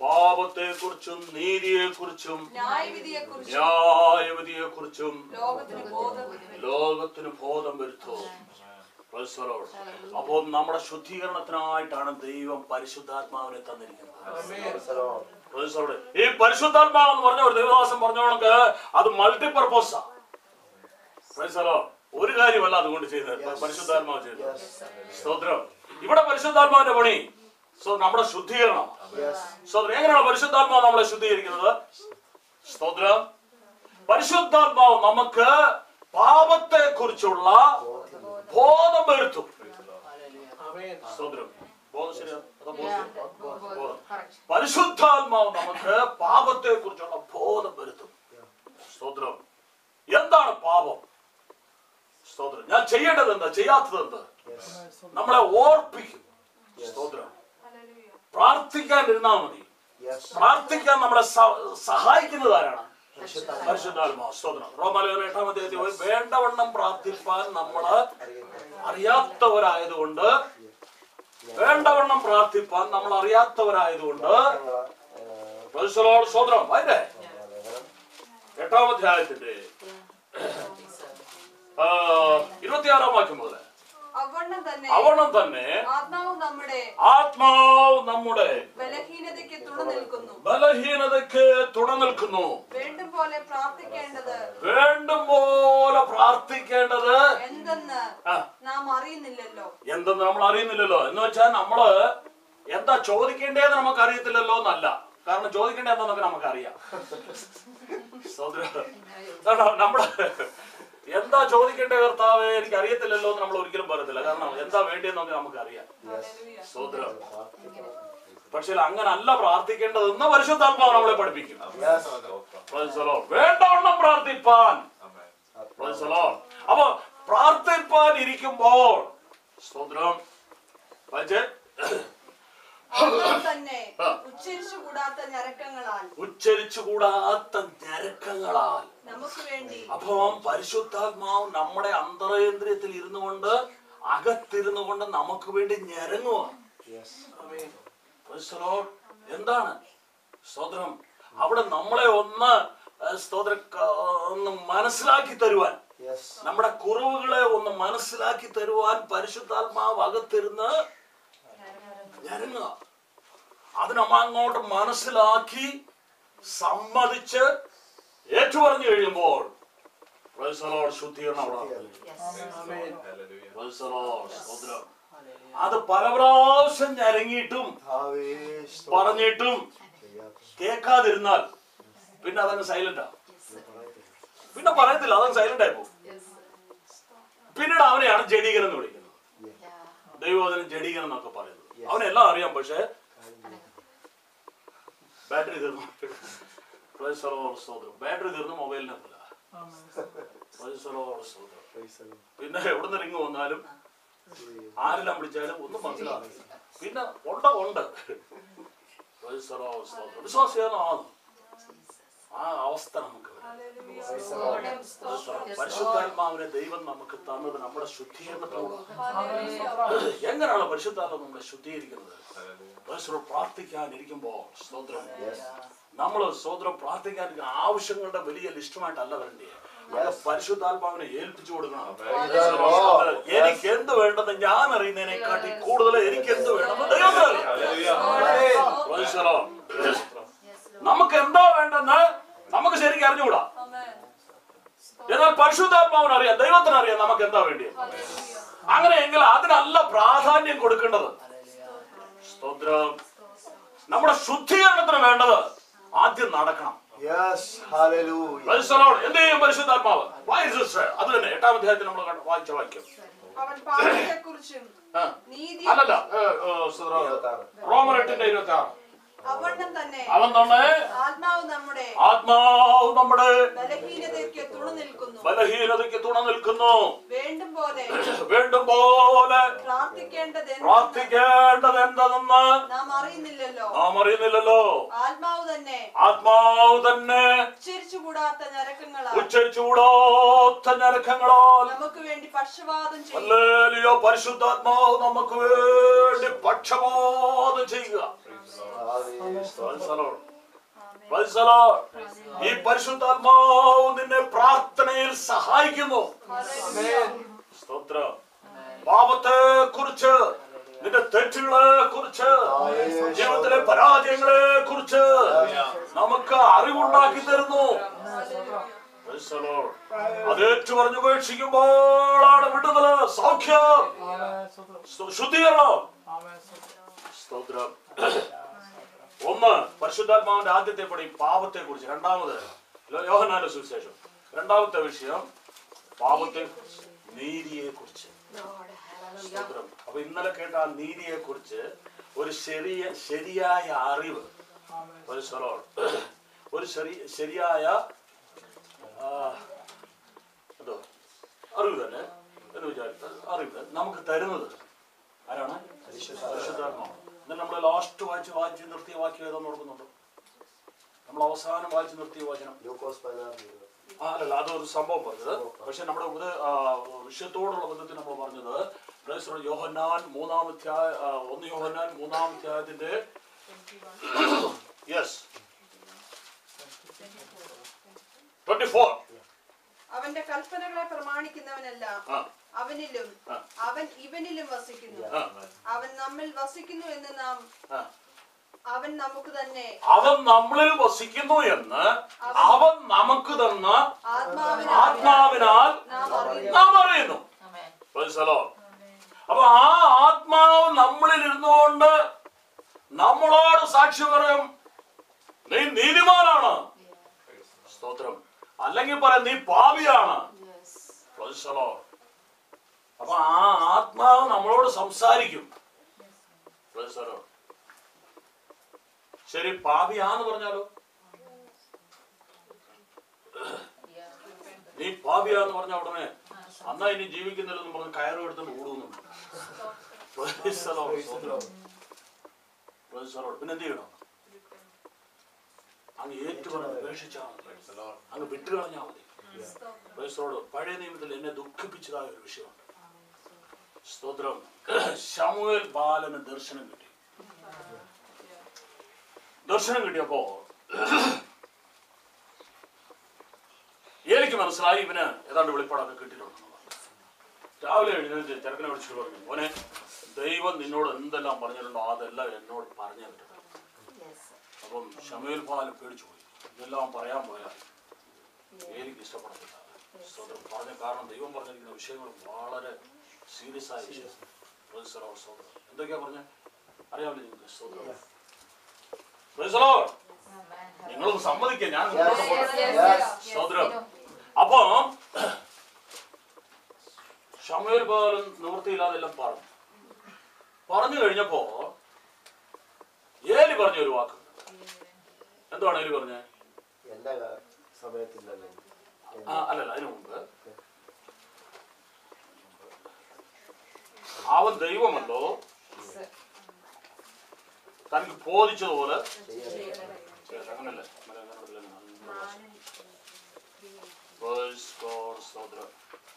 പാപത്തെ കുറിച്ചും നീതിയെ കുറിച്ചും ന്യായവിധിയെ കുറിച്ചും ലോകത്തിന് ബോധം വരുത്തു. അപ്പോൾ നമ്മുടെ ശുദ്ധീകരണത്തിനായിട്ടാണ് ദൈവം പരിശുദ്ധാത്മാവിനെ തന്നിരിക്കുന്നത്. ഈ പരിശുദ്ധാത്മാവ് എന്ന് പറഞ്ഞ ഒരു ദൈവദാസം പറഞ്ഞോണക്ക് അത് മൾട്ടിപർപ്പസാ ഒരു കാര്യമല്ല അതുകൊണ്ട് ചെയ്തത്. പരിശുദ്ധാത്മാവ് ചെയ്തത്. സ്തോത്രം. ഇവിടെ പരിശുദ്ധാത്മാവിന്റെ പണി. സോ നമ്മുടെ ശുദ്ധീകരണം. സ്തോത്രം. എങ്ങനെയാണ് പരിശുദ്ധാത്മാവ് നമ്മളെ ശുദ്ധീകരിക്കുന്നത്? സ്തോത്രം. പരിശുദ്ധാത്മാവ് നമുക്ക് പാപത്തെ കുറിച്ചുള്ള ബോധം വരുത്തും സ്തോത്രം ബോധം ശരിയാ അതോ ബോധം? ബോധം. പരിശുദ്ധാത്മാവ് നമുക്ക് പാപത്തെ കുറിച്ചുള്ള ബോധം വരുത്തും സ്തോത്രം എന്താണ് പാപം സ്തോത്രം ഞാൻ ചെയ്യേണ്ടത് എന്താ ചെയ്യാത്തത് എന്താ നമ്മളെ ഓർപ്പിക്കും. സ്തോത്രം പ്രാർത്ഥിക്കാൻ ഇരുന്നാൽ മതി. പ്രാർത്ഥിക്കാൻ നമ്മളെ സഹായിക്കുന്നത് ആരാണ് പോയി വേണ്ടവണ്ണം പ്രാർത്ഥിപ്പാൻ നമ്മൾ അറിയാത്തവരായതുകൊണ്ട് വേണ്ടവണ്ണം പ്രാർത്ഥിപ്പാൻ നമ്മൾ അറിയാത്തവരായതുകൊണ്ട് സ്തോത്രം. അതിന്റെ എട്ടാം അധ്യായത്തിന്റെ ഇരുപത്തിയാറാം വാക്യം മുതൽ അവണ്ണം തന്നെ. ആത്മാവ് നമ്മുടെ ആത്മാവ് നമ്മുടെ ബലഹീനതയ്ക്ക് തുണ നിൽക്കുന്നു. ബലഹീനതയ്ക്ക് തുടനിൽക്കുന്നു വേണ്ടും പോലെ പ്രാർത്ഥിക്കേണ്ടത് വേണ്ടും പോലെ പ്രാർത്ഥിക്കേണ്ടത് എന്തെന്ന് നാം അറിയുന്നില്ലല്ലോ. എന്തെന്ന് നമ്മൾ അറിയുന്നില്ലല്ലോ. എന്ന് വെച്ചാൽ നമ്മൾ എന്താ ചോദിക്കേണ്ടതെന്ന് നമുക്ക് അറിയത്തില്ലല്ലോ എന്നല്ല. കാരണം ചോദിക്കേണ്ടത് എന്താന്നൊക്കെ നമുക്കറിയാം. നമ്മുടെ എന്താ ചോദിക്കേണ്ട കർത്താവ് എനിക്ക് അറിയത്തില്ലല്ലോ എന്ന് നമ്മൾ ഒരിക്കലും പറയത്തില്ല. കാരണം എന്താ വേണ്ടിയെന്നൊക്കെ നമുക്കറിയാം. സഹോദരം പക്ഷെ അങ്ങനല്ല പ്രാർത്ഥിക്കേണ്ടതെന്ന് പരിശുദ്ധാത്മാവ് നമ്മളെ പഠിപ്പിക്കും. പ്രാർത്ഥിപ്പാൻ. അപ്പൊ പ്രാർത്ഥിപ്പാൻ ഇരിക്കുമ്പോൾ. ആത്മാവ് തന്നെ ആ. ഉച്ചരിച്ചു കൂടാത്ത ഞരക്കങ്ങളാൽ. അപ്പം പരിശുദ്ധാത്മാവ് നമ്മുടെ അന്തരേന്ദ്രിയത്തിൽ ഇരുന്നു കൊണ്ട് അകത്തിരുന്നു കൊണ്ട് നമുക്ക് വേണ്ടി ഞരങ്ങുക. എന്താണ്? സ്തോത്രം. അവിടെ നമ്മളെ ഒന്ന് സ്തോത്ര ഒന്ന് മനസ്സിലാക്കി തരുവാൻ. Yes. നമ്മുടെ കുറവുകളെ ഒന്ന് മനസ്സിലാക്കി തരുവാൻ പരിശുദ്ധാത്മാവ് അകത്തിരുന്ന് ഞരങ്ങുക. അത് നമ്മ അങ്ങോട്ട് മനസ്സിലാക്കി സമ്മതിച്ച് ഏറ്റുപറഞ്ഞു കഴിയുമ്പോൾ ശുദ്ധീകരണം അവിടെ. അത് പല പ്രാവശ്യം ഞരങ്ങിയിട്ടും പറഞ്ഞിട്ടും കേൾക്കാതിരുന്നാൽ പിന്നെ അതങ്ങ് സൈലന്റാ പിന്നെ പറയത്തില്ല അതങ്ങ് സൈലന്റ് ആയിപ്പോ പോകും. പിന്നീട് അവനെയാണ് ജഡീകരൻ എന്ന് വിളിക്കുന്നത്. ദൈവോധനം ജഡീകരൻ എന്നൊക്കെ പറയുന്നത്. അവനെല്ലാം അറിയാം പക്ഷേ ബാറ്ററി തീർന്നു. സ്തോത്രം. ബാറ്ററി തീർന്നു സ്തോത്രം. Lord. പിന്നെ എവിടുന്ന് റിങ് വന്നാലും ആരെല്ലാം വിളിച്ചാലും ഒന്നും മനസ്സിലാവില്ല. പിന്നെ ഉണ്ട് ഉണ്ട്. വിശ്വാസിയാണ് ആ അവസ്ഥ നമുക്ക്. പരിശുദ്ധാത്മാവിനെ ദൈവം നമുക്ക് തന്നത് നമ്മുടെ ശുദ്ധീകരണത്തോടാണ്. എങ്ങനെയാണ് പരിശുദ്ധാത്മ നമ്മളെ ശുദ്ധീകരിക്കുന്നത്? ഇരിക്കുമ്പോൾ സ്തോത്രം. നമ്മൾ സ്വതന്ത്രം പ്രാർത്ഥിക്കാൻ ആവശ്യങ്ങളുടെ വലിയ ലിസ്റ്റുമായിട്ടല്ല വരണ്ടേ പരിശുദ്ധാത്മാവിനെ ഏൽപ്പിച്ചു കൊടുക്കണം. എനിക്ക് എന്ത് വേണ്ടെന്ന് ഞാൻ അറിയുന്നതിനെക്കാട്ടി കൂടുതൽ എനിക്ക് എന്ത് വേണമെന്ന്. നമുക്ക് എന്താ വേണ്ടെന്ന് നമുക്ക് ശരിക്കും അറിഞ്ഞുകൂടാ. എന്നാൽ പരിശുദ്ധാത്മാവിന് അറിയാം ദൈവത്തിന് അറിയാം നമുക്ക് എന്താ വേണ്ടിയത് അങ്ങനെയെങ്കിൽ അതിനല്ല പ്രാധാന്യം കൊടുക്കേണ്ടത്. സ്തോത്രം. നമ്മുടെ ശുദ്ധീകരണത്തിന് വേണ്ടത് ആദ്യം നടക്കണം. എന്ത് ചെയ്യും പരിശുദ്ധാത്മാവ്? വായിച്ചു അത് തന്നെ എട്ടാം അധ്യായത്തിൽ നമ്മൾ കണ്ട- വായിച്ച വാക്യം. അവൻ പാപത്തെക്കുറിച്ചും നീതി അല്ലല്ല. റോമർ എട്ടിന്റെ ഇരുപത്തി ആറ് അവൻ തന്നെ. ആത്മാവ് നമ്മുടെ ആത്മാവ് നമ്മുടെ ബലഹീനതയ്ക്ക് തുണ നിൽക്കുന്നു. ബലഹീനതയ്ക്ക് തുണ നിൽക്കുന്നു. വേണ്ടും പോലെ വേണ്ടും പോലെ പ്രാർത്ഥിക്കേണ്ടത് പ്രാർത്ഥിക്കേണ്ടത് എന്തെന്ന് നാം അറിയുന്നില്ലല്ലോ. നാം അറിയുന്നില്ലല്ലോ. ആത്മാവ് തന്നെ ആത്മാവ് തന്നെ ഉച്ചരിച്ചുകൂടാത്ത ഞരക്കങ്ങളാൽ ഉച്ചരിച്ചുകൂടാത്ത ഞരക്കങ്ങളാൽ നമുക്ക് വേണ്ടി പക്ഷപാതം ചെയ്യുക. പരിശുദ്ധാത്മാവ് നമുക്ക് വേണ്ടി പക്ഷപാതം ചെയ്യുക. ഈ പരിശുദ്ധാത്മാവ് നിന്നെ പ്രാർത്ഥനയിൽ സഹായിക്കുന്നു. സ്തോത്രം. പാപത്തെ കുറിച്ച് നിന്റെ തെറ്റുകളെ കുറിച്ച് ജീവിതത്തിലെ പരാജയങ്ങളെ കുറിച്ച് നമുക്ക് അറിവുണ്ടാക്കി തരുന്നു. അത് ഏറ്റു പറഞ്ഞു വിടുതൽ സൗഖ്യം. ശുദ്ധീകരണം. സ്തോത്രം. ഒന്ന് പരിശുദ്ധാത്മാവിന്റെ ആദ്യത്തെ പടി പാപത്തെ കുറിച്ച് രണ്ടാമത് യോഹനാന്റെ സുവിശേഷം. രണ്ടാമത്തെ വിഷയം പാപത്തെ നീതിയെ കുറിച്ച് അപ്പൊ ഇന്നലെ കേട്ട ആ നീതിയെ കുറിച്ച് ഒരു ശരിയ ശരിയായ അറിവ്. ഒരു സ്വലോ ഒരു ശരിയായ എന്തോ അറിവ് തന്നെ. എന്ന് വിചാരിച്ച അറിവ് നമുക്ക് തരുന്നത് ആരാണ്? പരിശുദ്ധാത്മാവ്. എന്നാൽ നമ്മൾ ലാസ്റ്റ് വായിച്ച് വായിച്ച് നിർത്തിയ വാക്യം ഏതോ നോക്കുന്നുണ്ടോ നമ്മൾ അവസാനം വായിച്ച് നിർത്തിയ വചനം. ലൂക്കോസ് പതിനാറ് ആ, അല്ലല്ല അതൊരു സംഭവം പറഞ്ഞത്. പക്ഷെ നമ്മുടെ വിഷയത്തോടുള്ള ബന്ധത്തിൽ നമ്മൾ പറഞ്ഞത് യോഹന്നാൻ മൂന്നാം അധ്യായ ഒന്ന് യോഹന്നാൻ മൂന്നാമധ്യായത്തിന്റെ യെസ് ട്വന്റി ഫോർ അവന്റെ കൽപ്പനകളെ പ്രമാണിക്കുന്നവനെല്ലാം. അവനിലും അവൻ ഇവനിലും വസിക്കുന്നു. അവൻ നമ്മിൽ വസിക്കുന്നു എന്ന് നാം അവൻ നമുക്ക് തന്നെ അവൻ നമ്മളിൽ വസിക്കുന്നു എന്ന് അവൻ നമുക്ക് തന്ന ആത്മാവിനാൽ ആത്മാവിനാൽ നാം അറിയുന്നു. അപ്പൊ ആ ആത്മാവ് നമ്മളിൽ ഇരുന്നുകൊണ്ട് നമ്മളോട് സാക്ഷി പറയും. നീ നീതിമാനാണ്. സ്തോത്രം. അല്ലെങ്കിൽ പറയാം നീ പാപിയാണ്. Lord. അപ്പൊ ആ ആത്മാവ് നമ്മളോട് സംസാരിക്കും. ശരി പാപിയാന്ന് പറഞ്ഞാലോ? നീ പാപിയാന്ന് പറഞ്ഞ ഉടനെ അന്നാ ഇനി ജീവിക്കുന്നില്ലെന്ന് പറഞ്ഞ് കയറും എടുത്തോണ്ട് ഓടുന്നുണ്ട്. പിന്നെന്ത് ചെയ്യണം? അങ്ങ് ഏറ്റുപറഞ്ഞ് ഉപേക്ഷിച്ചാൽ മതി അങ്ങ് വിട്ടുകളഞ്ഞാൽ മതി. പഴയ നിയമത്തിൽ എന്നെ ദുഃഖിപ്പിച്ചതായ ഒരു വിഷയമുണ്ട് സ്തോത്രം. ശമുവേൽ ബാലന് ദർശനം കിട്ടി. ദർശനം കിട്ടിയപ്പോ എനിക്ക് മനസ്സിലായി ഇവന് ഏതാണ്ട് വെളിപ്പാടൊക്കെ കിട്ടിയിട്ടുണ്ടെന്നുള്ളത് രാവിലെ എഴുന്നേറ്റ് ചെറുക്കനെ വിളിച്ചു പറഞ്ഞു മോനെ ദൈവം നിന്നോട് എന്തെല്ലാം പറഞ്ഞിട്ടുണ്ടോ അതെല്ലാം എന്നോട് പറഞ്ഞു തരും അപ്പം ഷമുവേൽ പാലം പേടിച്ചു പോയി. ഇതെല്ലാം പറയാൻ പോയാൽ എനിക്ക് ഇഷ്ടപ്പെടുന്നില്ല പറഞ്ഞ കാരണം ദൈവം പറഞ്ഞിരിക്കുന്ന വിഷയങ്ങൾ വളരെ സീരിയസ് ആയ വിഷയം എന്തൊക്കെയാ പറഞ്ഞ അറിയാമല്ലോ നിങ്ങൾക്ക് നിങ്ങളൊന്ന് സമ്മതിക്കുക ഞാൻ. സ്തോത്രം അപ്പോ ഷമേൽ പോലും നിവൃത്തിയില്ലാതെ എല്ലാം പറഞ്ഞു പറഞ്ഞു കഴിഞ്ഞപ്പോ ഏലി പറഞ്ഞ ഒരു വാക്ക് എന്താണ് ഏലി പറഞ്ഞ അല്ലല്ല അതിനു മുമ്പ് അവൻ ദൈവമല്ലോ. തനിക്ക് ബോധിച്ചതുപോലെ. അങ്ങനല്ലേ.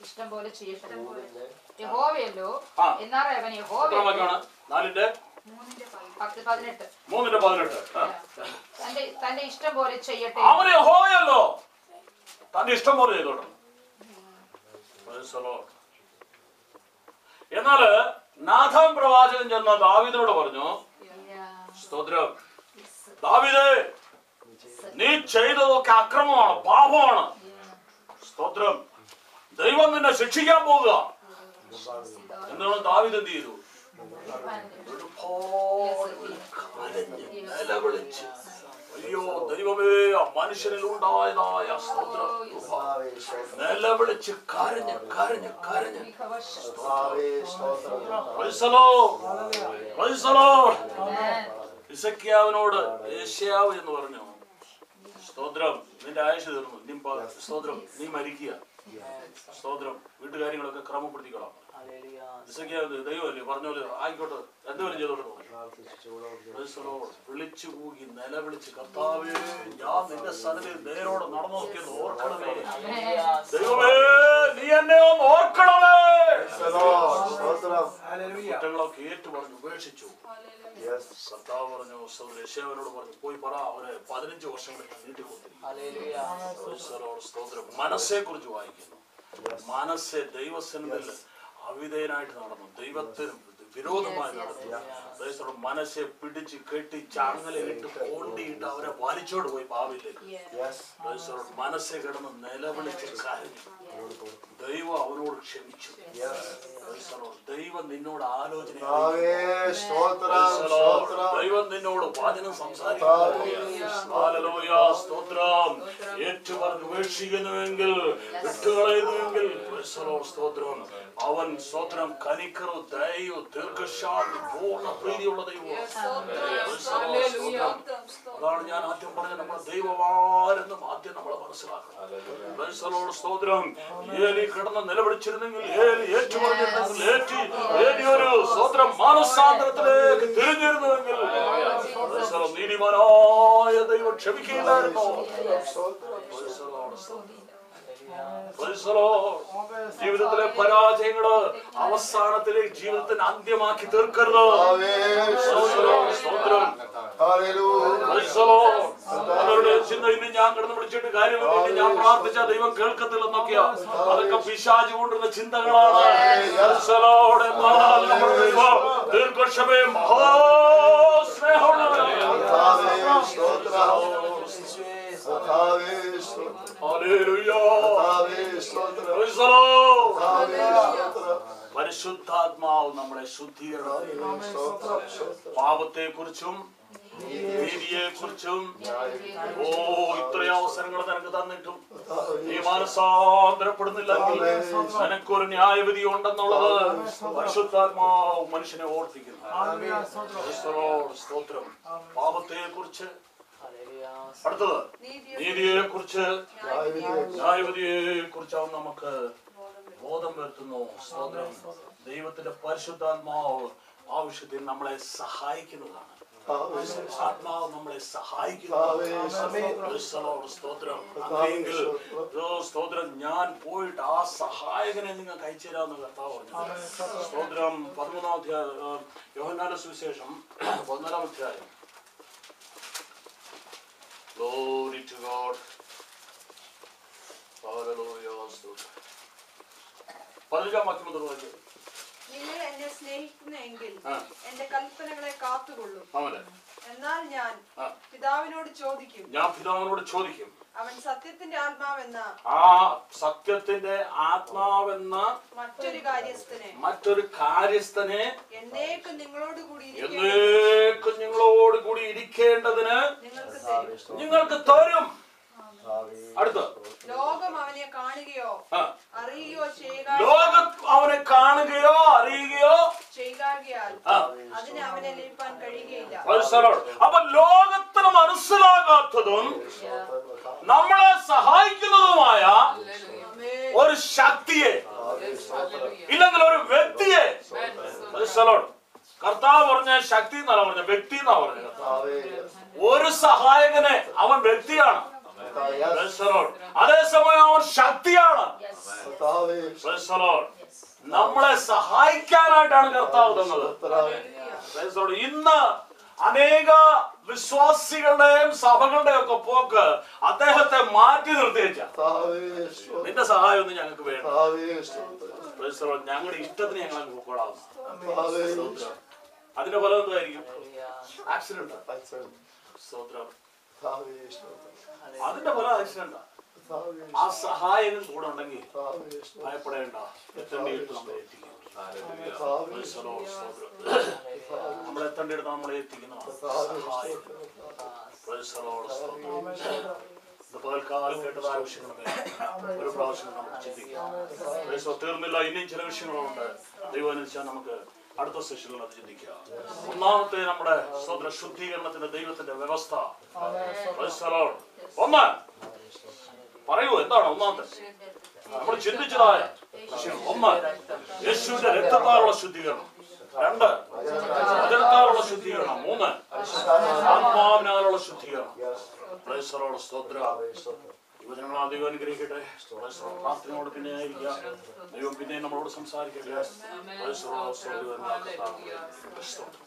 ഇഷ്ടം പോലെ ചെയ്യട്ടെ. യഹോവയല്ലോ. എന്നാറേ അവൻ നാലിന്റെ? മൂന്നിന്റെ പതിനെട്ട്. തന്റെ തന്റെ ഇഷ്ടം പോലെ ചെയ്യട്ടെ. അവന് യഹോവയല്ലോ. തന്റെ ഇഷ്ടം പോലെ ചെയ്തോട്ടെ. Praise നാഥാം പ്രവാചകൻ ചെന്ന ദാവിദിനോട് പറഞ്ഞു സ്തോത്രം. ദാവീദേ നീ ചെയ്തതൊക്കെ അക്രമമാണ് പാപമാണ്. സ്തോത്രം. ദൈവം നിന്നെ ശിക്ഷിക്കാൻ പോകുക എന്താണ് ദാവിദ് എന്ത് ചെയ്തു? ഒരുപാട് നിലവിളിച്ച് അയ്യോ ദൈവമേ ആ മനുഷ്യനിൽ ഉണ്ടായതായ സ്തോത്രം. നിലവിളിച്ച് കരഞ്ഞ് കരഞ്ഞ് കരഞ്ഞ്. ഇസക്കിയാവിനോട് ഏഷ്യാവ് എന്ന് പറഞ്ഞു. സ്തോത്രം നിന്റെ ആയുഷ് തീർന്നു. നീ സ്തോത്രം നീ മരിക്കുക. സ്തോത്രം വീട്ടുകാര്യങ്ങളൊക്കെ ക്രമപ്പെടുത്തിക്കോളാം. ദൈവമല്ലേ? പറഞ്ഞോൽ ആയിക്കോട്ടെ. എന്തുവരും ചെയ്തോട്ടെ? Lord. വിളിച്ചു കൂകി നിലവിളിച്ച് കർത്താവേ ഞാൻ നിന്റെ സന്നിധി നേരോടെ നടന്നു നോക്കിയെന്ന് ഓർക്കണമേ. ദൈവമേ നീ എന്നെ ഒന്ന് ഓർക്കണമേ. സ്തോത്രം കുറ്റങ്ങളൊക്കെ ഏറ്റു പറഞ്ഞു ഉപേക്ഷിച്ചു. യെസ് കർത്താവ് പറഞ്ഞു യശയാവിനോട് പറഞ്ഞു പോയി പറ അവരെ പതിനഞ്ച് വർഷം കഴിഞ്ഞ് നീട്ടിക്കൊണ്ടിരിക്കും സ്തോത്രം. മനസ്സെ കുറിച്ച് വായിക്കുന്നു മനസ്സെ ദൈവസന്നിധിയിൽ അവിധേയനായിട്ട് നടന്നു. ദൈവത്തിന് വിരോധമായി നടത്തിയ അതേസമയം മനസ്സെ പിടിച്ച് കെട്ടി ചങ്ങലയിട്ട് കോണ്ടിയിട്ട് അവരെ വലിച്ചോട് പോയി പാവിലേക്ക് മനസ്സെ കിടന്ന് നിലവിളിച്ച് കരഞ്ഞു. ദൈവം അവനോട് ക്ഷമിച്ചു. ദൈവം നിന്നോട് ആലോചന കർത്താവേ, സ്തോത്രം, സ്തോത്രം. ദൈവം നിന്നോട് വചനം സംസാരിക്കും ഹല്ലേലൂയ, സ്തോത്രം. ഏറ്റുപറഞ്ഞ് ഉപേക്ഷിക്കുന്നുവെങ്കിൽ വിട്ടുകളയുന്നുവെങ്കിൽ സ്തോത്രം. അവൻ സ്തോത്രം കനിക്കറു ദയോ ദീർഘശാന്തി പൂർണ പ്രീതിയുള്ള ദൈവം. അതാണ് ഞാൻ ആദ്യം പറഞ്ഞത്. നമ്മുടെ ദൈവമാരെന്നും ആദ്യം നമ്മൾ മനസ്സിലാക്കണം. സ്തോത്രം. ഏലി കിടന്ന് നിലവിളിച്ചിരുന്നെങ്കിൽ ഏലി ഏറ്റുപറഞ്ഞിരുന്നെങ്കിൽ ഏറ്റി ഏലി ഒരു സ്തോത്രം മാനസാന്തരത്തിലേക്ക് തിരിഞ്ഞിരുന്നുവെങ്കിൽ നീതിമാനായ ദൈവം ക്ഷമിക്കില്ലായിരുന്നോ സ്തോത്രം. ജീവിതത്തിലെ പരാജയങ്ങൾ അവസാനത്തിലേക്ക് ജീവിതത്തിന് അന്ത്യമാക്കി തീർക്കരുത്. അവരുടെ ചിന്ത ഇന്ന് ഞാൻ കിടന്ന് വിളിച്ചിട്ട് കാര്യമില്ല. ഞാൻ പ്രാർത്ഥിച്ച ദൈവം കേൾക്കത്തില്ലെന്നൊക്കെയാ. അതൊക്കെ പിശാജ് കൊണ്ടുവരുന്ന ചിന്തകളാണ്. ദീർഘക്ഷമേ. കർത്താവേ, സ്തോത്രം. ഹല്ലേലൂയ. കർത്താവേ, സ്തോത്രം. കർത്താവേ, സ്തോത്രം. പരിശുദ്ധാത്മാവ് നമ്മളെ ശുദ്ധീകരണം. പാപത്തെ കുറിച്ചും നീതിയെ കുറിച്ചും ഓ ഇത്രയും അവസരങ്ങൾ നിനക്ക് തന്നിട്ടും നീ മാനസാന്തരപ്പെടുന്നില്ലെങ്കിൽ നിനക്കൊരു ന്യായവിധി ഉണ്ടെന്നുള്ളത് പരിശുദ്ധാത്മാവ് മനുഷ്യനെ ഓർപ്പിക്കുന്നു പാപത്തെ കുറിച്ച് അടുത്തത്. നീതിയെ കുറിച്ച് ന്യായവിധിയെ കുറിച്ച് അവൻ നമുക്ക് ബോധം വരുത്തുന്നു. സ്തോത്രം ദൈവത്തിന്റെ പരിശുദ്ധാത്മാവ് ആവശ്യത്തിൽ നമ്മളെ സഹായിക്കുന്നതാണ്. ആത്മാവ് നമ്മളെ സഹായിക്കുന്നു സ്തോത്രം. സ്തോത്രം ഞാൻ പോയിട്ട് ആ സഹായകനെ നിങ്ങൾക്ക് അയച്ചു തരാമെന്ന് കർത്താവ് പറഞ്ഞു. സ്തോത്രം പതിമൂന്നാം അധ്യായം യോഹന്നാന്റെ സുവിശേഷം പതിനാലാം അധ്യായം. Glory to God. നിങ്ങൾ എന്നെ സ്നേഹിക്കുന്നെങ്കിൽ എന്റെ കൽപ്പനകളെ കാത്തുകൊള്ളും. എന്നാൽ ഞാൻ പിതാവിനോട് ചോദിക്കും. ഞാൻ പിതാവിനോട് ചോദിക്കും. അവൻ സത്യത്തിന്റെ ആത്മാവെന്ന ആ സത്യത്തിന്റെ ആത്മാവെന്ന മറ്റൊരു കാര്യസ്ഥനെ. മറ്റൊരു കാര്യസ്ഥനെ എന്നേക്കും നിങ്ങളോട് കൂടി എന്നേക്കും നിങ്ങളോട് കൂടി ഇരിക്കേണ്ടതിന് നിങ്ങൾക്ക് തരും. അടുത്ത? ലോകം അവനെ കാണുകയോ. അറിയുകയോ ചെയ്യുക ലോകം അവനെ കാണുകയോ അറിയുകയോ ചെയ്യുകയാൽ ആ. അതിന് അവനെ ലഭിക്കാൻ കഴിയുകയില്ല. അപ്പൊ ലോകത്തിന് മനസ്സിലാകാത്തതും നമ്മളെ സഹായിക്കുന്നതുമായ ഒരു ശക്തിയെ ഇല്ലെങ്കിൽ ഒരു വ്യക്തിയെ കർത്താവ് പറഞ്ഞ ശക്തി എന്നാണ് പറഞ്ഞ വ്യക്തി എന്നാ പറഞ്ഞത് ഒരു സഹായകനെ അവൻ വ്യക്തിയാണ്. അതേസമയം അവൻ ശക്തിയാണ്. നമ്മളെ സഹായിക്കാനായിട്ടാണ് കർത്താവ് തന്നത്. ഇന്ന് അനേക വിശ്വാസികളുടെയും സഭകളുടെയും ഒക്കെ പോക്ക് അദ്ദേഹത്തെ മാറ്റി നിർത്തിയേച്ച. നിന്റെ സഹായം ഒന്നും ഞങ്ങൾക്ക് വേണ്ട. ഞങ്ങളുടെ ഇഷ്ടത്തിന് ഞങ്ങൾ അങ്ങ് പോക്കോളാം. അതിന്റെ ഫലം എന്തായിരിക്കും? ആക്സിഡന്റ് അതിന്റെ ഫലം ആക്സിഡന്റ് ആ സഹായകൻ കൂടെ ഉണ്ടെങ്കിൽ ഭയപ്പെടേണ്ട. എത്തേണ്ടിയിട്ട് നമ്മളെ എത്തിക്കും. നമ്മൾ എത്തേണ്ടിടത്ത് നമ്മളെ എത്തിക്കുന്നതാണ് സഹായം പകൽക്കാലം കേട്ടത് ആവശ്യങ്ങളുണ്ട് ഒരു പ്രാവശ്യം നമുക്ക് ചിന്തിക്കാം. തീർന്നില്ല ഇനിയും ചില വിഷയങ്ങളുണ്ട്. ദൈവം അനുസരിച്ചാൽ നമുക്ക് അടുത്ത സെഷനിൽ അത് ചിന്തിക്കാം. ഒന്നാമത്തെ നമ്മുടെ സ്വതന്ത്ര ശുദ്ധീകരണത്തിന്റെ ദൈവത്തിന്റെ വ്യവസ്ഥ. ഒന്ന് പറയൂ എന്താണ് ഒന്നാമത്തെ? നമ്മൾ ചിന്തിച്ചതായ ഒന്ന് യേശുവിന്റെ രക്തത്താലുള്ള ശുദ്ധീകരണം. രണ്ട് വചനത്താലുള്ള ശുദ്ധീകരണം. മൂന്ന് ആത്മാവിനാലുള്ള ശുദ്ധീകരണം. Lord. സ്തോത്രം. യുവജനങ്ങൾ അധികം അനുഗ്രഹിക്കട്ടെ. പ്രാർത്ഥനയോട് പിന്നെ ആയിരിക്കാം ദൈവം പിന്നെ നമ്മളോട് സംസാരിക്കട്ടെ. സ്തോത്രം.